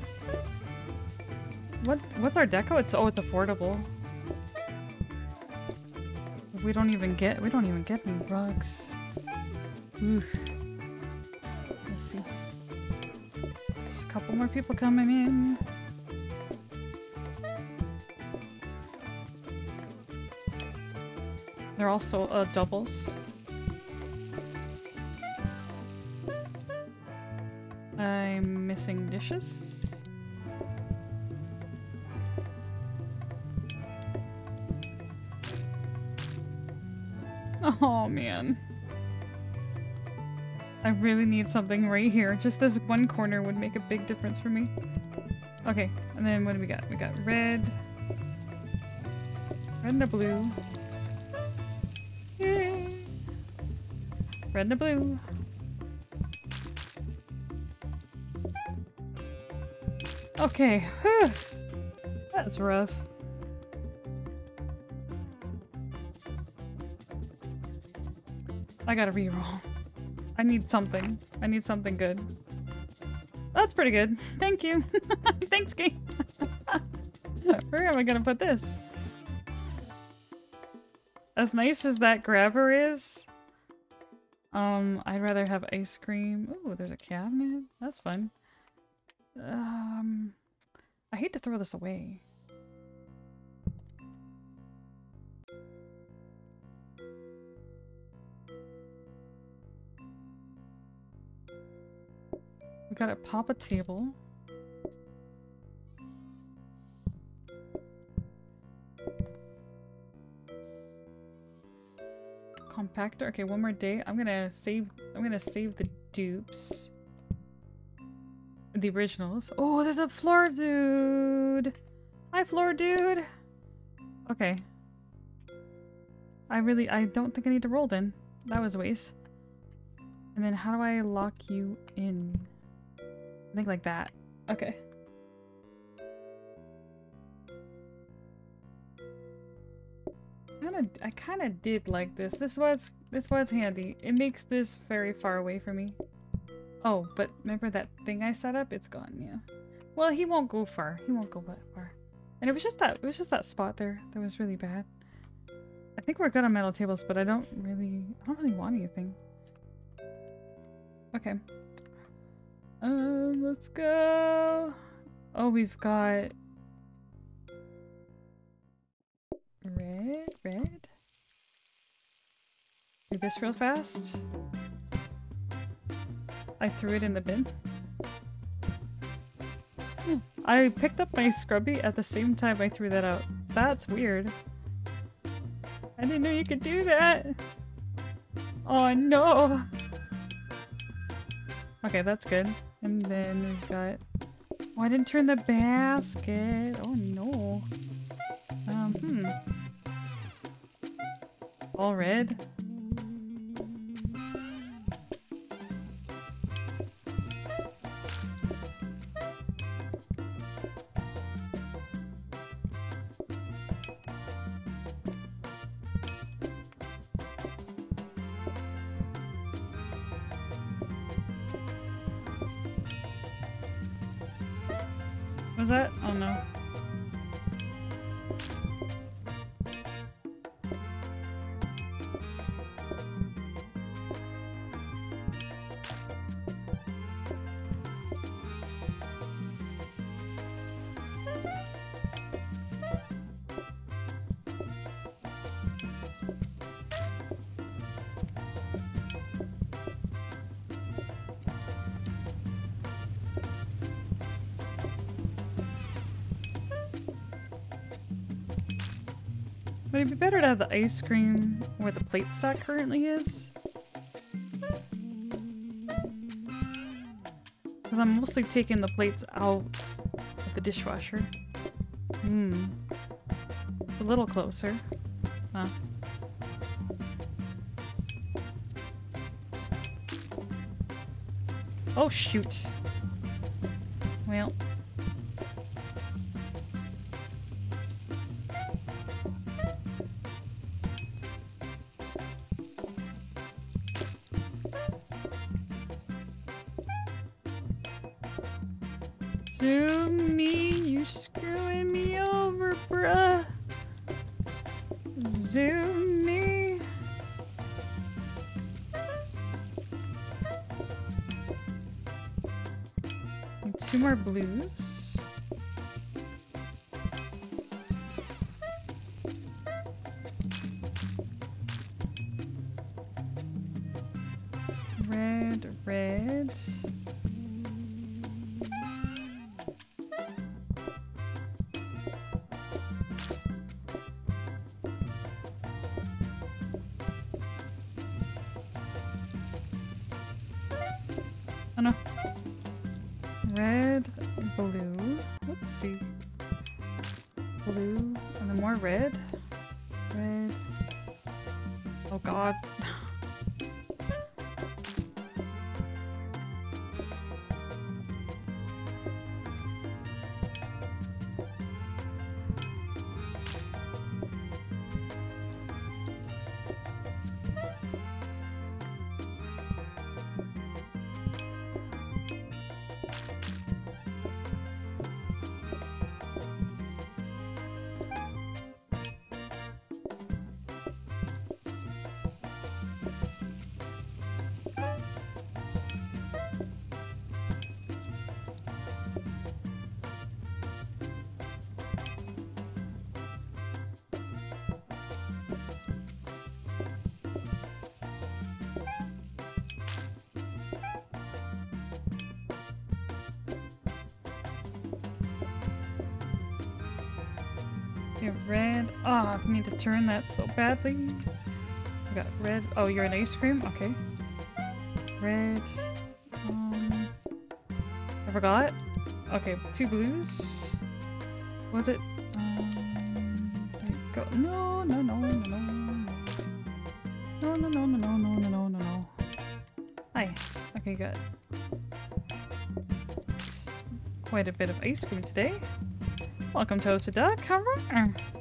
What what's our deco? It's oh it's affordable. We don't even get we don't even get any rugs. Oof. Let's see. There's a couple more people coming in. They're also uh, doubles. Dishes. Oh man. I really need something right here. Just this one corner would make a big difference for me. Okay, and then what do we got? We got red. Red and a blue. Yay! Red and a blue. Okay. That's rough. I gotta reroll. I need something. I need something good. That's pretty good. Thank you. Thanks, game. Where am I gonna put this? As nice as that grabber is, um, I'd rather have ice cream. Ooh, there's a cabinet. That's fun. Um, I hate to throw this away. We gotta pop a table. Compactor. Okay, one more day. I'm gonna save. I'm gonna save the dupes. The originals. Oh, there's a floor dude. Hi, floor dude. Okay. I really. I don't think I need to roll then. That was a waste. And then how do I lock you in? I think like that. Okay. Kinda, I kind of did like this. This was this was handy. It makes this very far away from me. Oh, but remember that thing I set up? It's gone. Yeah. Well, he won't go far. He won't go that far. And it was just that it was just that spot there that was really bad. I think we're good on metal tables, but I don't really I don't really want anything. Okay. Um, let's go. Oh, we've got red, red. Do this real fast. I threw it in the bin. I picked up my scrubby at the same time I threw that out. That's weird. I didn't know you could do that. Oh no. Okay, that's good. And then we've got... Oh, I didn't turn the basket. Oh no. Um, hmm. All red. Better to have the ice cream where the plate stack currently is? Because I'm mostly taking the plates out of the dishwasher. Hmm. A little closer. Huh. Oh shoot. Zoom me, you screwing me over, bruh. Zoom me. Two more blues. I need to turn that so badly. We got red. Oh, you're an ice cream? Okay. Red. Um, I forgot. Okay, two blues. Was it? Um, go. No, no, no, no, no. No, no, no, no, no, no, no, no, no. Hi. Okay, good. Quite a bit of ice cream today. Welcome, Toasted Duck. How are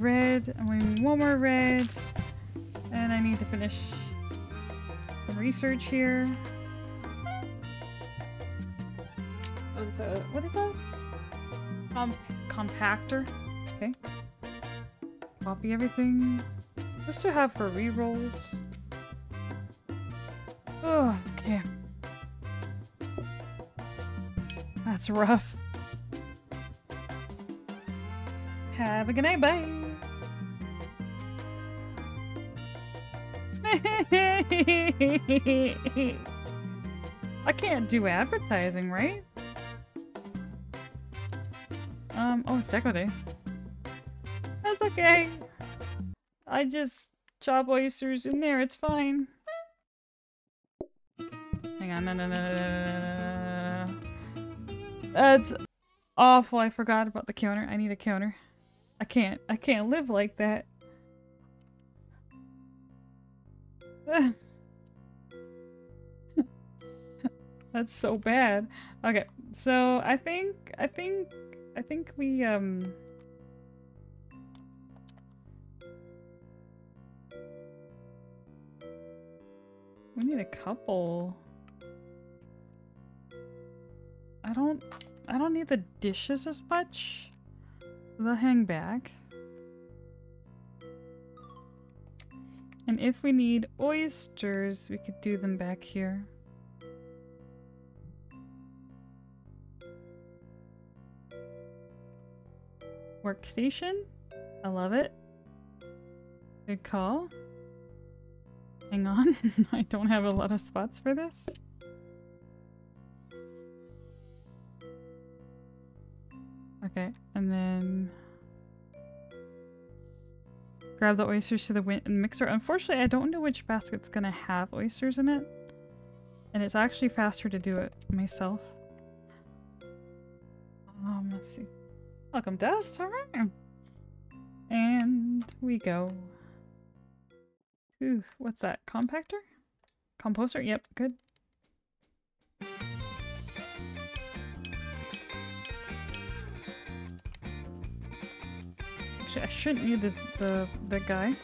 red. I'm waiting one more red. And I need to finish some research here. What is that? What is that? Com compactor. Okay. Copy everything. Just to have for rerolls. Oh, okay. That's rough. Have a good night, bye. I can't do advertising, right? Um, oh, it's Deco Day. That's okay. I just chop oysters in there, it's fine. Hang on, no, no, no, no, no, no. That's awful, I forgot about the counter. I need a counter. I can't, I can't live like that. That's so bad. Okay, so I think, I think, I think we, um... We need a couple. I don't, I don't need the dishes as much. They'll hang back. And if we need oysters, we could do them back here. Workstation? I love it. Good call. Hang on, I don't have a lot of spots for this. Okay, and then grab the oysters to the and mixer. Unfortunately, I don't know which basket's gonna have oysters in it. And it's actually faster to do it myself. Um, let's see. Welcome, Dust. Alright. And we go. Ooh, what's that? Compactor? Composter? Yep, good. Actually, I shouldn't need this the the guy.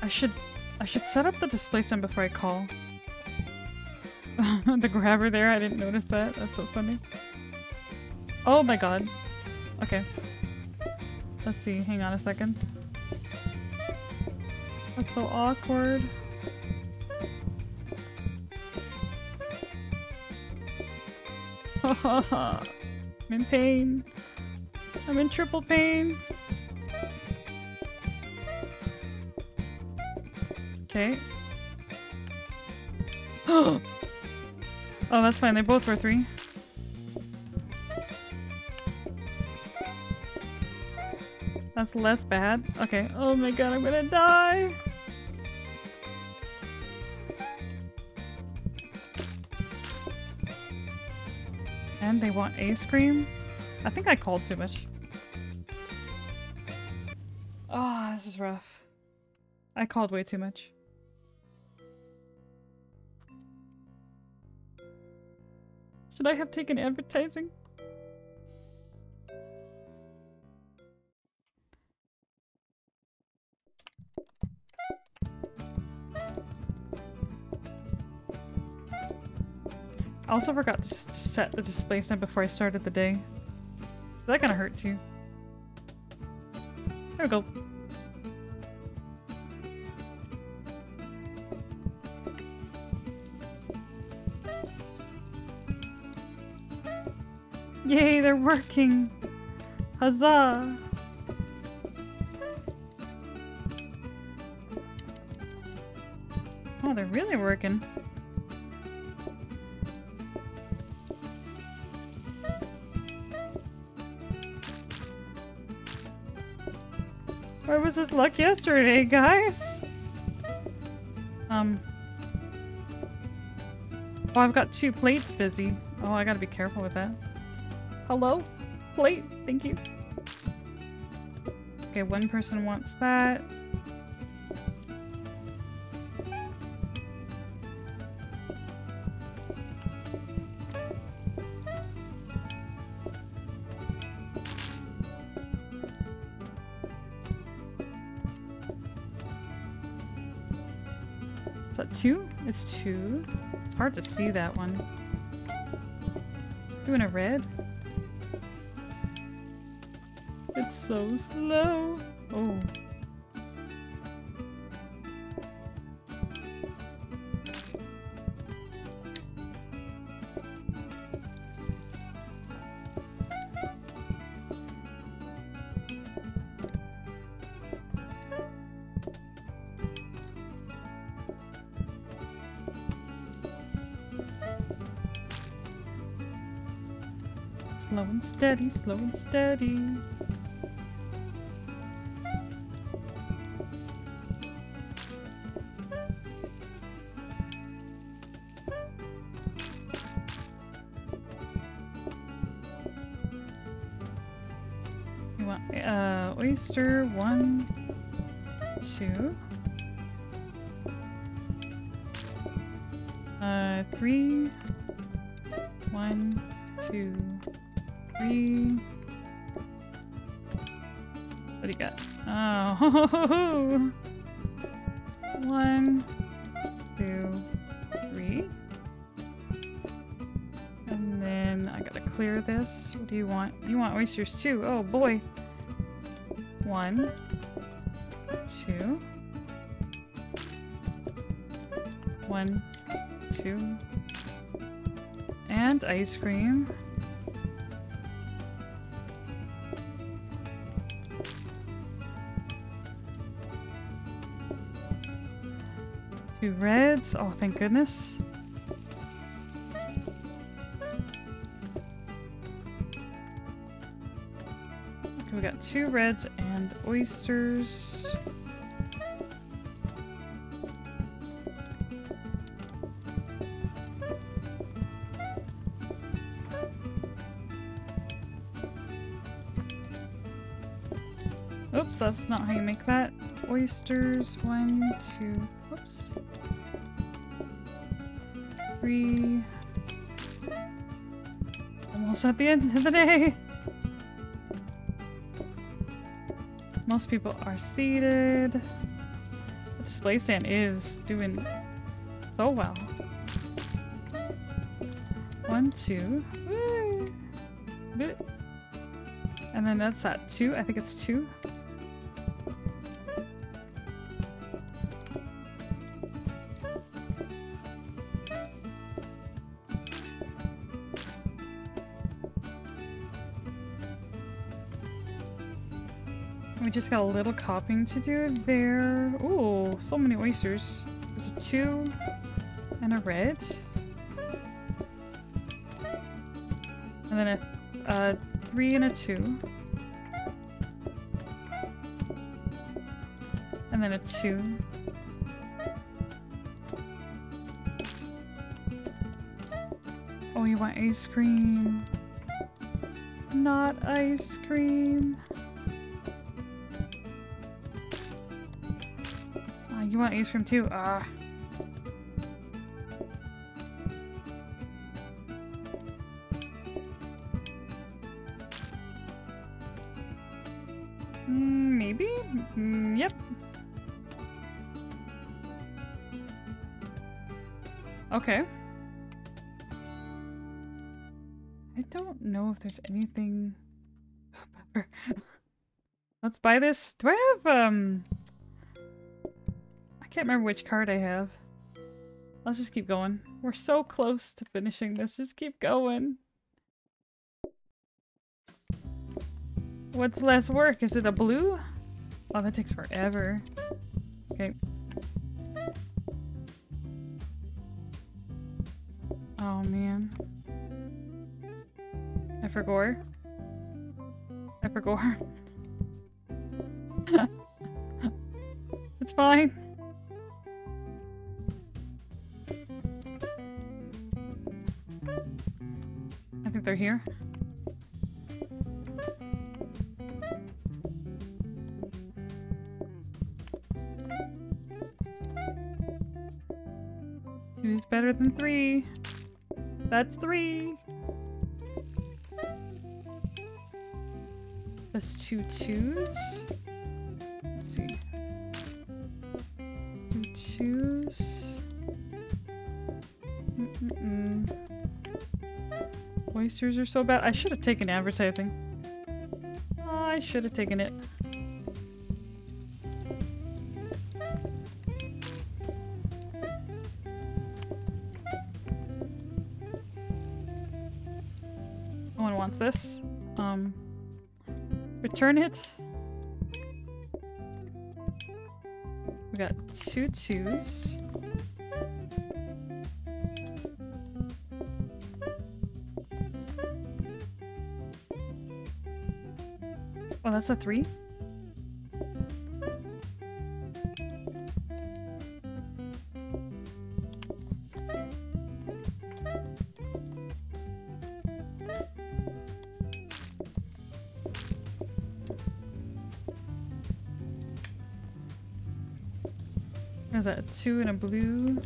I should I should set up the displacement before I call. the grabber there, I didn't notice that. That's so funny. Oh my god. Okay. Let's see, hang on a second. That's so awkward. I'm in pain. I'm in triple pain. Okay. Oh, oh, that's fine. They both were three. That's less bad. Okay. Oh my god, I'm gonna die! And they want ice cream? I think I called too much. Oh, this is rough. I called way too much. Should I have taken advertising? I also forgot to set the displacement before I started the day. That kind of hurts you. There we go. Yay, they're working! Huzzah! Oh, they're really working. Where was this luck yesterday, guys? Um. Oh, I've got two plates busy. Oh, I gotta be careful with that. Hello? Plate? Thank you. Okay, one person wants that. Is that two? It's two. It's hard to see that one. Doing a red? So slow. Oh. Slow and steady, slow and steady. Oyster one, two, uh three, one, two, three. What do you got? Oh, one, two, three. And then I gotta clear this. What do you want? You want oysters too? Oh boy. One, two, one, two, and ice cream. Two reds. Oh, thank goodness. Two reds and oysters. Oops, that's not how you make that. Oysters, one, two, whoops. Three. Almost at the end of the day. Most people are seated. The display stand is doing so well. One, two. And then that's at two. I think it's two. Just got a little copying to do there. Ooh, so many oysters. There's a two and a red. And then a, a three and a two. And then a two. Oh, you want ice cream? Not ice cream. You want ice cream too? Ah. Mm, maybe? Mm, yep. Okay. I don't know if there's anything. Let's buy this. Do I have, um... Can't remember which card I have. Let's just keep going. We're so close to finishing this. Just keep going. What's less work? Is it a blue? Oh, that takes forever. Okay. Oh, man. I forgot. I forgot. fine. I think they're here. Two's better than three. That's three. That's two twos. Let's see. Two twos. Mm -mm -mm. Oysters are so bad. I should have taken advertising. I should have taken it. No one wants this. Um, return it. We got two twos. That's a three? Is that a two and a blue?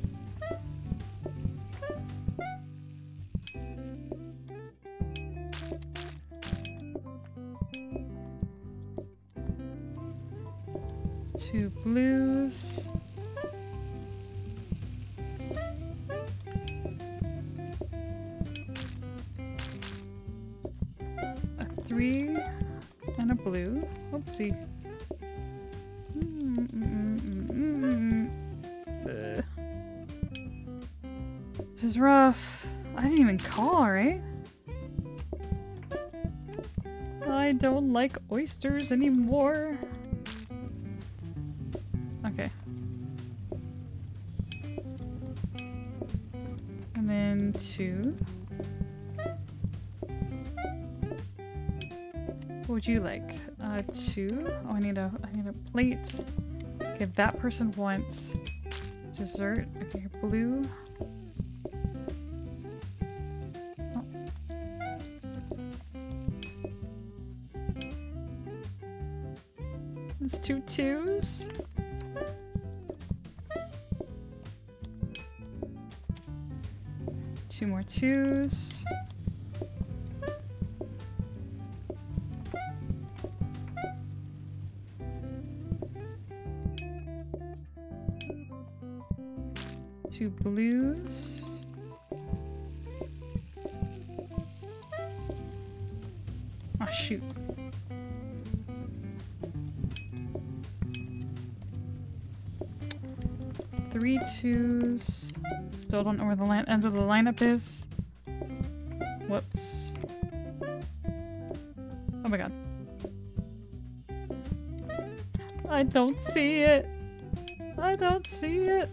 Oysters anymore. Okay. And then two. What would you like? Uh, two? Oh, I need a, I need a plate. Okay, that person wants dessert. Okay, blue. Two twos. Two more twos. Still don't know where the end of the lineup is. Whoops. Oh my god. I don't see it. I don't see it.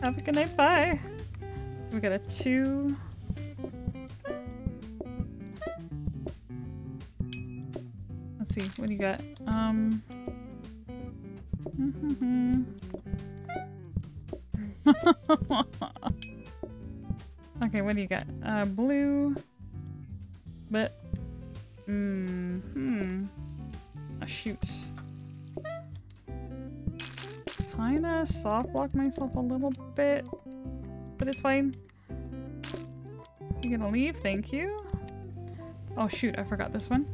Have a good night. Bye. We got a two. See. What do you got? Um. okay, what do you got? Uh, blue. But. Mm hmm. Oh, shoot. Kinda soft block myself a little bit. But it's fine. You gonna leave? Thank you. Oh shoot, I forgot this one.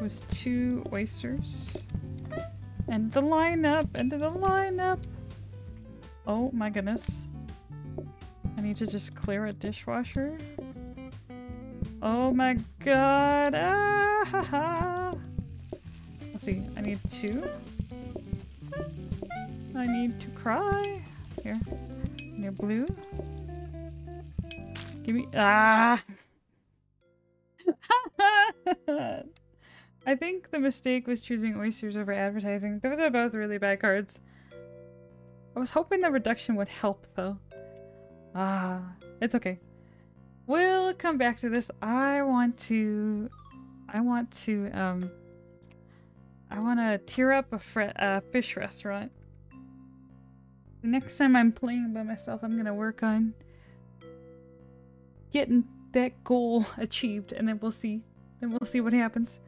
Was two oysters. And the lineup! Into the lineup! Oh my goodness. I need to just clear a dishwasher. Oh my god! Ah, ha, ha. Let's see, I need two. I need to cry. Here. Near blue. Give me ah I think the mistake was choosing oysters over advertising. Those are both really bad cards. I was hoping the reduction would help though. Ah. It's okay. We'll come back to this. I want to... I want to, um... I want to tier up a uh, fish restaurant. The next time I'm playing by myself, I'm going to work on getting that goal achieved, and then we'll see. Then we'll see what happens.